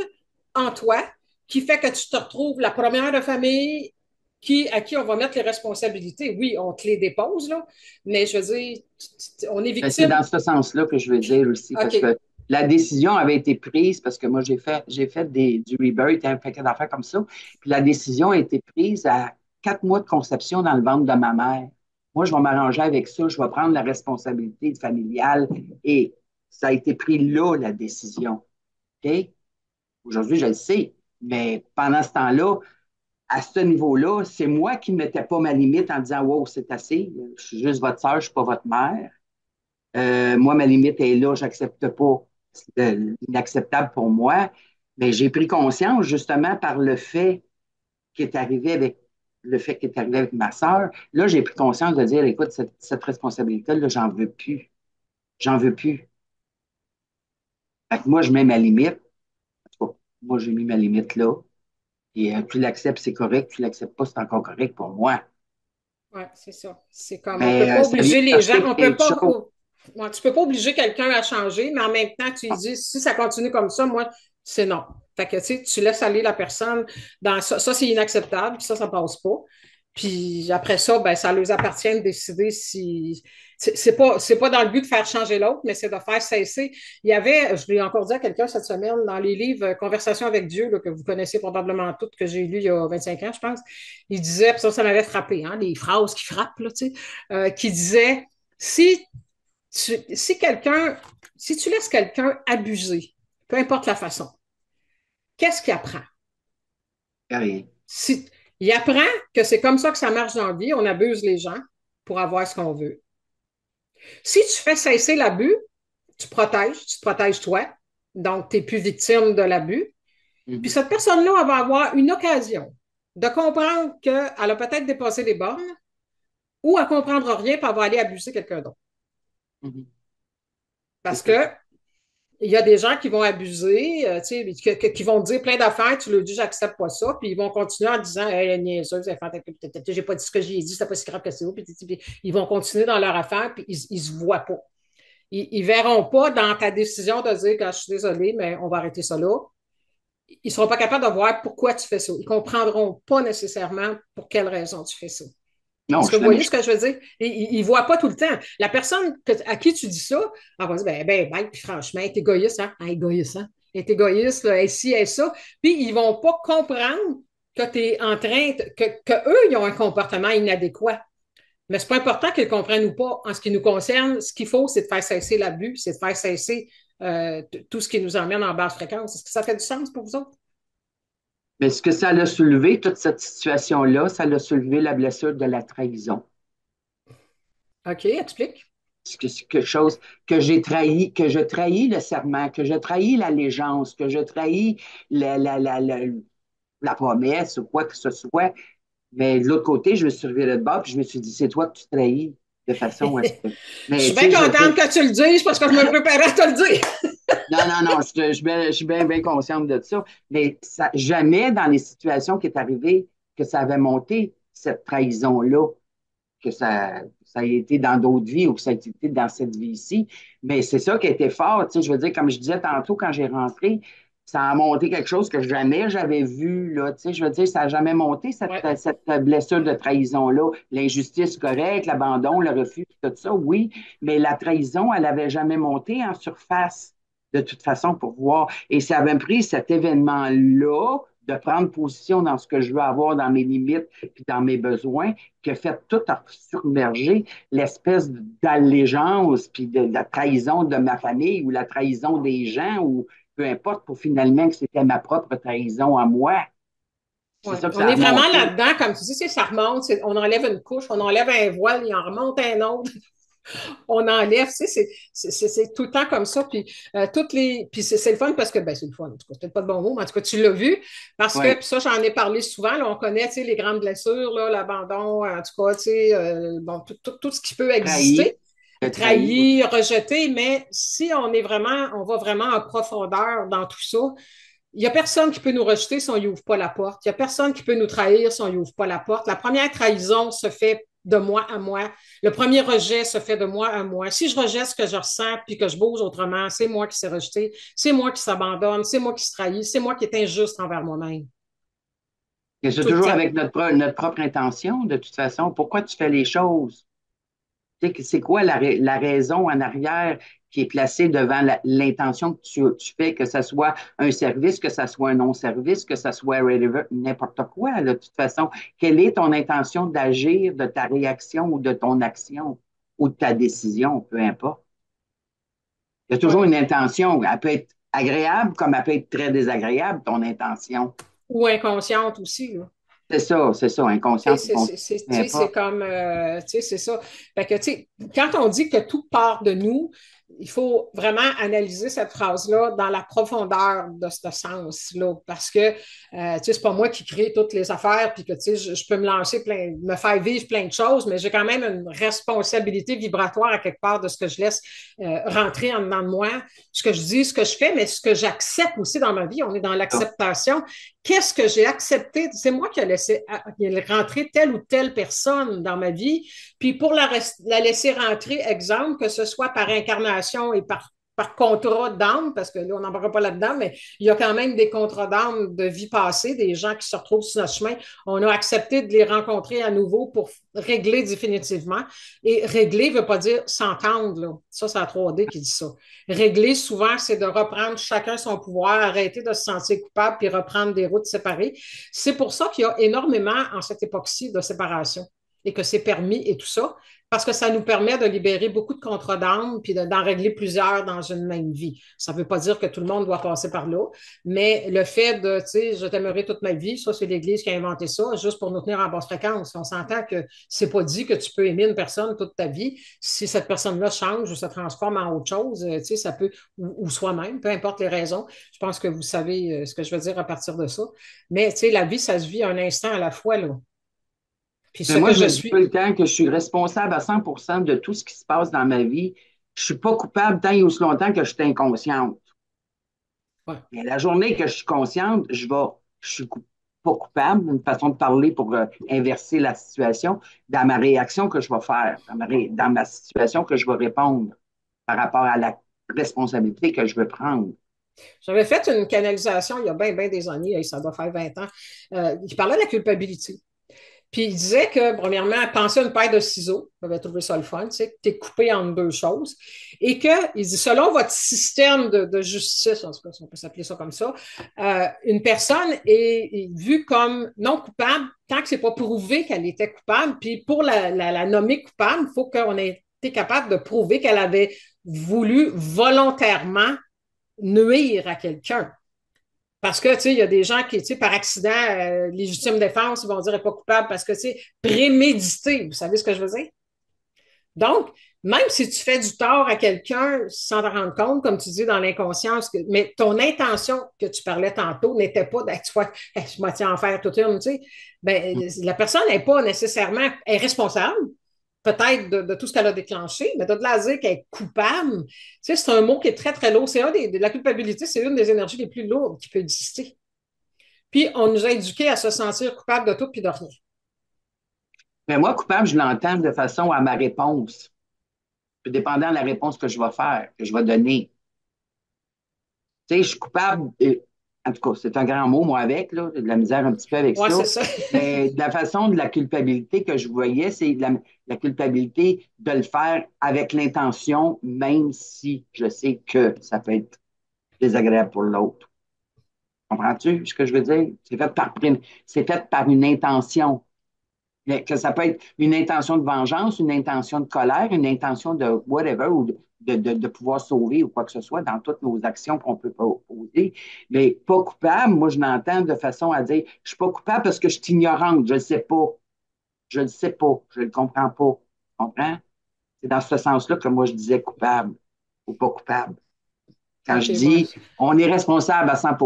Speaker 1: en toi qui fait que tu te retrouves la première de famille qui, à qui on va mettre les responsabilités. Oui, on te les dépose, là, mais je veux dire, on est ben, victime.
Speaker 6: C'est dans ce sens-là que je veux dire aussi, parce que la décision avait été prise, parce que moi, j'ai fait, j'ai fait des, du rebirth, un paquet d'affaires comme ça, puis la décision a été prise à quatre mois de conception dans le ventre de ma mère. Moi, je vais m'arranger avec ça, je vais prendre la responsabilité familiale et ça a été pris là, la décision. OK? Aujourd'hui, je le sais, mais pendant ce temps-là, à ce niveau-là, c'est moi qui ne mettais pas ma limite en disant Wow, c'est assez, je suis juste votre soeur, je ne suis pas votre mère. Euh, moi, ma limite est là, je n'accepte pas. C'est inacceptable pour moi. Mais j'ai pris conscience justement par le fait qui est arrivé avec le fait qu'il est arrivé avec ma soeur, là, j'ai pris conscience de dire, écoute, cette, responsabilité-là, j'en veux plus. J'en veux plus. moi, je mets ma limite. Moi, j'ai mis ma limite là. Et euh, tu l'acceptes, c'est correct. Tu l'acceptes pas, c'est encore correct pour moi.
Speaker 1: Oui, c'est ça. C'est comme, on ne peut pas euh, obliger les gens, on peut pas, tu peux pas obliger quelqu'un à changer, mais en même temps, tu dis, si ça continue comme ça, moi, c'est non. Fait que, tu tu laisses aller la personne dans ça. Ça, c'est inacceptable, puis ça, ça passe pas. Puis après ça, ben, ça leur appartient de décider si. C'est pas, pas dans le but de faire changer l'autre, mais c'est de faire cesser. Il y avait, je l'ai encore dit à quelqu'un cette semaine, dans les livres Conversation avec Dieu, là, que vous connaissez probablement toutes, que j'ai lu il y a 25 ans, je pense. Il disait, puis ça, ça m'avait frappé, hein, les phrases qui frappent, là, tu sais, euh, qui disait si, si quelqu'un, si tu laisses quelqu'un abuser, peu importe la façon. Qu'est-ce qu'il apprend?
Speaker 6: Rien.
Speaker 1: Si, il apprend que c'est comme ça que ça marche dans la vie, on abuse les gens pour avoir ce qu'on veut. Si tu fais cesser l'abus, tu protèges, tu te protèges toi, donc tu n'es plus victime de l'abus. Mm-hmm. Puis cette personne-là va avoir une occasion de comprendre qu'elle a peut-être dépassé les bornes ou à comprendre rien pour avoir aller abuser quelqu'un d'autre. Mm-hmm. Parce que il y a des gens qui vont abuser, euh, qui vont dire plein d'affaires, tu leur dis j'accepte pas ça, puis ils vont continuer en disant hey, elle est niaiseuse, j'ai pas dit ce que j'ai dit, c'est pas si grave que c'est puis, puis, ils vont continuer dans leur affaire, puis ils, ne se voient pas. Ils, ne verront pas dans ta décision de dire que je suis désolée, mais on va arrêter ça là. Ils seront pas capables de voir pourquoi tu fais ça. Ils comprendront pas nécessairement pour quelle raison tu fais ça. Non, que vous voyez ce que je veux dire? Il ne voit pas tout le temps. La personne à qui tu dis ça, elle va dire ben, ben, ben, puis franchement, elle est égoïste, hein? Elle est égoïste, hein? Elle est égoïste, là, elle ci, elle ça. Puis ils ne vont pas comprendre que tu es en train, que, que, eux, ils ont un comportement inadéquat. Mais ce n'est pas important qu'ils comprennent ou pas. En ce qui nous concerne, ce qu'il faut, c'est de faire cesser l'abus, c'est de faire cesser euh, tout ce qui nous emmène en basse fréquence. Est-ce que ça fait du sens pour vous autres?
Speaker 6: Mais ce que ça l'a soulevé, toute cette situation-là, ça l'a soulevé la blessure de la trahison.
Speaker 1: OK, explique.
Speaker 6: C'est quelque chose que j'ai trahi, que je trahis le serment, que je trahis l'allégeance, que je trahis la, la, la, la, promesse ou quoi que ce soit. Mais de l'autre côté, je me suis reviré de bord et je me suis dit, c'est toi que tu trahis de façon à ce que.
Speaker 1: je suis bien contente que tu le dises parce que je me préparais à te le dire.
Speaker 6: non, non, non, je, suis bien, bien consciente de ça. Mais ça, jamais dans les situations qui est arrivé que ça avait monté, cette trahison-là. que ça, ça a été dans d'autres vies ou que ça a été dans cette vie-ci. Mais c'est ça qui a été fort. Tu sais, je veux dire, comme je disais tantôt, quand j'ai rentré, ça a monté quelque chose que jamais j'avais vu. Là, tu sais, je veux dire, ça n'a jamais monté, cette,
Speaker 1: Ouais.
Speaker 6: cette blessure de trahison-là. L'injustice correcte, l'abandon, le refus, tout ça, oui. Mais la trahison, elle n'avait jamais monté en surface, de toute façon, pour voir. Et ça avait pris cet événement-là de prendre position dans ce que je veux avoir, dans mes limites, puis dans mes besoins, qui a fait tout submerger l'espèce d'allégeance, puis de, de la trahison de ma famille, ou la trahison des gens, ou peu importe, pour finalement que c'était ma propre trahison à moi.
Speaker 1: Ouais.
Speaker 6: ça
Speaker 1: On
Speaker 6: ça
Speaker 1: est vraiment là-dedans, comme tu dis, ça remonte, on enlève une couche, on enlève un voile, il en remonte un autre. On enlève, tu sais, c'est- tout le temps comme ça. Puis, euh, toutes les, puis c'est le fun parce que, ben, c'est le fun, en tout cas, c'est peut-être pas le bon mot, mais en tout cas, tu l'as vu. Parce que, puis ça, j'en ai parlé souvent, là, on connaît, tu sais, les grandes blessures, l'abandon, en tout cas, tu sais, euh, bon, tout, tout, tout ce qui peut exister. Trahi, rejeté, mais si on est vraiment, on va vraiment en profondeur dans tout ça, il n'y a personne qui peut nous rejeter si on n'ouvre pas la porte. Il n'y a personne qui peut nous trahir si on n'ouvre pas la porte. La première trahison se fait de moi à moi. Le premier rejet se fait de moi à moi. Si je rejette ce que je ressens puis que je bouge autrement, c'est moi qui s'est rejeté, c'est moi qui s'abandonne, c'est moi qui se trahit, c'est moi qui est injuste envers moi-même.
Speaker 6: Et c'est toujours avec notre propre intention, de toute façon. Pourquoi tu fais les choses? C'est quoi la, ra- la raison en arrière qui est placée devant l'intention que tu, fais, que ce soit un service, que ce soit un non-service, que ce soit n'importe quoi, de toute façon? Quelle est ton intention d'agir, de ta réaction ou de ton action ou de ta décision, peu importe? Il y a toujours une intention. Elle peut être agréable comme elle peut être très désagréable, ton intention.
Speaker 1: Ou inconsciente aussi.
Speaker 6: C'est ça, c'est ça, inconscient.
Speaker 1: C'est comme, euh, tu sais, c'est ça. Fait que, tu sais, quand on dit que tout part de nous, il faut vraiment analyser cette phrase-là dans la profondeur de ce sens-là. Parce que, euh, tu sais, c'est pas moi qui crée toutes les affaires, puis que, tu sais, je, je peux me lancer plein, me faire vivre plein de choses, mais j'ai quand même une responsabilité vibratoire à quelque part de ce que je laisse euh, rentrer en dedans de moi, ce que je dis, ce que je fais, mais ce que j'accepte aussi dans ma vie. On est dans l'acceptation. Qu'est-ce que j'ai accepté? C'est moi qui ai laissé qui ai rentrer telle ou telle personne dans ma vie. Puis pour la laisser rentrer, exemple, que ce soit par incarnation et par, par contrat d'âme, parce que là, on n'en parlera pas là-dedans, mais il y a quand même des contrats d'âme de vie passée, des gens qui se retrouvent sur notre chemin. On a accepté de les rencontrer à nouveau pour régler définitivement. Et régler ne veut pas dire s'entendre. Ça, c'est la 3D qui dit ça. Régler, souvent, c'est de reprendre chacun son pouvoir, arrêter de se sentir coupable, puis reprendre des routes séparées. C'est pour ça qu'il y a énormément, en cette époque-ci, de séparation et que c'est permis et tout ça, parce que ça nous permet de libérer beaucoup de d'âme puis de- d'en régler plusieurs dans une même vie. Ça ne veut pas dire que tout le monde doit passer par là, mais le fait de, tu sais, je t'aimerai toute ma vie, ça, c'est l'Église qui a inventé ça, juste pour nous tenir en basse fréquence. On s'entend que c'est pas dit que tu peux aimer une personne toute ta vie. Si cette personne-là change ou se transforme en autre chose, euh, tu sais, ça peut, ou, ou soi-même, peu importe les raisons. Je pense que vous savez euh, ce que je veux dire à partir de ça. Mais, tu sais, la vie, ça se vit un instant à la fois, là. Puis
Speaker 6: Mais moi, je
Speaker 1: suis.
Speaker 6: tout le temps que je suis responsable à 100% de tout ce qui se passe dans ma vie. Je suis pas coupable tant et aussi longtemps que je suis inconsciente.
Speaker 1: Ouais.
Speaker 6: Mais la journée que je suis consciente, je vais, je suis pas coupable, une façon de parler pour euh, inverser la situation, dans ma réaction que je vais faire, dans ma, ré- dans ma situation que je vais répondre par rapport à la responsabilité que je veux prendre.
Speaker 1: J'avais fait une canalisation il y a bien, bien des années, ça doit faire 20 ans, euh, qui parlait de la culpabilité. Puis il disait que, premièrement, penser à une paire de ciseaux, j'avais trouvé ça le fun, tu sais, que es coupé en deux choses, et que, il dit, selon votre système de, justice, en tout cas, si on peut s'appeler ça comme ça, euh, une personne est, vue comme non coupable tant que c'est pas prouvé qu'elle était coupable, puis pour la nommer coupable, il faut qu'on ait été capable de prouver qu'elle avait voulu volontairement nuire à quelqu'un. Parce que, tu sais, il y a des gens qui, tu sais, par accident, euh, légitime défense, ils vont dire elle n'est pas coupable parce que, tu sais, prémédité, vous savez ce que je veux dire? Donc, même si tu fais du tort à quelqu'un sans te rendre compte, comme tu dis dans l'inconscience, mais ton intention que tu parlais tantôt n'était pas d'être, tu vois, hey, je m'en tiens en faire toute une, tu sais, ben, la personne n'est pas nécessairement est responsable, peut-être de, tout ce qu'elle a déclenché, mais de la dire qu'elle est coupable, tu sais, c'est un mot qui est très, très lourd. C'est un des, de la culpabilité, c'est une des énergies les plus lourdes qui peut exister. Puis, on nous a éduqués à se sentir coupable de tout puis de rien.
Speaker 6: Mais moi, coupable, je l'entends de façon à ma réponse. Dépendant de la réponse que je vais faire, que je vais donner. Tu sais, je suis coupable. En tout cas, c'est un grand mot, moi, avec, là. J'ai de la misère un petit peu avec
Speaker 1: Ouais,
Speaker 6: ça.
Speaker 1: ça.
Speaker 6: Mais de la façon de la culpabilité que je voyais, c'est la, la culpabilité de le faire avec l'intention, même si je sais que ça peut être désagréable pour l'autre. Comprends-tu ce que je veux dire? C'est fait par, c'est fait par une intention. Mais que ça peut être une intention de vengeance, une intention de colère, une intention de whatever, ou de, de, de- de pouvoir sauver ou quoi que ce soit dans toutes nos actions qu'on peut pas poser. Mais pas coupable, moi, je l'entends de façon à dire, je suis pas coupable parce que je suis ignorante, je le sais pas. Je le sais pas, je le comprends pas. Tu comprends? C'est dans ce sens-là que moi, je disais coupable ou pas coupable. Quand je dis, on est responsable à 100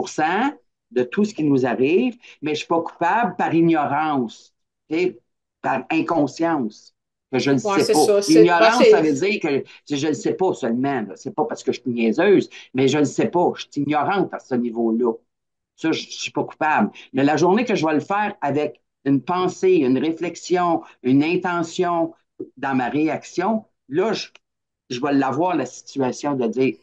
Speaker 6: de tout ce qui nous arrive, mais je suis pas coupable par ignorance, par inconscience, que je ne
Speaker 1: Ouais,
Speaker 6: sais pas.
Speaker 1: ça.
Speaker 6: Ça veut dire que je ne sais pas seulement. C'est pas parce que je suis niaiseuse, mais je ne sais pas. Je suis ignorante à ce niveau-là. Ça, je ne suis pas coupable. Mais la journée que je vais le faire avec une pensée, une réflexion, une intention dans ma réaction, là, je, je vais l'avoir, la situation de dire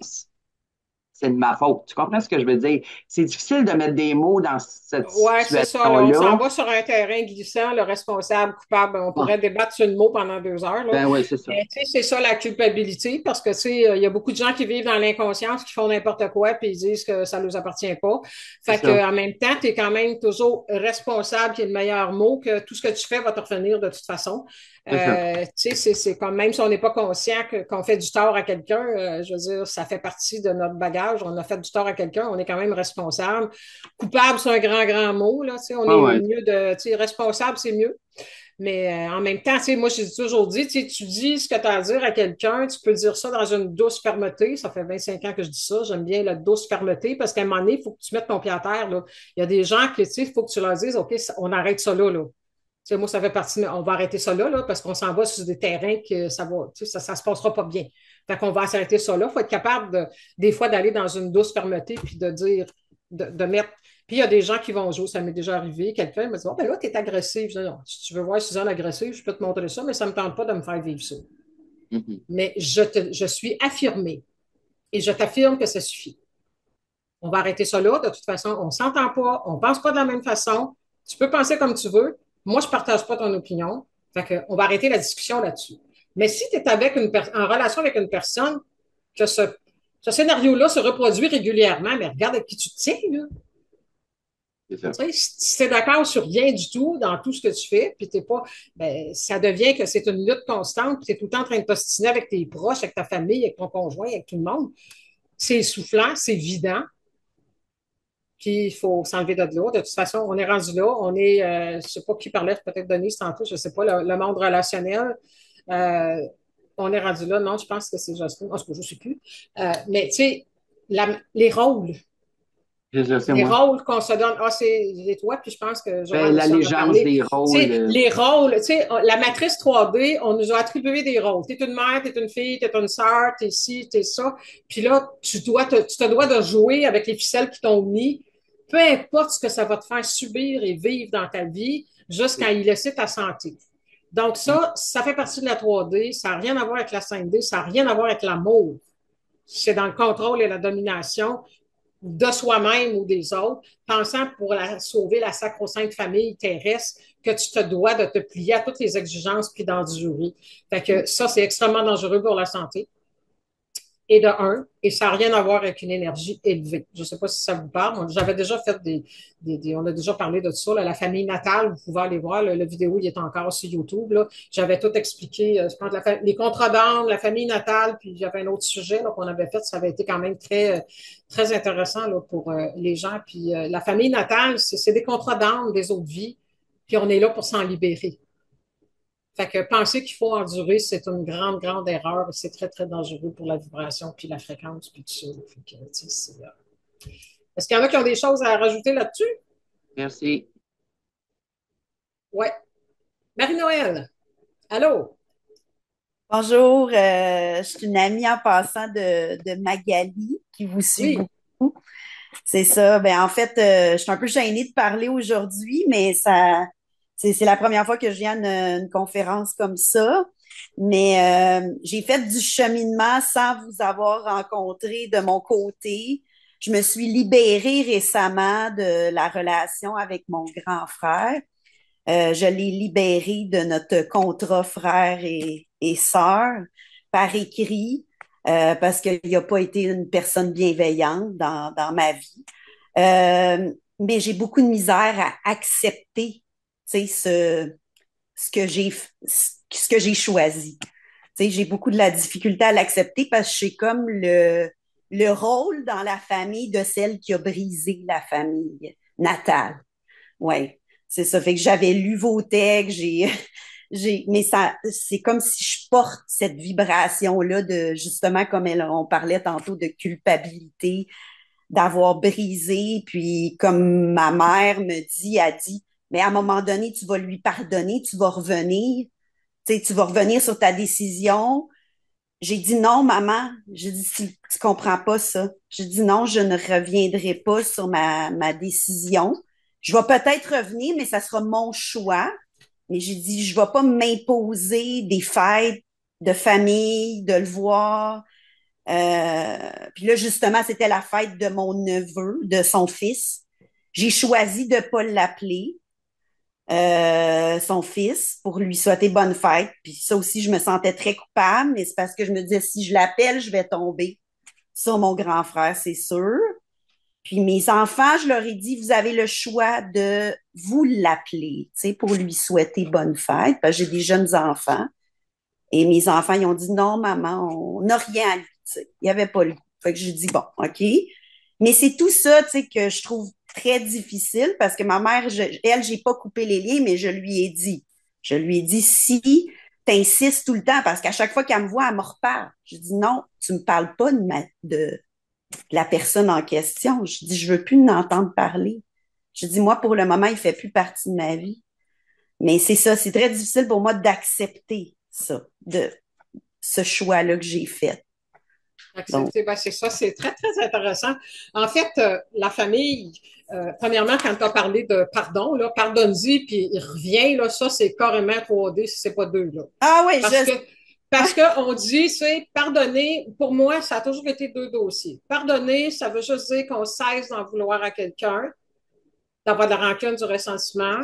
Speaker 6: c'est de ma faute. Tu comprends ce que je veux dire? C'est difficile de mettre des mots dans cette
Speaker 1: Ouais, c'est ça. on s'en va sur un terrain glissant, le responsable, coupable. On pourrait débattre sur le mot pendant deux heures. là.
Speaker 6: Ben oui, c'est ça.
Speaker 1: C'est ça la culpabilité, parce que euh, il y a beaucoup de gens qui vivent dans l'inconscience, qui font n'importe quoi, puis ils disent que ça ne nous appartient pas. Fait
Speaker 6: C'est
Speaker 1: que,
Speaker 6: ça.
Speaker 1: en même temps, tu es quand même toujours responsable, qui est le meilleur mot, que tout ce que tu fais va te revenir de toute façon.
Speaker 6: C'est.
Speaker 1: Euh, c'est, comme même si on n'est pas conscient qu'on fait du tort à quelqu'un, euh, je veux dire, ça fait partie de notre bagage. On a fait du tort à quelqu'un, on est quand même responsable. Coupable, c'est un grand, grand mot, là. On
Speaker 6: Ah
Speaker 1: est
Speaker 6: ouais.
Speaker 1: mieux de, responsable, c'est mieux. Mais euh, en même temps, moi, j'ai toujours dit, tu dis ce que tu as à dire à quelqu'un, tu peux dire ça dans une douce fermeté. Ça fait 25 ans que je dis ça. J'aime bien la douce fermeté parce qu'à un moment donné, il faut que tu mettes ton pied à terre. Là. Il y a des gens qui, tu sais, il faut que tu leur dises, OK, on arrête ça là. là. Sais, moi, ça fait partie, de- on va arrêter ça là, là parce qu'on s'en va sur des terrains que ça va, tu sais, ça, ça se passera pas bien. Fait qu'on va s'arrêter ça là. Il faut être capable, de, des fois, d'aller dans une douce fermeté puis de dire, de, de mettre puis il y a des gens qui vont jouer, ça m'est déjà arrivé. Quelqu'un me dit Bon, ben là, tu es agressif. Je dis Non, si tu veux voir Suzanne agressive, je peux te montrer ça, mais ça ne me tente pas de me faire vivre ça.
Speaker 6: Mhm.
Speaker 1: Mais je, te, je suis affirmée et je t'affirme que ça suffit. On va arrêter ça là. De toute façon, on ne s'entend pas, on ne pense pas de la même façon. Tu peux penser comme tu veux. Moi, je ne partage pas ton opinion. Fait que, on va arrêter la discussion là-dessus. Mais si tu es avec une en relation avec une personne, que ce, ce scénario-là se reproduit régulièrement, mais regarde avec qui tu te tiens, là. Tu si tu es d'accord sur rien du tout dans tout ce que tu fais, puis t'es pas, ben, ça devient que c'est une lutte constante, puis tu es tout le temps en train de t'ostiner avec tes proches, avec ta famille, avec ton conjoint, avec tout le monde. C'est essoufflant, c'est vidant. Puis il faut s'enlever de là. De toute façon, on est rendu là. On est, euh, je ne sais pas qui parlait, peut-être Denise tantôt, je ne sais pas, le, le monde relationnel. Euh, on est rendu là. Non, je pense que c'est Jocelyne. Oh, je ne sais plus. Euh, mais tu sais, les rôles, les
Speaker 6: moi.
Speaker 1: rôles qu'on se donne. Ah, c'est toi, puis je pense que
Speaker 6: Ben,
Speaker 1: Joanne
Speaker 6: la
Speaker 1: aussi en a
Speaker 6: légence
Speaker 1: parlé.
Speaker 6: des rôles.
Speaker 1: les rôles, tu sais, la matrice 3D, on nous a attribué des rôles. Tu es une mère, tu es une fille, tu es une sœur, tu es ci, tu es ça. Puis là, tu, dois te, tu te dois de jouer avec les ficelles qui t'ont mis. Peu importe ce que ça va te faire subir et vivre dans ta vie, jusqu'à y laisser ta santé. Donc ça, ça fait partie de la 3D. Ça n'a rien à voir avec la 5D. Ça n'a rien à voir avec l'amour. C'est dans le contrôle et la domination de soi-même ou des autres, pensant pour la, sauver la sacro-sainte famille terrestre que tu te dois de te plier à toutes les exigences puis d'endurer. Fait que ça, c'est extrêmement dangereux pour la santé. De un, et ça n'a rien à voir avec une énergie élevée. Je ne sais pas si ça vous parle. J'avais déjà fait des, on a déjà parlé de ça, là, la famille natale. Vous pouvez aller voir, le vidéo, il est encore sur YouTube. J'avais tout expliqué, euh, je pense, la, les contrebandes, la famille natale, puis j'avais un autre sujet qu'on avait fait. Ça avait été quand même très, très intéressant là, pour euh, les gens. Puis euh, la famille natale, c'est des contrebandes des autres vies, puis on est là pour s'en libérer. Fait que penser qu'il faut endurer, c'est une grande, grande erreur. C'est très, très dangereux pour la vibration, puis la fréquence, puis tout ça. Fait que, est, euh... Est-ce qu'il y en a qui ont des choses à rajouter là-dessus?
Speaker 6: Merci.
Speaker 1: Oui. Marie-Noël, allô?
Speaker 7: Bonjour, euh, je suis une amie en passant de, de Magali qui vous suit oui. beaucoup. C'est ça. Ben, en fait, euh, je suis un peu gênée de parler aujourd'hui, mais ça, c'est la première fois que je viens à une, conférence comme ça. Mais euh, j'ai fait du cheminement sans vous avoir rencontré de mon côté. Je me suis libérée récemment de la relation avec mon grand frère. Euh, je l'ai libéré de notre contrat frère et, et sœur par écrit euh, parce qu'il n'a pas été une personne bienveillante dans, ma vie. Mais j'ai beaucoup de misère à accepter ce, ce que j'ai ce que j'ai choisi. J'ai beaucoup de la difficulté à l'accepter parce que j'ai comme le, le rôle dans la famille de celle qui a brisé la famille natale. Ouais, c'est ça. Fait que j'avais lu vos textes, j'ai, mais ça, c'est comme si je porte cette vibration-là de, justement, comme on parlait tantôt de culpabilité, d'avoir brisé, puis comme ma mère me dit, a dit, mais à un moment donné, tu vas lui pardonner, tu vas revenir, tu vas revenir sur ta décision. J'ai dit non, maman. J'ai dit, tu, tu comprends pas ça. J'ai dit non, je ne reviendrai pas sur ma, décision. Je vais peut-être revenir, mais ça sera mon choix. Mais j'ai dit, je vais pas m'imposer des fêtes de famille, de le voir. Euh, puis là, justement, c'était la fête de mon neveu, de son fils. J'ai choisi de pas l'appeler. Euh, son fils pour lui souhaiter bonne fête. Puis ça aussi, je me sentais très coupable, mais c'est parce que je me disais, si je l'appelle, je vais tomber sur mon grand frère, c'est sûr. Puis mes enfants, je leur ai dit, vous avez le choix de vous l'appeler, tu sais, pour lui souhaiter bonne fête, parce que j'ai des jeunes enfants. Et mes enfants, ils ont dit, non, maman, on n'a rien à lui. Il n'y avait pas le Fait que j'ai dit, bon, OK. Mais c'est tout ça, tu sais, que je trouve très difficile parce que ma mère, je, elle, j'ai pas coupé les liens, mais je lui ai dit. Je lui ai dit, si t'insistes tout le temps, parce qu'à chaque fois qu'elle me voit, elle me reparle. Je dis, non, tu me parles pas de, de, la personne en question. Je dis, je veux plus n'entendre parler. Je dis, moi, pour le moment, il fait plus partie de ma vie. Mais c'est ça, c'est très difficile pour moi d'accepter ça, de ce choix-là que j'ai fait.
Speaker 1: Accepter, ben c'est ça, c'est très, très intéressant. En fait, euh, la famille, euh, premièrement, quand tu as parlé de pardon, là, pardonne-y, puis il revient, là, ça, c'est carrément 3D si c'est pas deux, là.
Speaker 7: Ah oui,
Speaker 1: parce je... que Parce qu'on dit, c'est pardonner, pour moi, ça a toujours été deux dossiers. Pardonner, ça veut juste dire qu'on cesse d'en vouloir à quelqu'un, d'avoir de la rancune, du ressentiment,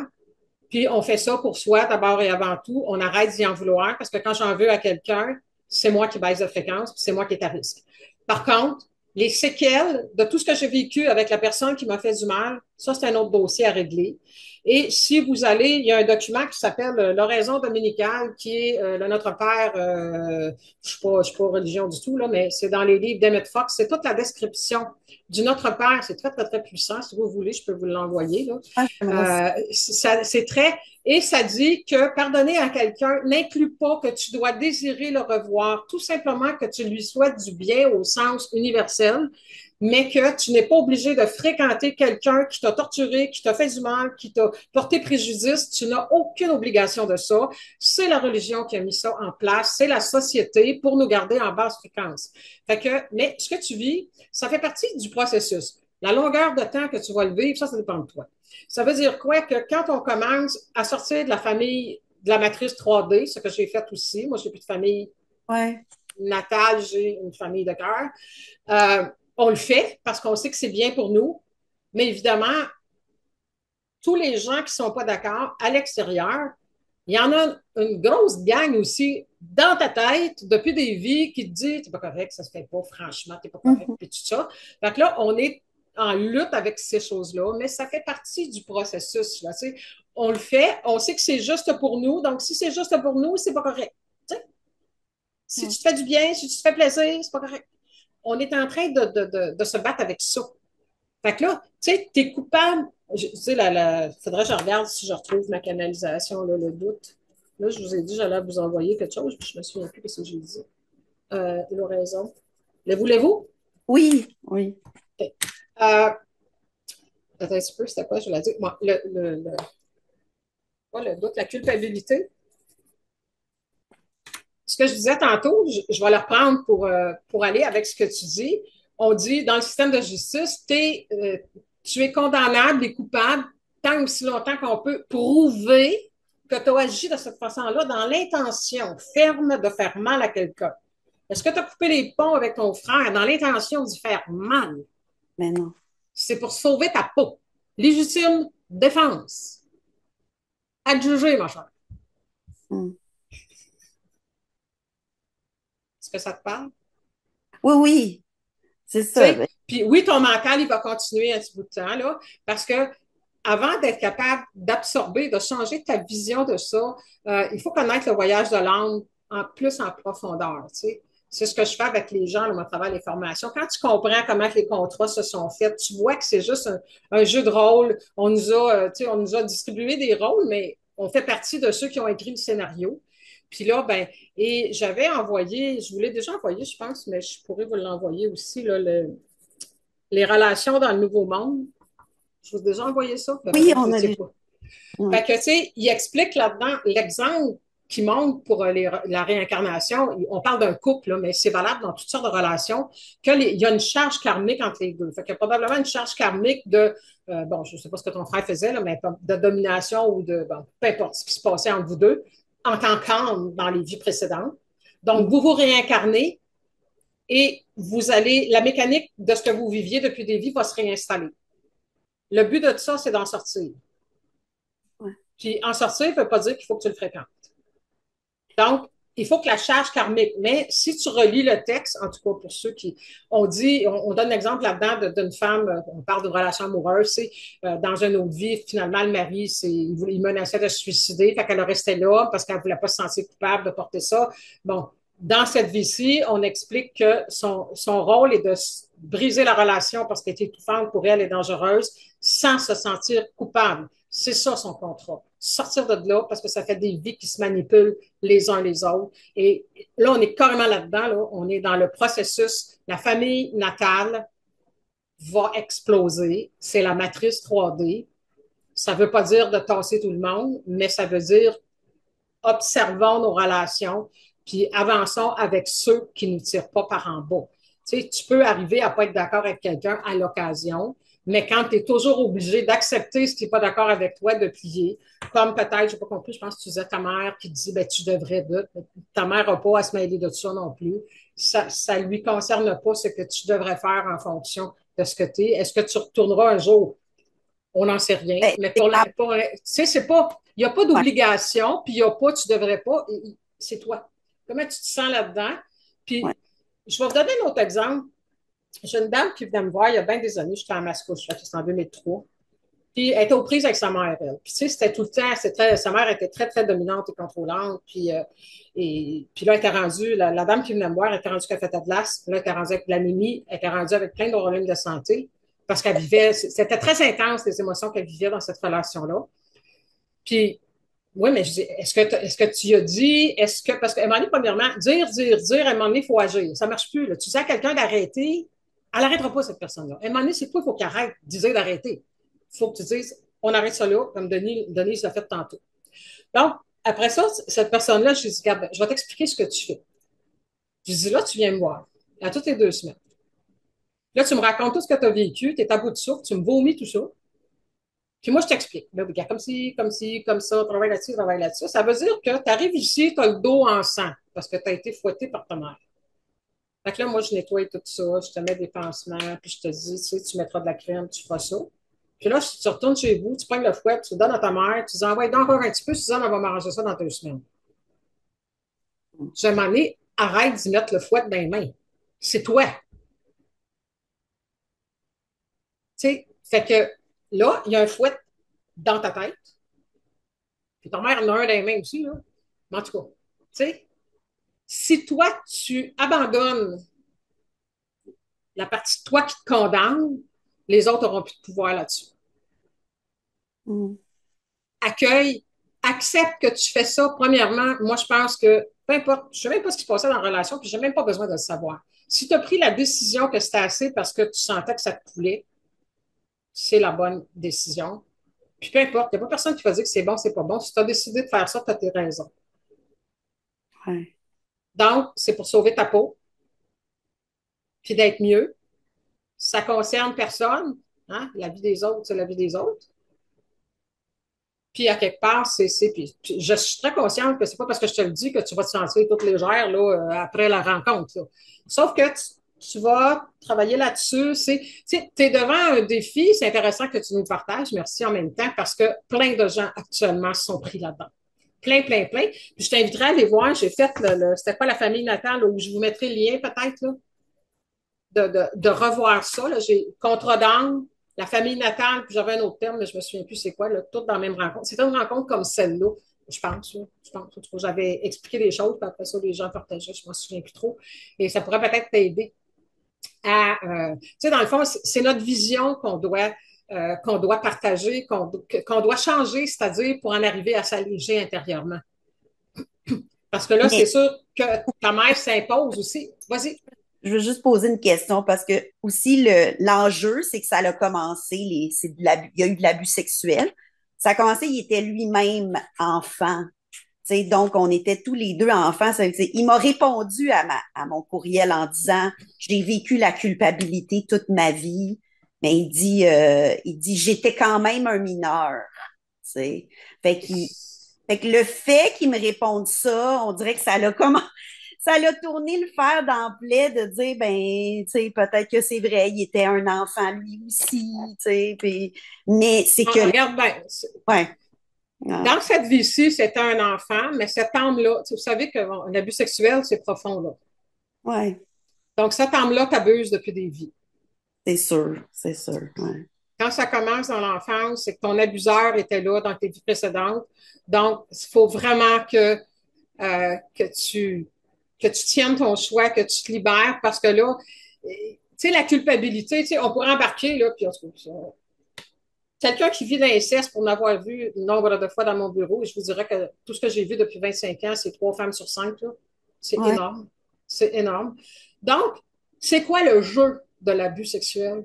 Speaker 1: puis on fait ça pour soi d'abord et avant tout. On arrête d'y en vouloir parce que quand j'en veux à quelqu'un, c'est moi qui baisse de fréquence, puis c'est moi qui est à risque. Par contre, les séquelles de tout ce que j'ai vécu avec la personne qui m'a fait du mal, ça, c'est un autre dossier à régler. Et si vous allez, il y a un document qui s'appelle euh, L'oraison dominicale, qui est euh, le Notre Père, euh, je ne suis, pas religion du tout, là, mais c'est dans les livres d'Emmett Fox, c'est toute la description du Notre Père. C'est très, très, très puissant. Si vous voulez, je peux vous l'envoyer. Ah, euh, c'est très... Et ça dit que pardonner à quelqu'un n'inclut pas que tu dois désirer le revoir, tout simplement que tu lui souhaites du bien au sens universel mais que tu n'es pas obligé de fréquenter quelqu'un qui t'a torturé, qui t'a fait du mal, qui t'a porté préjudice. Tu n'as aucune obligation de ça. C'est la religion qui a mis ça en place. C'est la société pour nous garder en basse fréquence. Fait que, mais ce que tu vis, ça fait partie du processus. La longueur de temps que tu vas le vivre, ça, ça dépend de toi. Ça veut dire quoi? Que quand on commence à sortir de la famille, de la matrice 3D, ce que j'ai fait aussi, moi, j'ai plus de famille
Speaker 7: ouais.
Speaker 1: natale, j'ai une famille de cœur. Euh, on le fait parce qu'on sait que c'est bien pour nous, mais évidemment, tous les gens qui ne sont pas d'accord à l'extérieur, il y en a une grosse gang aussi dans ta tête depuis des vies qui te dit c'est pas correct, ça se fait pas, franchement, t'es pas correct, mm-hmm. puis tout ça. Fait que là, on est en lutte avec ces choses-là, mais ça fait partie du processus. Là, on le fait, on sait que c'est juste pour nous, donc si c'est juste pour nous, c'est pas correct. Si tu te fais du bien, si tu te fais plaisir, c'est pas correct on est en train de, se battre avec ça. Fait que là, tu sais, t'es coupable. Tu sais, il faudrait que je regarde si je retrouve ma canalisation, là, le doute. Là, je vous ai dit, j'allais vous envoyer quelque chose, puis je me souviens plus de ce que j'ai dit. Euh, raison. Le voulez-vous?
Speaker 7: Oui, oui.
Speaker 1: Euh, attends un petit peu, c'était quoi, je l'ai dit? Moi, le, le, le, le doute, la culpabilité ce que je disais tantôt, je, vais le reprendre pour, euh, pour aller avec ce que tu dis. On dit dans le système de justice, es, euh, tu es condamnable et coupable tant aussi longtemps qu'on peut prouver que tu as agi de cette façon-là dans l'intention ferme de faire mal à quelqu'un. Est-ce que tu as coupé les ponts avec ton frère? Dans l'intention d'y faire mal?
Speaker 7: Mais non.
Speaker 1: C'est pour sauver ta peau. Légitime défense. Adjugé, ma chère.
Speaker 7: Hmm.
Speaker 1: Est-ce que ça te parle?
Speaker 7: Oui, oui. C'est ça. Ben,
Speaker 1: puis oui, ton mental, il va continuer un petit bout de temps, là, parce que avant d'être capable d'absorber, de changer ta vision de ça, euh, il faut connaître le voyage de l'âme en plus en profondeur. Tu sais. C'est ce que je fais avec les gens dans mon travail, les formations. Quand tu comprends comment les contrats se sont faits, tu vois que c'est juste un, jeu de rôle. On nous a, euh, tu sais, on nous a distribué des rôles, mais on fait partie de ceux qui ont écrit le scénario. Puis là, ben, et j'avais envoyé, je voulais déjà envoyer, je pense, mais je pourrais vous l'envoyer aussi, là, le, les relations dans le Nouveau Monde. Je vous ai déjà envoyé ça?
Speaker 7: Oui, on a vu.
Speaker 1: Fait que, tu sais, il explique là-dedans l'exemple qui montre pour euh, la réincarnation. On parle d'un couple, mais c'est valable dans toutes sortes de relations, qu'il y a une charge karmique entre les deux. Fait qu'il y a probablement une charge karmique de, euh, bon, je ne sais pas ce que ton frère faisait, là, mais de domination ou de, bon, peu importe ce qui se passait entre vous deux, en tant qu'âme dans les vies précédentes. Donc, vous vous réincarnez et vous allez, la mécanique de ce que vous viviez depuis des vies va se réinstaller. Le but de ça, c'est d'en sortir. Puis en sortir, ne veut pas dire qu'il faut que tu le fréquentes. Donc, il faut que la charge karmique, mais si tu relis le texte, en tout cas pour ceux qui ont dit, on, donne l'exemple là-dedans d'une femme, euh, on parle de relation amoureuse, c'est euh, dans une autre vie, finalement, le mari, il, il menaçait de se suicider, fait qu'elle restait là parce qu'elle ne voulait pas se sentir coupable de porter ça. Bon, dans cette vie-ci, on explique que son, son rôle est de briser la relation parce qu'elle est étouffante pour elle et dangereuse sans se sentir coupable. C'est ça son contrat. Sortir de là parce que ça fait des vies qui se manipulent les uns les autres. Et là, on est carrément là-dedans. Là. On est dans le processus. La famille natale va exploser. C'est la matrice 3D. Ça ne veut pas dire de tasser tout le monde, mais ça veut dire observons nos relations, puis avançons avec ceux qui ne nous tirent pas par en bas. Tu sais, tu peux arriver à ne pas être d'accord avec quelqu'un à l'occasion, mais quand tu es toujours obligé d'accepter ce qui n'est pas d'accord avec toi, de plier, comme peut-être, je n'ai pas compris, je pense que tu disais ta mère qui dit, ben, tu devrais de, ta mère n'a pas à se mêler de ça non plus. Ça ne lui concerne pas ce que tu devrais faire en fonction de ce que tu es. Est-ce que tu retourneras un jour? On n'en sait rien. Ben, mais pour la, tu sais, c'est pas, il n'y a pas d'obligation, puis il n'y a pas, tu devrais pas, c'est toi. Comment tu te sens là-dedans? Puis, je vais vous donner un autre exemple. J'ai une dame qui venait me voir il y a bien des années, j'étais à Mascouche, c'était en 2003. Puis elle était aux prises avec sa mère, elle. Puis tu sais, c'était tout le temps, sa mère était très, très dominante et contrôlante. Puis, euh, et, puis là, elle était rendue, la, dame qui venait me voir, elle était rendue qu'elle faisait de l'as. Là, elle était rendue avec l'anémie, elle était rendue avec plein de problèmes de santé parce qu'elle vivait, c'était très intense les émotions qu'elle vivait dans cette relation-là. Puis, oui, mais je dis, est-ce que, est-ce que tu as dit, est-ce que, parce qu'à un moment donné, premièrement, dire, dire, dire, à un moment il faut agir. Ça ne marche plus. Tu dis à quelqu'un d'arrêter, elle n'arrêtera pas, cette personne-là. À un moment c'est toi, il faut qu'il arrête dire d'arrêter. Il faut que tu dises, on arrête ça là, comme Denis, Denise l'a fait tantôt. Donc, après ça, cette personne-là, je lui dis, je vais t'expliquer ce que tu fais. Je lui dis, là, tu viens me voir, à toutes les deux semaines. Là, tu me racontes tout ce que tu as vécu, tu es à bout de souffle, tu me vomis tout ça. Puis moi, je t'explique. Regarde, comme ci, comme ci, comme ça, travaille là-dessus, travaille là-dessus. Ça veut dire que tu arrives ici, tu as le dos en sang parce que tu as été fouetté par ta mère. Fait que là, moi, je nettoie tout ça, je te mets des pansements, puis je te dis, tu sais, tu mettras de la crème, tu feras ça. Puis là, tu retournes chez vous, tu prends le fouet, tu le donnes à ta mère, tu dis, envoie encore un petit peu, Suzanne, on va manger ça dans deux semaines. Je m'en arrête d'y mettre le fouet dans les mains. C'est toi. Tu sais, fait que là, il y a un fouet dans ta tête. Puis ta mère en a un dans les mains aussi, là. Mais en tout cas, tu sais, si toi, tu abandonnes la partie de toi qui te condamne, les autres n'auront plus de pouvoir là-dessus. Mm. Accueille, accepte que tu fais ça. Premièrement, moi, je pense que peu importe, je ne sais même pas ce qui se passait dans la relation, puis je n'ai même pas besoin de le savoir. Si tu as pris la décision que c'était assez parce que tu sentais que ça te coulait, c'est la bonne décision. Puis peu importe, il n'y a pas personne qui va dire que c'est bon, c'est pas bon. Si tu as décidé de faire ça, tu as tes raisons. Donc, c'est pour sauver ta peau, puis d'être mieux. Ça concerne personne. Hein? La vie des autres, c'est la vie des autres. Puis à quelque part, c'est, puis je suis très consciente que c'est pas parce que je te le dis que tu vas te sentir toute légère là, euh, après la rencontre. Sauf que tu, tu vas travailler là-dessus. Tu es devant un défi, c'est intéressant que tu nous partages, merci en même temps, parce que plein de gens actuellement sont pris là-dedans. Plein, plein, plein. Puis je t'inviterai à aller voir, j'ai fait c'était quoi la famille natale, où je vous mettrai le lien peut-être, là, de, de, de revoir ça. J'ai contrat d'angle, la famille natale, puis j'avais un autre terme, mais je me souviens plus c'est quoi, là, tout dans la même rencontre. C'était une rencontre comme celle-là, je pense. là. Je pense. J'avais expliqué des choses, puis après ça, les gens partageaient, je ne me souviens plus trop. Et ça pourrait peut-être t'aider à. euh, tu sais, dans le fond, c'est notre vision qu'on doit. Euh, qu'on doit partager, qu'on doit changer, c'est-à-dire pour en arriver à s'alléger intérieurement. Parce que là, c'est sûr que ta mère s'impose aussi. Vas-y.
Speaker 7: Je veux juste poser une question parce que aussi le l'enjeu, c'est que ça a commencé, les, c'est de l'abus, il y a eu de l'abus sexuel. Ça a commencé, il était lui-même enfant. Donc, on était tous les deux enfants. Ça il m'a répondu à, ma, à mon courriel en disant J'ai vécu la culpabilité toute ma vie, mais il dit euh, il dit J'étais quand même un mineur. Fait, qu'il- fait que le fait qu'il me réponde ça, on dirait que ça l'a comment ça l'a tourné le fer d'emblée de dire ben tu sais peut-être que c'est vrai il était un enfant lui aussi tu sais puis mais c'est
Speaker 1: On
Speaker 7: que
Speaker 1: regarde bien.
Speaker 7: Ouais Ah,
Speaker 1: Dans cette vie-ci, c'était un enfant, mais cet âme-là, vous savez qu'un abus sexuel, c'est profond, là.
Speaker 7: ouais
Speaker 1: Donc, cette âme-là t'abuse depuis des vies.
Speaker 7: C'est sûr c'est sûr ouais.
Speaker 1: Quand ça commence dans l'enfance, c'est que ton abuseur était là dans tes vies précédentes. Donc, il faut vraiment que, euh, que tu, que tu tiennes ton choix, que tu te libères, parce que là, tu sais, la culpabilité, tu sais, on pourrait embarquer, là, puis on se trouve ça. Quelqu'un qui vit l'inceste, pour n'avoir vu nombre de fois dans mon bureau, je vous dirais que tout ce que j'ai vu depuis 25 ans, c'est trois femmes sur cinq, là. C'est
Speaker 7: Ouais.
Speaker 1: énorme. C'est énorme. Donc, c'est quoi le jeu? De l'abus sexuel?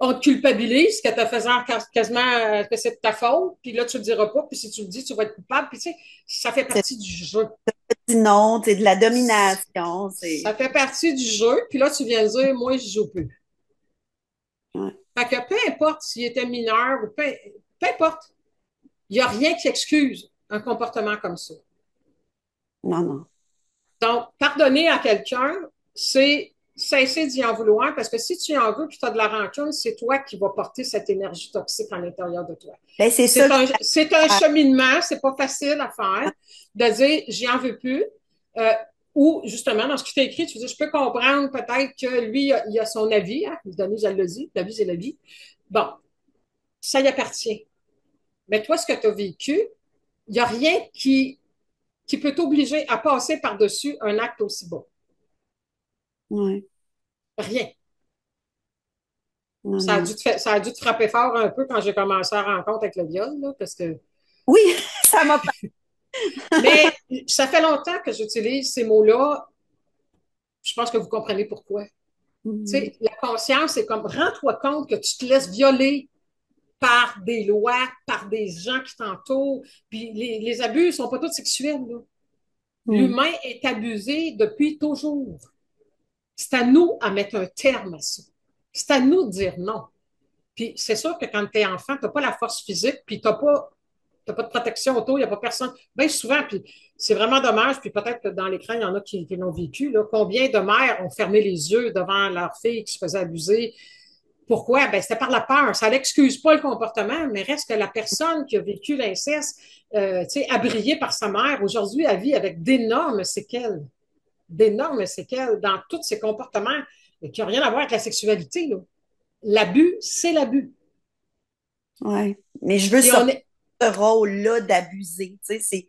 Speaker 1: on te culpabilise que tu faisant quasiment euh, que c'est de ta faute, puis là, tu le diras pas, puis si tu le dis, tu vas être coupable, puis tu sais, ça fait partie du jeu.
Speaker 7: Non c'est de la domination c'est
Speaker 1: Ça fait partie du jeu, puis là, tu viens de dire, moi, je joue plus.
Speaker 7: Ouais.
Speaker 1: Fait que peu importe s'il était mineur ou peu, peu importe, il n'y a rien qui excuse un comportement comme ça.
Speaker 7: non non
Speaker 1: Donc, pardonner à quelqu'un, c'est cesser d'y en vouloir parce que si tu en veux puis tu as de la rancune, c'est toi qui vas porter cette énergie toxique à l'intérieur de toi.
Speaker 7: ben c'est
Speaker 1: C'est
Speaker 7: ça
Speaker 1: un, c'est un cheminement, c'est pas facile à faire, de dire j'y en veux plus. Euh, ou justement, dans ce que tu as écrit, tu dis je peux comprendre peut-être que lui, il a, il a son avis, hein, Denise, elle le dit, la vie, c'est la vie. Bon, ça y appartient. Mais toi, ce que tu as vécu, il n'y a rien qui, qui peut t'obliger à passer par-dessus un acte aussi bas.
Speaker 7: Ouais.
Speaker 1: Rien.
Speaker 7: Non,
Speaker 1: Ça a, dû te, ça a dû te frapper fort un peu quand j'ai commencé à rencontre avec le viol, là, parce que
Speaker 7: oui ça m'a
Speaker 1: Mais ça fait longtemps que j'utilise ces mots-là. Je pense que vous comprenez pourquoi. Sais, la conscience, c'est comme rends-toi compte que tu te laisses violer par des lois, par des gens qui t'entourent. Puis les, les abus ne sont pas tous sexuels.
Speaker 7: Mm.
Speaker 1: L'humain est abusé depuis toujours. C'est à nous à mettre un terme à ça. C'est à nous de dire non. Puis c'est sûr que quand tu es enfant, tu n'as pas la force physique, puis tu n'as pas, pas de protection autour, il n'y a pas personne. Bien souvent, puis c'est vraiment dommage, puis peut-être que dans l'écran, il y en a qui, qui l'ont vécu. Combien de mères ont fermé les yeux devant leur fille qui se faisait abuser? Pourquoi? Ben, c'était par la peur. Ça n'excuse pas le comportement, mais reste que la personne qui a vécu l'inceste, euh, tu sais, a brillé par sa mère, aujourd'hui, elle vit avec d'énormes séquelles. D'énormes séquelles dans tous ses comportements qui n'ont rien à voir avec la sexualité. L'abus, c'est l'abus.
Speaker 7: ouais. mais je veux sortir
Speaker 1: est-
Speaker 7: ce rôle-là d'abuser tu sais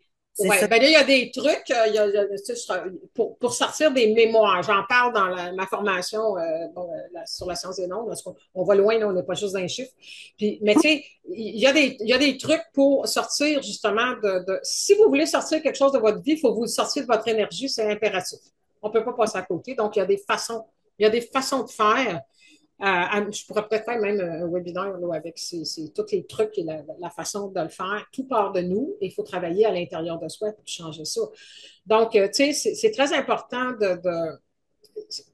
Speaker 7: ça
Speaker 1: ben là, il y a des trucs euh, il y a- il y pour, pour sortir des mémoires. J'en parle dans la- ma formation euh, bon, euh, la- sur la science des nombres, parce qu'on on va loin, là, on n'est pas juste dans les chiffres. Puis, mais tu sais, il y, a des- il y a des trucs pour sortir justement de, de- Si vous voulez sortir quelque chose de votre vie, il faut vous sortir de votre énergie, c'est impératif. On ne peut pas passer à côté. Donc, il y a des façons, il y a des façons de faire. Euh, je pourrais peut-être faire même un webinaire là, avec tous les trucs et la, la façon de le faire. Tout part de nous et il faut travailler à l'intérieur de soi pour changer ça. Donc, euh, tu sais, c'est c'est très important de, de-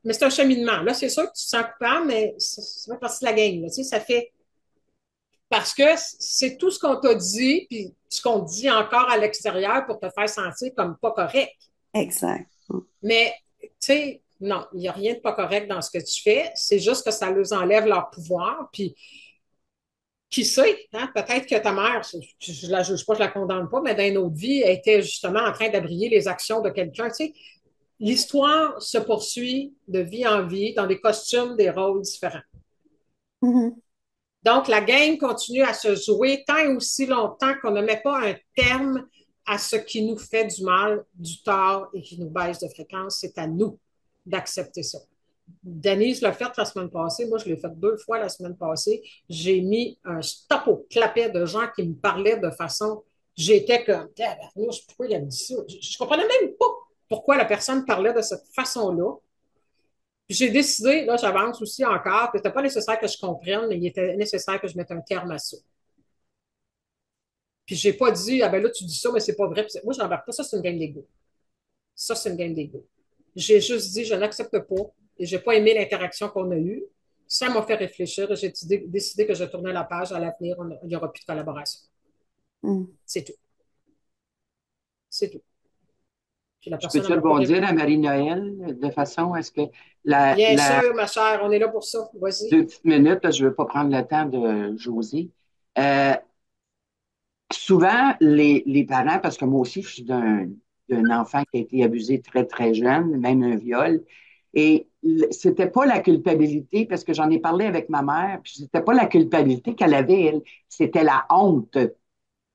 Speaker 1: Mais c'est un cheminement. Là, c'est sûr que tu te sens coupable, mais ça, ça fait partie de la game. là. Tu sais, ça fait Parce que c'est tout ce qu'on t'a dit, puis ce qu'on dit encore à l'extérieur pour te faire sentir comme pas correct.
Speaker 7: Exact.
Speaker 1: Mais, tu sais, non, il n'y a rien de pas correct dans ce que tu fais. C'est juste que ça leur enlève leur pouvoir. Puis, qui sait, hein, peut-être que ta mère, je ne la juge pas, je ne la condamne pas, mais dans une autre vie, elle était justement en train d'abrier les actions de quelqu'un. Tu sais, l'histoire se poursuit de vie en vie dans des costumes, des rôles différents.
Speaker 7: Mhm.
Speaker 1: Donc, la game continue à se jouer tant et aussi longtemps qu'on ne met pas un terme à ce qui nous fait du mal, du tort et qui nous baisse de fréquence. C'est à nous d'accepter ça. Denise l'a fait la semaine passée. Moi, je l'ai fait deux fois la semaine passée. J'ai mis un stop au clapet de gens qui me parlaient de façon. J'étais comme, pourquoi il a dit ça? Je ne comprenais même pas pourquoi la personne parlait de cette façon-là. J'ai décidé, là, j'avance aussi encore, que ce n'était pas nécessaire que je comprenne, mais il était nécessaire que je mette un terme à ça. Puis j'ai pas dit, ah ben là, tu dis ça, mais c'est pas vrai. moi, je n'embarque pas. Ça, c'est une game d'ego. Ça, c'est une game d'ego. J'ai juste dit, je n'accepte pas et je n'ai pas aimé l'interaction qu'on a eue. Ça m'a fait réfléchir et j'ai décidé que je tournais la page. À l'avenir, il n'y aura plus de collaboration.
Speaker 7: Mm.
Speaker 1: C'est tout. C'est tout.
Speaker 6: Puis la je peux-tu rebondir à Marie-Noël de façon à ce que la.
Speaker 1: Bien sûr, ma chère, on est là pour ça. Vas-y.
Speaker 6: Deux petites minutes, je ne veux pas prendre le temps de Josie. Euh, souvent, les, les, parents, parce que moi aussi, je suis d'un enfant qui a été abusé très, très jeune, même un viol, et c'était pas la culpabilité, parce que j'en ai parlé avec ma mère, puis c'était pas la culpabilité qu'elle avait, elle, c'était la honte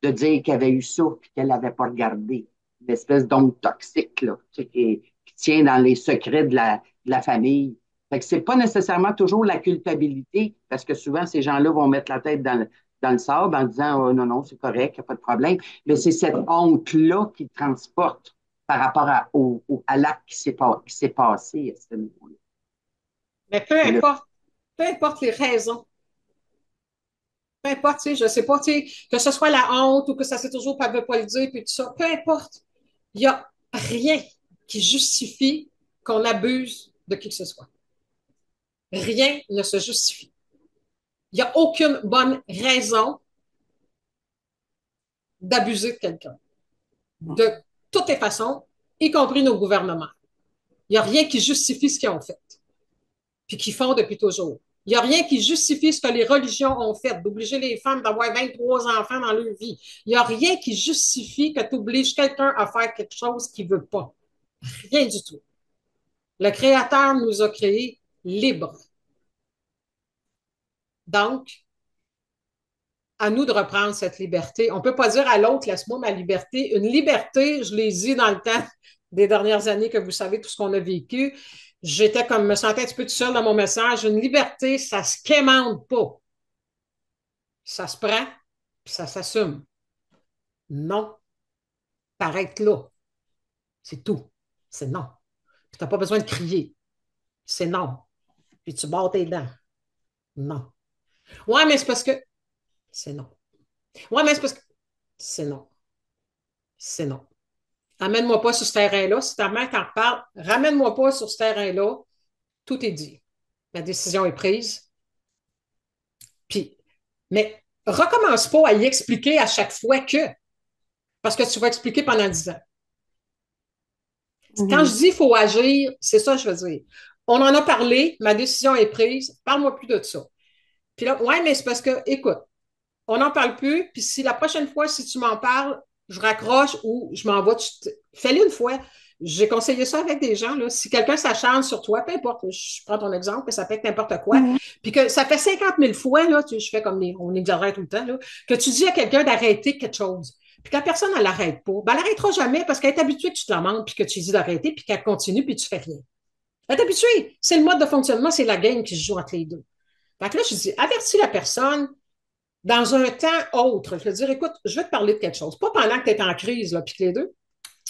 Speaker 6: de dire qu'elle avait eu ça, puis qu'elle l'avait pas regardé. L'espèce d'honte toxique, qui, tient dans les secrets de la, de la famille. Fait que c'est pas nécessairement toujours la culpabilité, parce que souvent, ces gens-là vont mettre la tête dans le, dans le sable en disant oh, non, non, c'est correct, il n'y a pas de problème. Mais c'est cette honte-là qui transporte par rapport à, au, à l'acte qui s'est passé à ce niveau-là.
Speaker 1: Mais peu importe, peu importe les raisons. Peu importe, je ne sais pas, que ce soit la honte ou que ça s'est toujours pas, veut pas le dire, puis tout ça, peu importe. Il n'y a rien qui justifie qu'on abuse de qui que ce soit. Rien ne se justifie. Il n'y a aucune bonne raison d'abuser de quelqu'un. De toutes les façons, y compris nos gouvernements. Il n'y a rien qui justifie ce qu'ils ont fait, puis qu'ils font depuis toujours. Il n'y a rien qui justifie ce que les religions ont fait, d'obliger les femmes d'avoir 23 enfants dans leur vie. Il n'y a rien qui justifie que tu obliges quelqu'un à faire quelque chose qu'il ne veut pas. Rien du tout. Le Créateur nous a créés libres. Donc, à nous de reprendre cette liberté. On ne peut pas dire à l'autre, laisse-moi ma liberté. Une liberté, je l'ai dit dans le temps des dernières années que vous savez tout ce qu'on a vécu. J'étais comme, me sentais un petit peu tout seul dans mon message. Une liberté, ça se quémande pas. Ça se prend, puis ça s'assume. Non. T'arrêtes là. C'est tout. C'est non. Tu n'as pas besoin de crier. C'est non. Puis tu barres tes dents. Non. Ouais, mais c'est parce que c'est non. Ouais, mais c'est parce que c'est non. C'est non. Amène-moi pas sur ce terrain-là. Si ta mère t'en parle, ramène-moi pas sur ce terrain-là. Tout est dit. La décision est prise. Puis, mais recommence pas à y expliquer à chaque fois que. Parce que tu vas expliquer pendant dix ans. Quand je dis qu'il faut agir, c'est ça que je veux dire. On en a parlé, ma décision est prise, parle-moi plus de ça. Puis là, ouais, mais c'est parce que, écoute, on n'en parle plus, puis si la prochaine fois, si tu m'en parles, je raccroche ou je m'envoie, fais-le une fois. J'ai conseillé ça avec des gens. Là. Si quelqu'un s'acharne sur toi, peu importe, je prends ton exemple, mais ça peut être n'importe quoi, mm-hmm. puis que ça fait 50 000 fois, là, tu, je fais comme les, on exagère tout le temps, là, que tu dis à quelqu'un d'arrêter quelque chose, puis que la personne, elle l'arrête pas, ben, elle n'arrêtera jamais parce qu'elle est habituée que tu te la demandes, puis que tu dis d'arrêter, puis qu'elle continue, puis tu fais rien. Elle est habituée. C'est le mode de fonctionnement, c'est la game qui se joue entre les deux. Fait que là, je dis, avertis la personne, dans un temps autre. Je veux dire, écoute, je vais te parler de quelque chose. Pas pendant que tu es en crise, là, puis que les deux.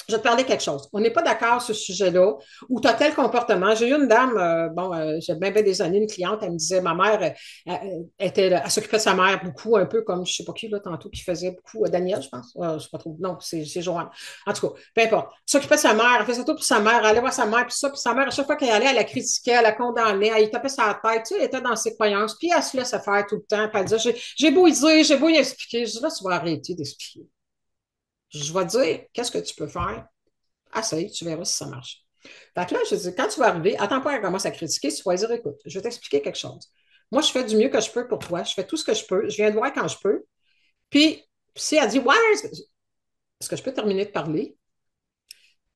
Speaker 1: Je vais te parler quelque chose. On n'est pas d'accord sur ce sujet-là, ou tu as tel comportement. J'ai eu une dame, euh, bon, euh, j'ai bien, des années, une cliente, elle me disait, ma mère, euh, elle, était, elle s'occupait de sa mère beaucoup, un peu comme, je ne sais pas qui, là, tantôt, qui faisait beaucoup, Daniel, je pense. je ne sais pas trop. Non, c'est Joanne. En tout cas, peu importe. Elle s'occupait de sa mère, elle faisait tout pour sa mère, elle allait voir sa mère, puis ça, puis sa mère, à chaque fois qu'elle allait, elle la critiquait, elle la condamnait, elle tapait sa tête, tu sais, elle était dans ses croyances, puis elle se laissait faire tout le temps, puis elle disait, j'ai beau y dire, j'ai beau y expliquer. Je dis, là, tu vas arrêter d'expliquer. Je vais te dire, qu'est-ce que tu peux faire? Essaye, tu verras si ça marche. Fait que là, je dis, quand tu vas arriver, attends pas qu'elle commence à critiquer, tu vas dire, écoute, je vais t'expliquer quelque chose. Moi, je fais du mieux que je peux pour toi. Je fais tout ce que je peux. Je viens de voir quand je peux. Puis, si elle dit, ouais, est-ce que je peux terminer de parler?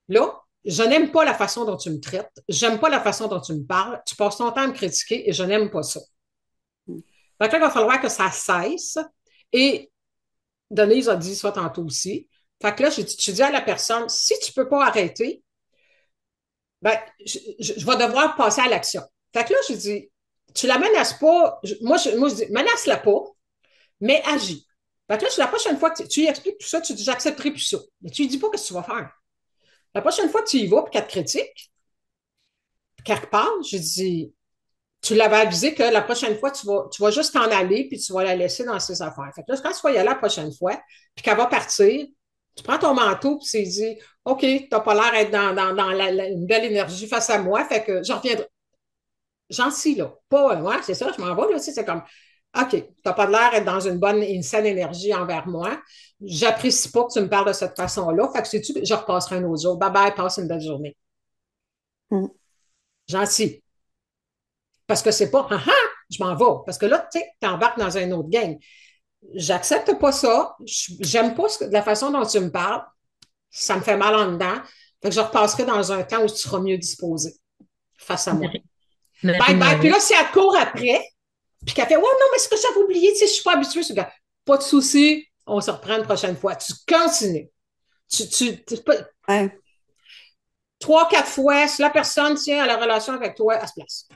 Speaker 1: Là, je n'aime pas la façon dont tu me traites. J'aime pas la façon dont tu me parles. Tu passes ton temps à me critiquer et je n'aime pas ça. Que là, il va falloir que ça cesse. Et Denise a dit ça tantôt aussi. Fait que là, je, dis à la personne, si tu ne peux pas arrêter, ben, je, vais devoir passer à l'action. Fait que là, je dis, tu la menaces pas. moi, je, moi, je dis, menace-la pas, mais agis. Fait que là, la prochaine fois que tu, lui expliques tout ça, tu dis, j'accepterai plus ça. Mais tu lui dis pas ce que tu vas faire. La prochaine fois que tu y vas, puis qu'elle te critique, qu'elle parle, je dis, tu l'avais avisé que la prochaine fois, tu vas, tu vas juste t'en aller, puis tu vas la laisser dans ses affaires. Fait que là, quand tu vas y aller la prochaine fois, puis qu'elle va partir, tu prends ton manteau, puis c'est dit, OK, tu n'as pas l'air d'être dans, dans, une belle énergie face à moi, fait que j'en reviendrai. J'en suis là. Pas, moi, c'est ça, je m'en vais là, c'est comme, OK, tu n'as pas l'air d'être dans une bonne, une saine énergie envers moi. J'apprécie pas que tu me parles de cette façon-là. Fait que sais-tu, je repasserai un autre jour. Bye bye, passe une belle journée. Mm. Gentil. Parce que c'est pas, ah ah, je m'en vais. Parce que là, tu sais, tu embarques dans un autre gang j'accepte pas ça. J'aime pas la façon dont tu me parles. Ça me fait mal en dedans. Fait que je repasserai dans un temps où tu seras mieux disposé face à moi. Bye bye. Puis là, si elle court après, puis qu'elle fait Ouais, non, mais ce que j'avais oublié, tu sais, je suis pas habituée. Pas de souci, on se reprend une prochaine fois. Tu continues. Tu, tu, Trois, quatre fois, si la personne tient à la relation avec toi, elle se place.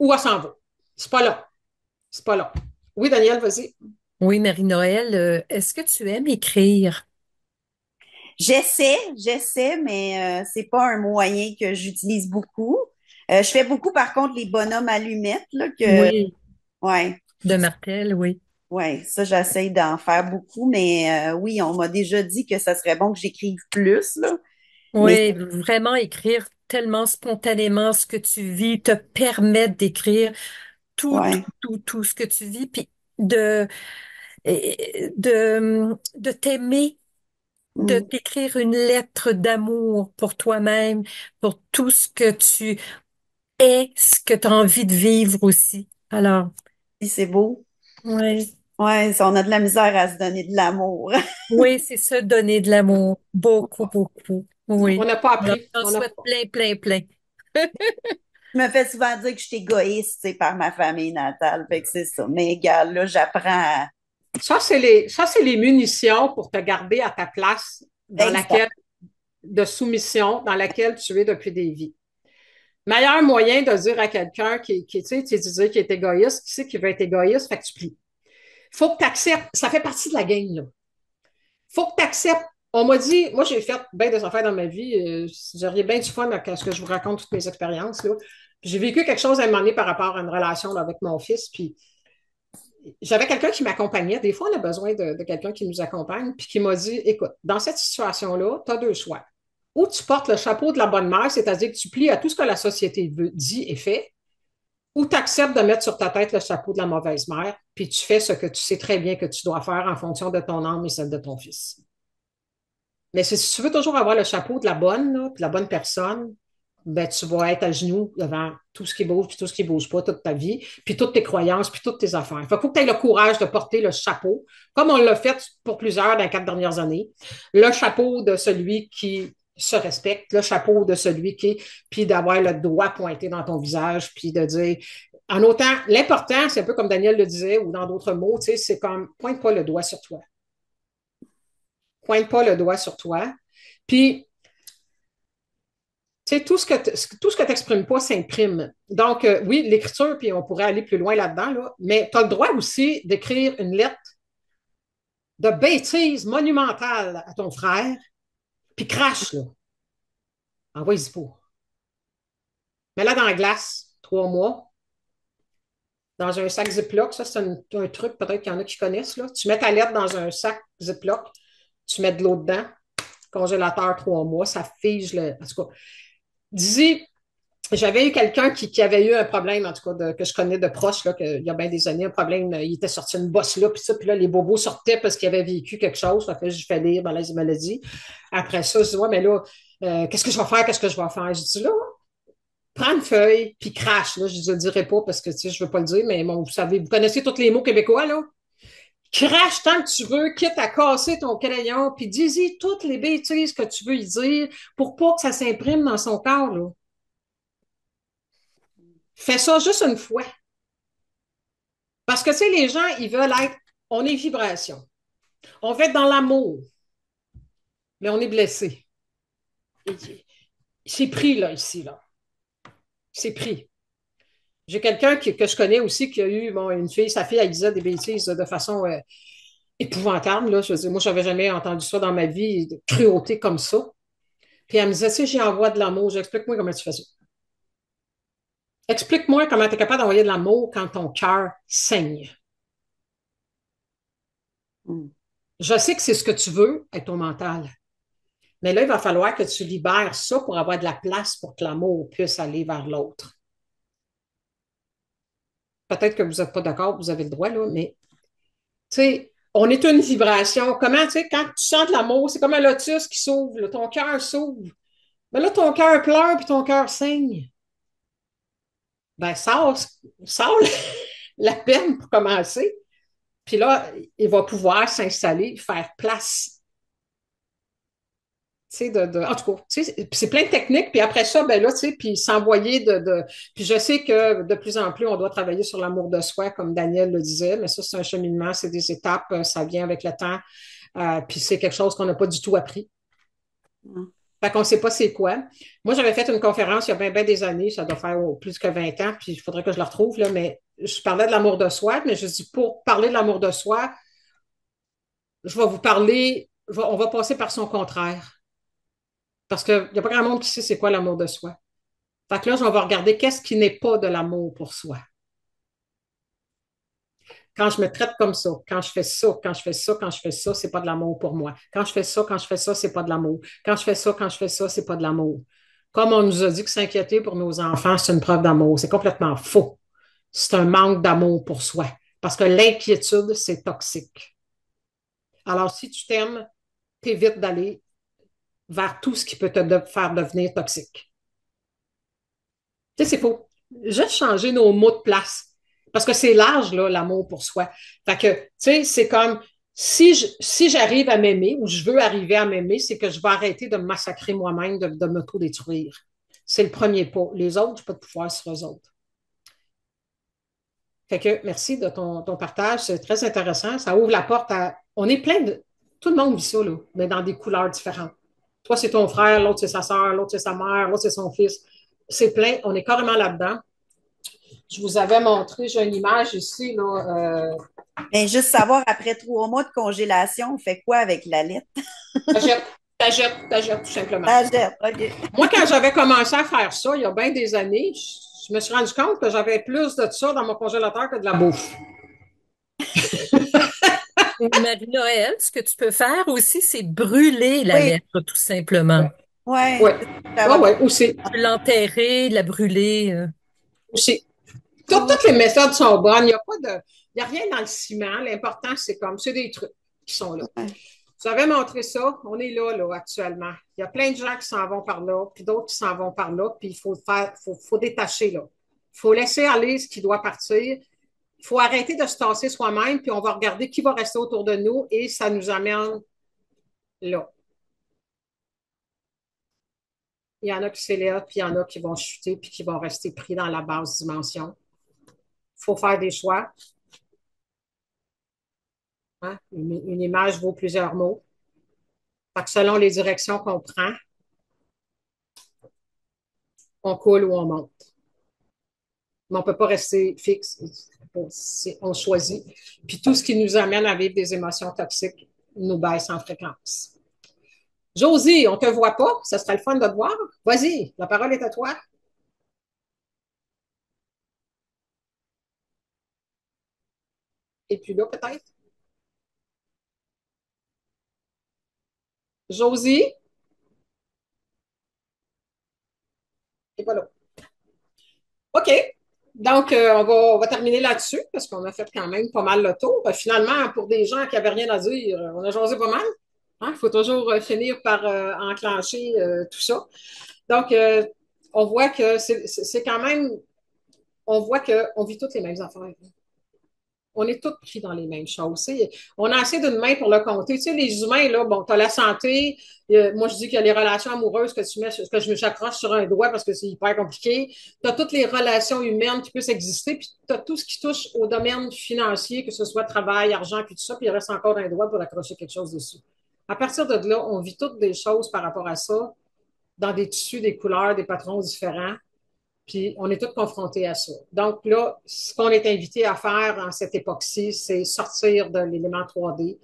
Speaker 1: Ou elle s'en va. C'est pas là. C'est pas là. Oui, Daniel, vas-y.
Speaker 2: Oui, Marie-Noël, euh, est-ce que tu aimes écrire?
Speaker 7: J'essaie, j'essaie, mais euh, c'est pas un moyen que j'utilise beaucoup. Euh, je fais beaucoup, par contre, les bonhommes allumettes, là, que...
Speaker 2: Oui.
Speaker 7: Ouais.
Speaker 2: De Martel, oui.
Speaker 7: Oui, ça, j'essaie d'en faire beaucoup, mais oui, on m'a déjà dit que ça serait bon que j'écrive plus, là.
Speaker 2: Oui, vraiment écrire tellement spontanément ce que tu vis, te permettre d'écrire tout, tout, tout, ce que tu vis, puis de, de, de t'aimer, de mm. t'écrire une lettre d'amour pour toi-même, pour tout ce que tu es, ce que tu as envie de vivre aussi. Alors.
Speaker 7: Oui, c'est beau.
Speaker 2: Oui.
Speaker 7: Oui, on a de la misère à se donner de l'amour.
Speaker 2: oui, c'est ça, donner de l'amour. Beaucoup, beaucoup. Oui.
Speaker 1: On n'a pas appris.
Speaker 2: On, souhaite plein, plein, plein.
Speaker 7: Je me fais souvent dire que je suis égoïste par ma famille natale. Fait que c'est ça. Mais égal, là, j'apprends
Speaker 1: Ça, c'est les, ça, c'est les munitions pour te garder à ta place dans laquelle, de soumission dans laquelle tu es depuis des vies. Meilleur moyen de dire à quelqu'un qui, qui, tu sais, tu dis qui est égoïste, qui sait qu'il veut être égoïste, fait que tu plies. Faut que tu acceptes. Ça fait partie de la game, là. Faut que tu acceptes on m'a dit, moi j'ai fait bien des affaires dans ma vie, euh, j'aurais bien du fun à ce que je vous raconte toutes mes expériences. J'ai vécu quelque chose à un moment donné par rapport à une relation avec mon fils, puis j'avais quelqu'un qui m'accompagnait. Des fois, on a besoin de, quelqu'un qui nous accompagne, puis qui m'a dit, écoute, dans cette situation-là, tu as deux choix. Ou tu portes le chapeau de la bonne mère, c'est-à-dire que tu plies à tout ce que la société veut, dit et fait, ou tu acceptes de mettre sur ta tête le chapeau de la mauvaise mère, puis tu fais ce que tu sais très bien que tu dois faire en fonction de ton âme et celle de ton fils. Mais si tu veux toujours avoir le chapeau de la bonne, de la bonne personne, ben, tu vas être à genoux devant tout ce qui bouge, puis tout ce qui ne bouge pas toute ta vie, puis toutes tes croyances, puis toutes tes affaires. Il faut que tu aies le courage de porter le chapeau, comme on l'a fait pour plusieurs dans les quatre dernières années, le chapeau de celui qui se respecte, le chapeau de celui qui, puis d'avoir le doigt pointé dans ton visage, puis de dire, en autant, l'important, c'est un peu comme Daniel le disait, ou dans d'autres mots, c'est comme, pointe pas le doigt sur toi pointe pas le doigt sur toi. Puis, tu sais, tout ce que tu n'exprimes pas s'imprime. Donc, euh, oui, l'écriture, puis on pourrait aller plus loin là-dedans, là, mais tu as le droit aussi d'écrire une lettre de bêtise monumentale à ton frère, puis crache, là. Envoie-y pour. Mets-la dans la glace, trois mois, dans un sac Ziploc. Ça, c'est un, un truc, peut-être qu'il y en a qui connaissent. Là. Tu mets ta lettre dans un sac Ziploc, tu mets de l'eau dedans, congélateur trois mois, ça fige le. En tout cas, dis, j'avais eu quelqu'un qui, qui, avait eu un problème, en tout cas, de, que je connais de proche, là, que, il y a bien des années, un problème, il était sorti une bosse là, puis ça, puis là, les bobos sortaient parce qu'il avait vécu quelque chose. Ça fait je fais lire malaise maladie. Après ça, je dis, ouais, mais là, euh, qu'est-ce que je vais faire? Qu'est-ce que je vais faire? Je dis, là, prends une feuille, puis crache. Là, je ne le dirai pas parce que, tu sais, je ne veux pas le dire, mais bon, vous savez, vous connaissez tous les mots québécois, là? Crache tant que tu veux, quitte à casser ton crayon, puis dis-y toutes les bêtises que tu veux y dire pour pas que ça s'imprime dans son corps, là. Fais ça juste une fois. Parce que, tu sais, les gens, ils veulent être, on est vibration. On veut être dans l'amour, mais on est blessé. C'est pris, là, ici, là. C'est pris. J'ai quelqu'un que, que je connais aussi qui a eu, bon, une fille, sa fille, elle disait des bêtises de façon euh, épouvantable, là. Je veux dire, moi, je n'avais jamais entendu ça dans ma vie, de cruauté comme ça. Puis elle me disait, tu sais, j'envoie de l'amour. J'explique-moi comment tu fais ça. Explique-moi comment tu es capable d'envoyer de l'amour quand ton cœur saigne. Mm. Je sais que c'est ce que tu veux avec ton mental. Mais là, il va falloir que tu libères ça pour avoir de la place pour que l'amour puisse aller vers l'autre. Peut-être que vous n'êtes pas d'accord, vous avez le droit, là, mais tu sais, on est une vibration. Comment, tu sais, quand tu sens de l'amour, c'est comme un lotus qui s'ouvre, ton cœur s'ouvre. Mais là, ton cœur pleure puis ton cœur saigne ben, sors, sors la peine pour commencer. Puis là, il va pouvoir s'installer, faire place. De, de, en tout cas, c'est plein de techniques. Puis après ça, ben là, puis s'envoyer de, de, Puis je sais que de plus en plus, on doit travailler sur l'amour de soi, comme Daniel le disait, mais ça, c'est un cheminement, c'est des étapes, ça vient avec le temps. Euh, puis c'est quelque chose qu'on n'a pas du tout appris. Mm. Fait qu'on ne sait pas c'est quoi. Moi, j'avais fait une conférence il y a bien, des années, ça doit faire plus que 20 ans, puis il faudrait que je la retrouve, là, mais je parlais de l'amour de soi, mais je dis pour parler de l'amour de soi, je vais vous parler, on va passer par son contraire. Parce qu'il n'y a pas grand monde qui sait c'est quoi l'amour de soi. Fait que là, on va regarder qu'est-ce qui n'est pas de l'amour pour soi quand je me traite comme ça, quand je fais ça, quand je fais ça, quand je fais ça, c'est pas de l'amour pour moi. Quand je fais ça, quand je fais ça, c'est pas de l'amour. Quand je fais ça, quand je fais ça, c'est pas de l'amour. Comme on nous a dit que s'inquiéter pour nos enfants, c'est une preuve d'amour. C'est complètement faux. C'est un manque d'amour pour soi. Parce que l'inquiétude, c'est toxique. Alors, si tu t'aimes, t'évites d'aller vers tout ce qui peut te faire devenir toxique. Tu sais, c'est faux. Juste changer nos mots de place. Parce que c'est large, là, l'amour pour soi. Fait que, tu sais, c'est comme si si j'arrive à m'aimer ou je veux arriver à m'aimer, c'est que je vais arrêter de me massacrer moi-même, de, de m'auto-détruire. C'est le premier pas. Les autres, je de pouvoir sur eux autres. Fait que merci de ton, ton partage. C'est très intéressant. Ça ouvre la porte à. On est plein de. Tout le monde vit ça, là, mais dans des couleurs différentes. Toi, c'est ton frère, l'autre, c'est sa soeur, l'autre, c'est sa mère, l'autre, c'est son fils. C'est plein. On est carrément là-dedans. Je vous avais montré, j'ai une image ici. Là,
Speaker 7: euh, juste savoir, après trois mois de congélation, on fait quoi avec la lettre?
Speaker 1: T'achètes, t'achètes, t'achètes, tout simplement.
Speaker 7: T'achètes, OK.
Speaker 1: Moi, quand j'avais commencé à faire ça, il y a bien des années, je, me suis rendu compte que j'avais plus de ça dans mon congélateur que de la bouffe.
Speaker 2: Marie-Noël, ce que tu peux faire aussi, c'est brûler la lettre, tout simplement.
Speaker 7: Oui.
Speaker 1: Oui, ouais, ouais, aussi.
Speaker 2: L'enterrer, la brûler. Euh.
Speaker 1: Aussi. Toutes, les méthodes sont bonnes. Il n'y a pas de. Il a rien dans le ciment. L'important, c'est comme, c'est des trucs qui sont là. J'avais montré ça. On est là, là, actuellement. Il y a plein de gens qui s'en vont par là, puis d'autres qui s'en vont par là, puis il faut faire, faut, faut détacher, là. Il faut laisser aller ce qui doit partir. Il faut arrêter de se tasser soi-même, puis on va regarder qui va rester autour de nous et ça nous amène là. Il y en a qui s'élèvent, puis il y en a qui vont chuter, puis qui vont rester pris dans la basse dimension. Il faut faire des choix. Hein? Une, image vaut plusieurs mots. selon les directions qu'on prend, on coule ou on monte. Mais on ne peut pas rester fixe. On choisit. Puis tout ce qui nous amène à vivre des émotions toxiques nous baisse en fréquence. Josie, on ne te voit pas. Ça serait le fun de te voir. Vas-y, la parole est à toi. Et puis là, peut-être? Josie? Et voilà. OK. Donc, euh, on, va, on, va, terminer là-dessus parce qu'on a fait quand même pas mal le tour. Euh, finalement, pour des gens qui n'avaient rien à dire, on a jasé pas mal. Il hein? faut toujours euh, finir par euh, enclencher euh, tout ça. Donc, on voit que c'est quand même, on voit qu'on vit toutes les mêmes affaires on est tous pris dans les mêmes choses. On a assez d'une main pour le compter. Tu sais, les humains, là, bon, tu as la santé. moi, je dis qu'il y a les relations amoureuses que tu mets, que je me sur un doigt parce que c'est hyper compliqué. Tu as toutes les relations humaines qui puissent exister, puis tu as tout ce qui touche au domaine financier, que ce soit travail, argent, puis tout ça, puis il reste encore un doigt pour accrocher quelque chose dessus. À partir de là, on vit toutes des choses par rapport à ça, dans des tissus, des couleurs, des patrons différents. Puis on est tous confrontés à ça. Donc là, ce qu'on est invité à faire en cette époque-ci, c'est sortir de l'élément 3D.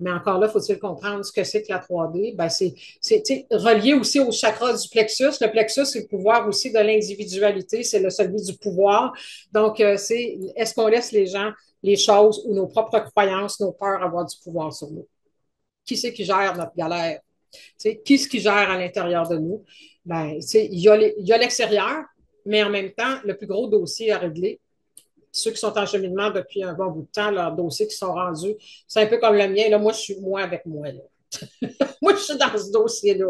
Speaker 1: Mais encore là, faut-il comprendre ce que c'est que la 3D? Ben, c'est relié aussi au chakra du plexus. Le plexus, c'est le pouvoir aussi de l'individualité, c'est le celui du pouvoir. Donc, euh, c'est est-ce qu'on laisse les gens, les choses ou nos propres croyances, nos peurs avoir du pouvoir sur nous? Qui c'est qui gère notre galère? sais, qui est-ce qui gère à l'intérieur de nous? Ben, il y a l'extérieur, mais en même temps, le plus gros dossier à régler, ceux qui sont en cheminement depuis un bon bout de temps, leurs dossiers qui sont rendus, c'est un peu comme le mien. Là, moi, je suis moi avec moi. Moi, je suis dans ce dossier-là,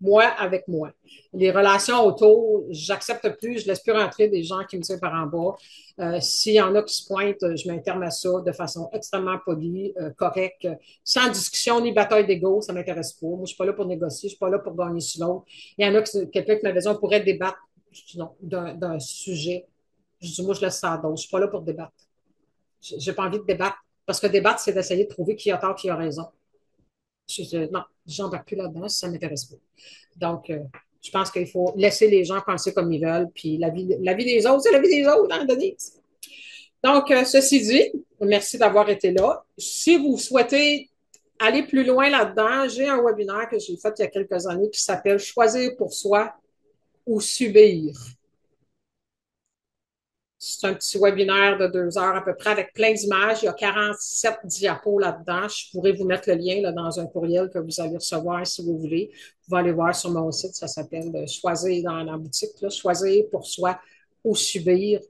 Speaker 1: moi avec moi. Les relations autour, j'accepte plus, je laisse plus rentrer des gens qui me tirent par en bas. Euh, s'il y en a qui se pointent, je m'interne à ça de façon extrêmement polie, euh, correcte, sans discussion ni bataille d'ego, ça m'intéresse pas. Moi, je suis pas là pour négocier, je suis pas là pour gagner sur l'autre. Il y en a qui, quelqu'un qui m'avait dit, pourrait débattre d'un sujet. Je dis, moi, je laisse ça à. Je suis pas là pour débattre. J'ai pas envie de débattre. Parce que débattre, c'est d'essayer de trouver qui a tort, qui a raison. Je, non, j'embarque plus là-dedans, ça ne m'intéresse pas. Donc, euh, je pense qu'il faut laisser les gens penser comme ils veulent, puis la vie, la vie des autres, c'est la vie des autres, hein, Denise? Donc, euh, ceci dit, merci d'avoir été là. Si vous souhaitez aller plus loin là-dedans, j'ai un webinaire que j'ai fait il y a quelques années qui s'appelle Choisir pour soi ou subir. C'est un petit webinaire de deux heures à peu près avec plein d'images. Il y a 47 diapos là-dedans. Je pourrais vous mettre le lien là, dans un courriel que vous allez recevoir si vous voulez. Vous pouvez aller voir sur mon site. Ça s'appelle euh, Choisir dans la boutique. Choisir pour soi ou subir.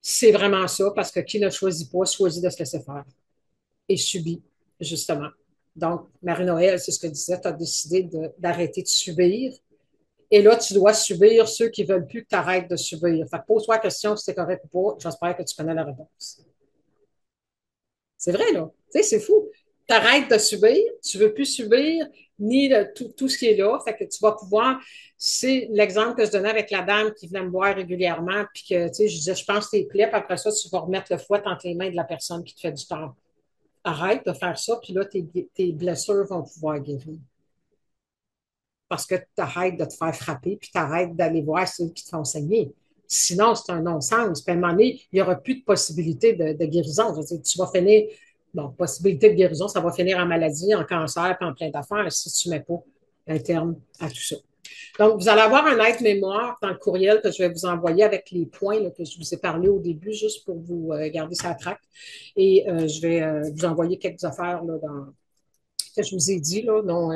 Speaker 1: C'est vraiment ça parce que qui ne choisit pas choisit de se laisser faire et subit, justement. Donc, Marie-Noël, c'est ce que disait, tu as décidé d'arrêter de, de subir et là, tu dois subir ceux qui ne veulent plus que tu arrêtes de subir. Fait pose-toi la question si c'est correct ou pas. J'espère que tu connais la réponse. C'est vrai, là. Tu sais, c'est fou. Tu arrêtes de subir, tu ne veux plus subir ni tout, tout, ce qui est là. Fait que tu vas pouvoir. C'est l'exemple que je donnais avec la dame qui venait me voir régulièrement, puis que, tu sais, je disais, je pense tes plaies, puis après ça, tu vas remettre le fouet entre les mains de la personne qui te fait du tort. Arrête de faire ça, puis là, tes blessures vont pouvoir guérir parce que tu arrêtes de te faire frapper, puis tu arrêtes d'aller voir ceux qui te font saigner. Sinon, c'est un non-sens. Puis à un moment donné, il n'y aura plus de possibilité de, guérison. tu vas finir, bon, possibilité de guérison, ça va finir en maladie, en cancer, puis en plein d'affaires si tu ne mets pas un terme à tout ça. Donc, vous allez avoir un aide-mémoire dans le courriel que je vais vous envoyer avec les points que je vous ai parlé au début, juste pour vous euh, garder ça à traque. Et euh, je vais euh, vous envoyer quelques affaires là, dans, que je vous ai dit, là, dont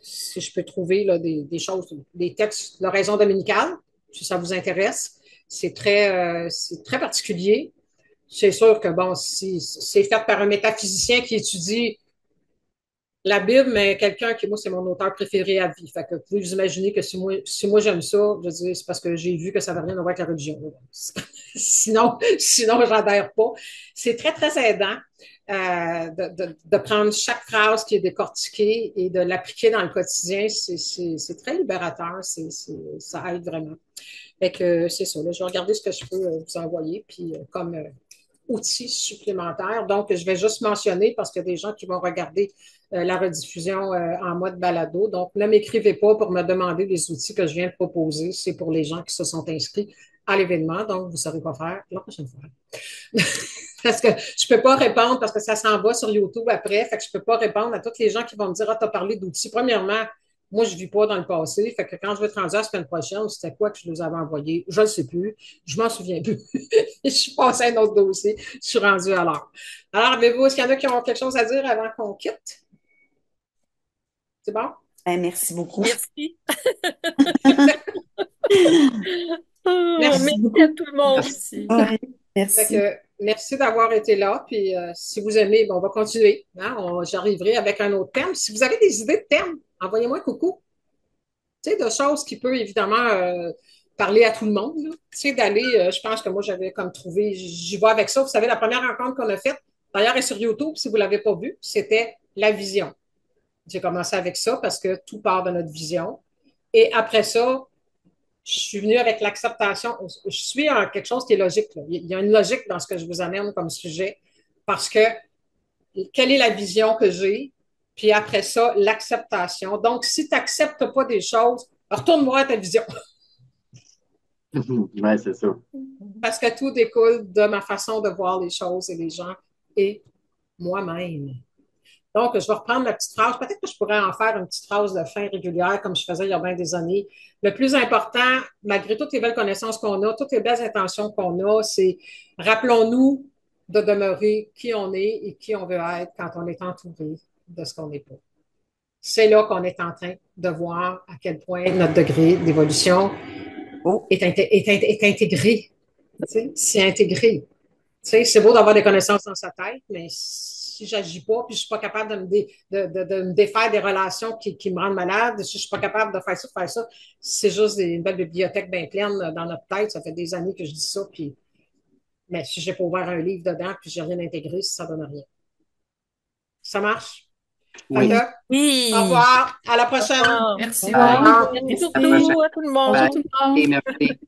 Speaker 1: si je peux trouver là, des, choses, des textes l'oraison dominicale, si ça vous intéresse. C'est très, euh, très particulier. C'est sûr que, bon, c'est fait par un métaphysicien qui étudie la Bible, mais quelqu'un qui, moi, c'est mon auteur préféré à vie. Fait que vous pouvez vous imaginer que si moi, si moi j'aime ça, je c'est parce que j'ai vu que ça n'a rien à voir avec la religion. sinon, sinon, j'adhère pas. C'est très, très aidant. Euh, de, prendre chaque phrase qui est décortiquée et de l'appliquer dans le quotidien, c'est très libérateur, ça aide vraiment. Fait que c'est ça. je vais regarder ce que je peux euh, vous envoyer, puis euh, comme outil supplémentaire. Donc, je vais juste mentionner parce qu'il y a des gens qui vont regarder la rediffusion en mode balado. Donc, ne m'écrivez pas pour me demander des outils que je viens de proposer. C'est pour les gens qui se sont inscrits à l'événement, donc vous ne saurez quoi faire la prochaine fois. parce que je ne peux pas répondre parce que ça s'en va sur YouTube après, fait que je ne peux pas répondre à tous les gens qui vont me dire Ah, tu as parlé d'outils. Premièrement, moi, je ne vis pas dans le passé. Fait que quand je vais être rendu la semaine prochaine, c'était quoi que je vous avais envoyé? Je ne le sais plus. Je m'en souviens plus. je suis passé à un autre dossier. Je suis rendu à l'heure. Alors, avez-vous, est-ce qu'il y en a qui ont quelque chose à dire avant qu'on quitte? C'est bon?
Speaker 7: Ben, merci beaucoup.
Speaker 2: Merci.
Speaker 1: Merci
Speaker 2: merci
Speaker 7: beaucoup.
Speaker 2: à tout le monde
Speaker 7: merci.
Speaker 1: que, merci d'avoir été là. Puis euh, si vous aimez, bon, on va continuer. hein. J'arriverai avec un autre thème. Si vous avez des idées de thèmes, envoyez-moi un coucou. Tu sais, de choses qui peuvent évidemment euh, parler à tout le monde. Tu sais, d'aller, euh, je pense que moi, j'avais comme trouvé, j'y vais avec ça. Vous savez, la première rencontre qu'on a faite, d'ailleurs, est sur YouTube, si vous ne l'avez pas vue, c'était la vision. J'ai commencé avec ça parce que tout part de notre vision. Et après ça, je suis venue avec l'acceptation. Je suis en quelque chose qui est logique. là. Il y a une logique dans ce que je vous amène comme sujet parce que quelle est la vision que j'ai? Puis après ça, l'acceptation. Donc, si tu n'acceptes pas des choses, retourne voir ta vision
Speaker 6: ouais, c'est ça.
Speaker 1: parce que tout découle de ma façon de voir les choses et les gens et moi-même. Donc, je vais reprendre ma petite phrase. Peut-être que je pourrais en faire une petite phrase de fin régulière comme je faisais il y a bien des années. Le plus important, malgré toutes les belles connaissances qu'on a, toutes les belles intentions qu'on a, c'est rappelons-nous de demeurer qui on est et qui on veut être quand on est entouré de ce qu'on n'est pas. C'est là qu'on est en train de voir à quel point notre degré d'évolution est, inté- est int- est intégré. C'est intégré. C'est beau d'avoir des connaissances dans sa tête, mais si j'agis pas, puis je suis pas capable de me, dé- de, de- de me défaire des relations qui, qui me rendent malade, si je suis pas capable de faire ça, de faire ça, c'est juste une belle bibliothèque bien pleine dans notre tête. Ça fait des années que je dis ça, puis mais si j'ai pas ouvert un livre dedans, puis j'ai rien intégré, ça donne rien. Ça marche?
Speaker 6: Oui.
Speaker 1: Fait que,
Speaker 2: Oui.
Speaker 1: Au revoir. À la prochaine.
Speaker 4: Merci.
Speaker 6: Bye.
Speaker 4: Au revoir.
Speaker 2: Merci beaucoup à tout le monde.
Speaker 4: Bonjour tout le monde.
Speaker 6: Et merci.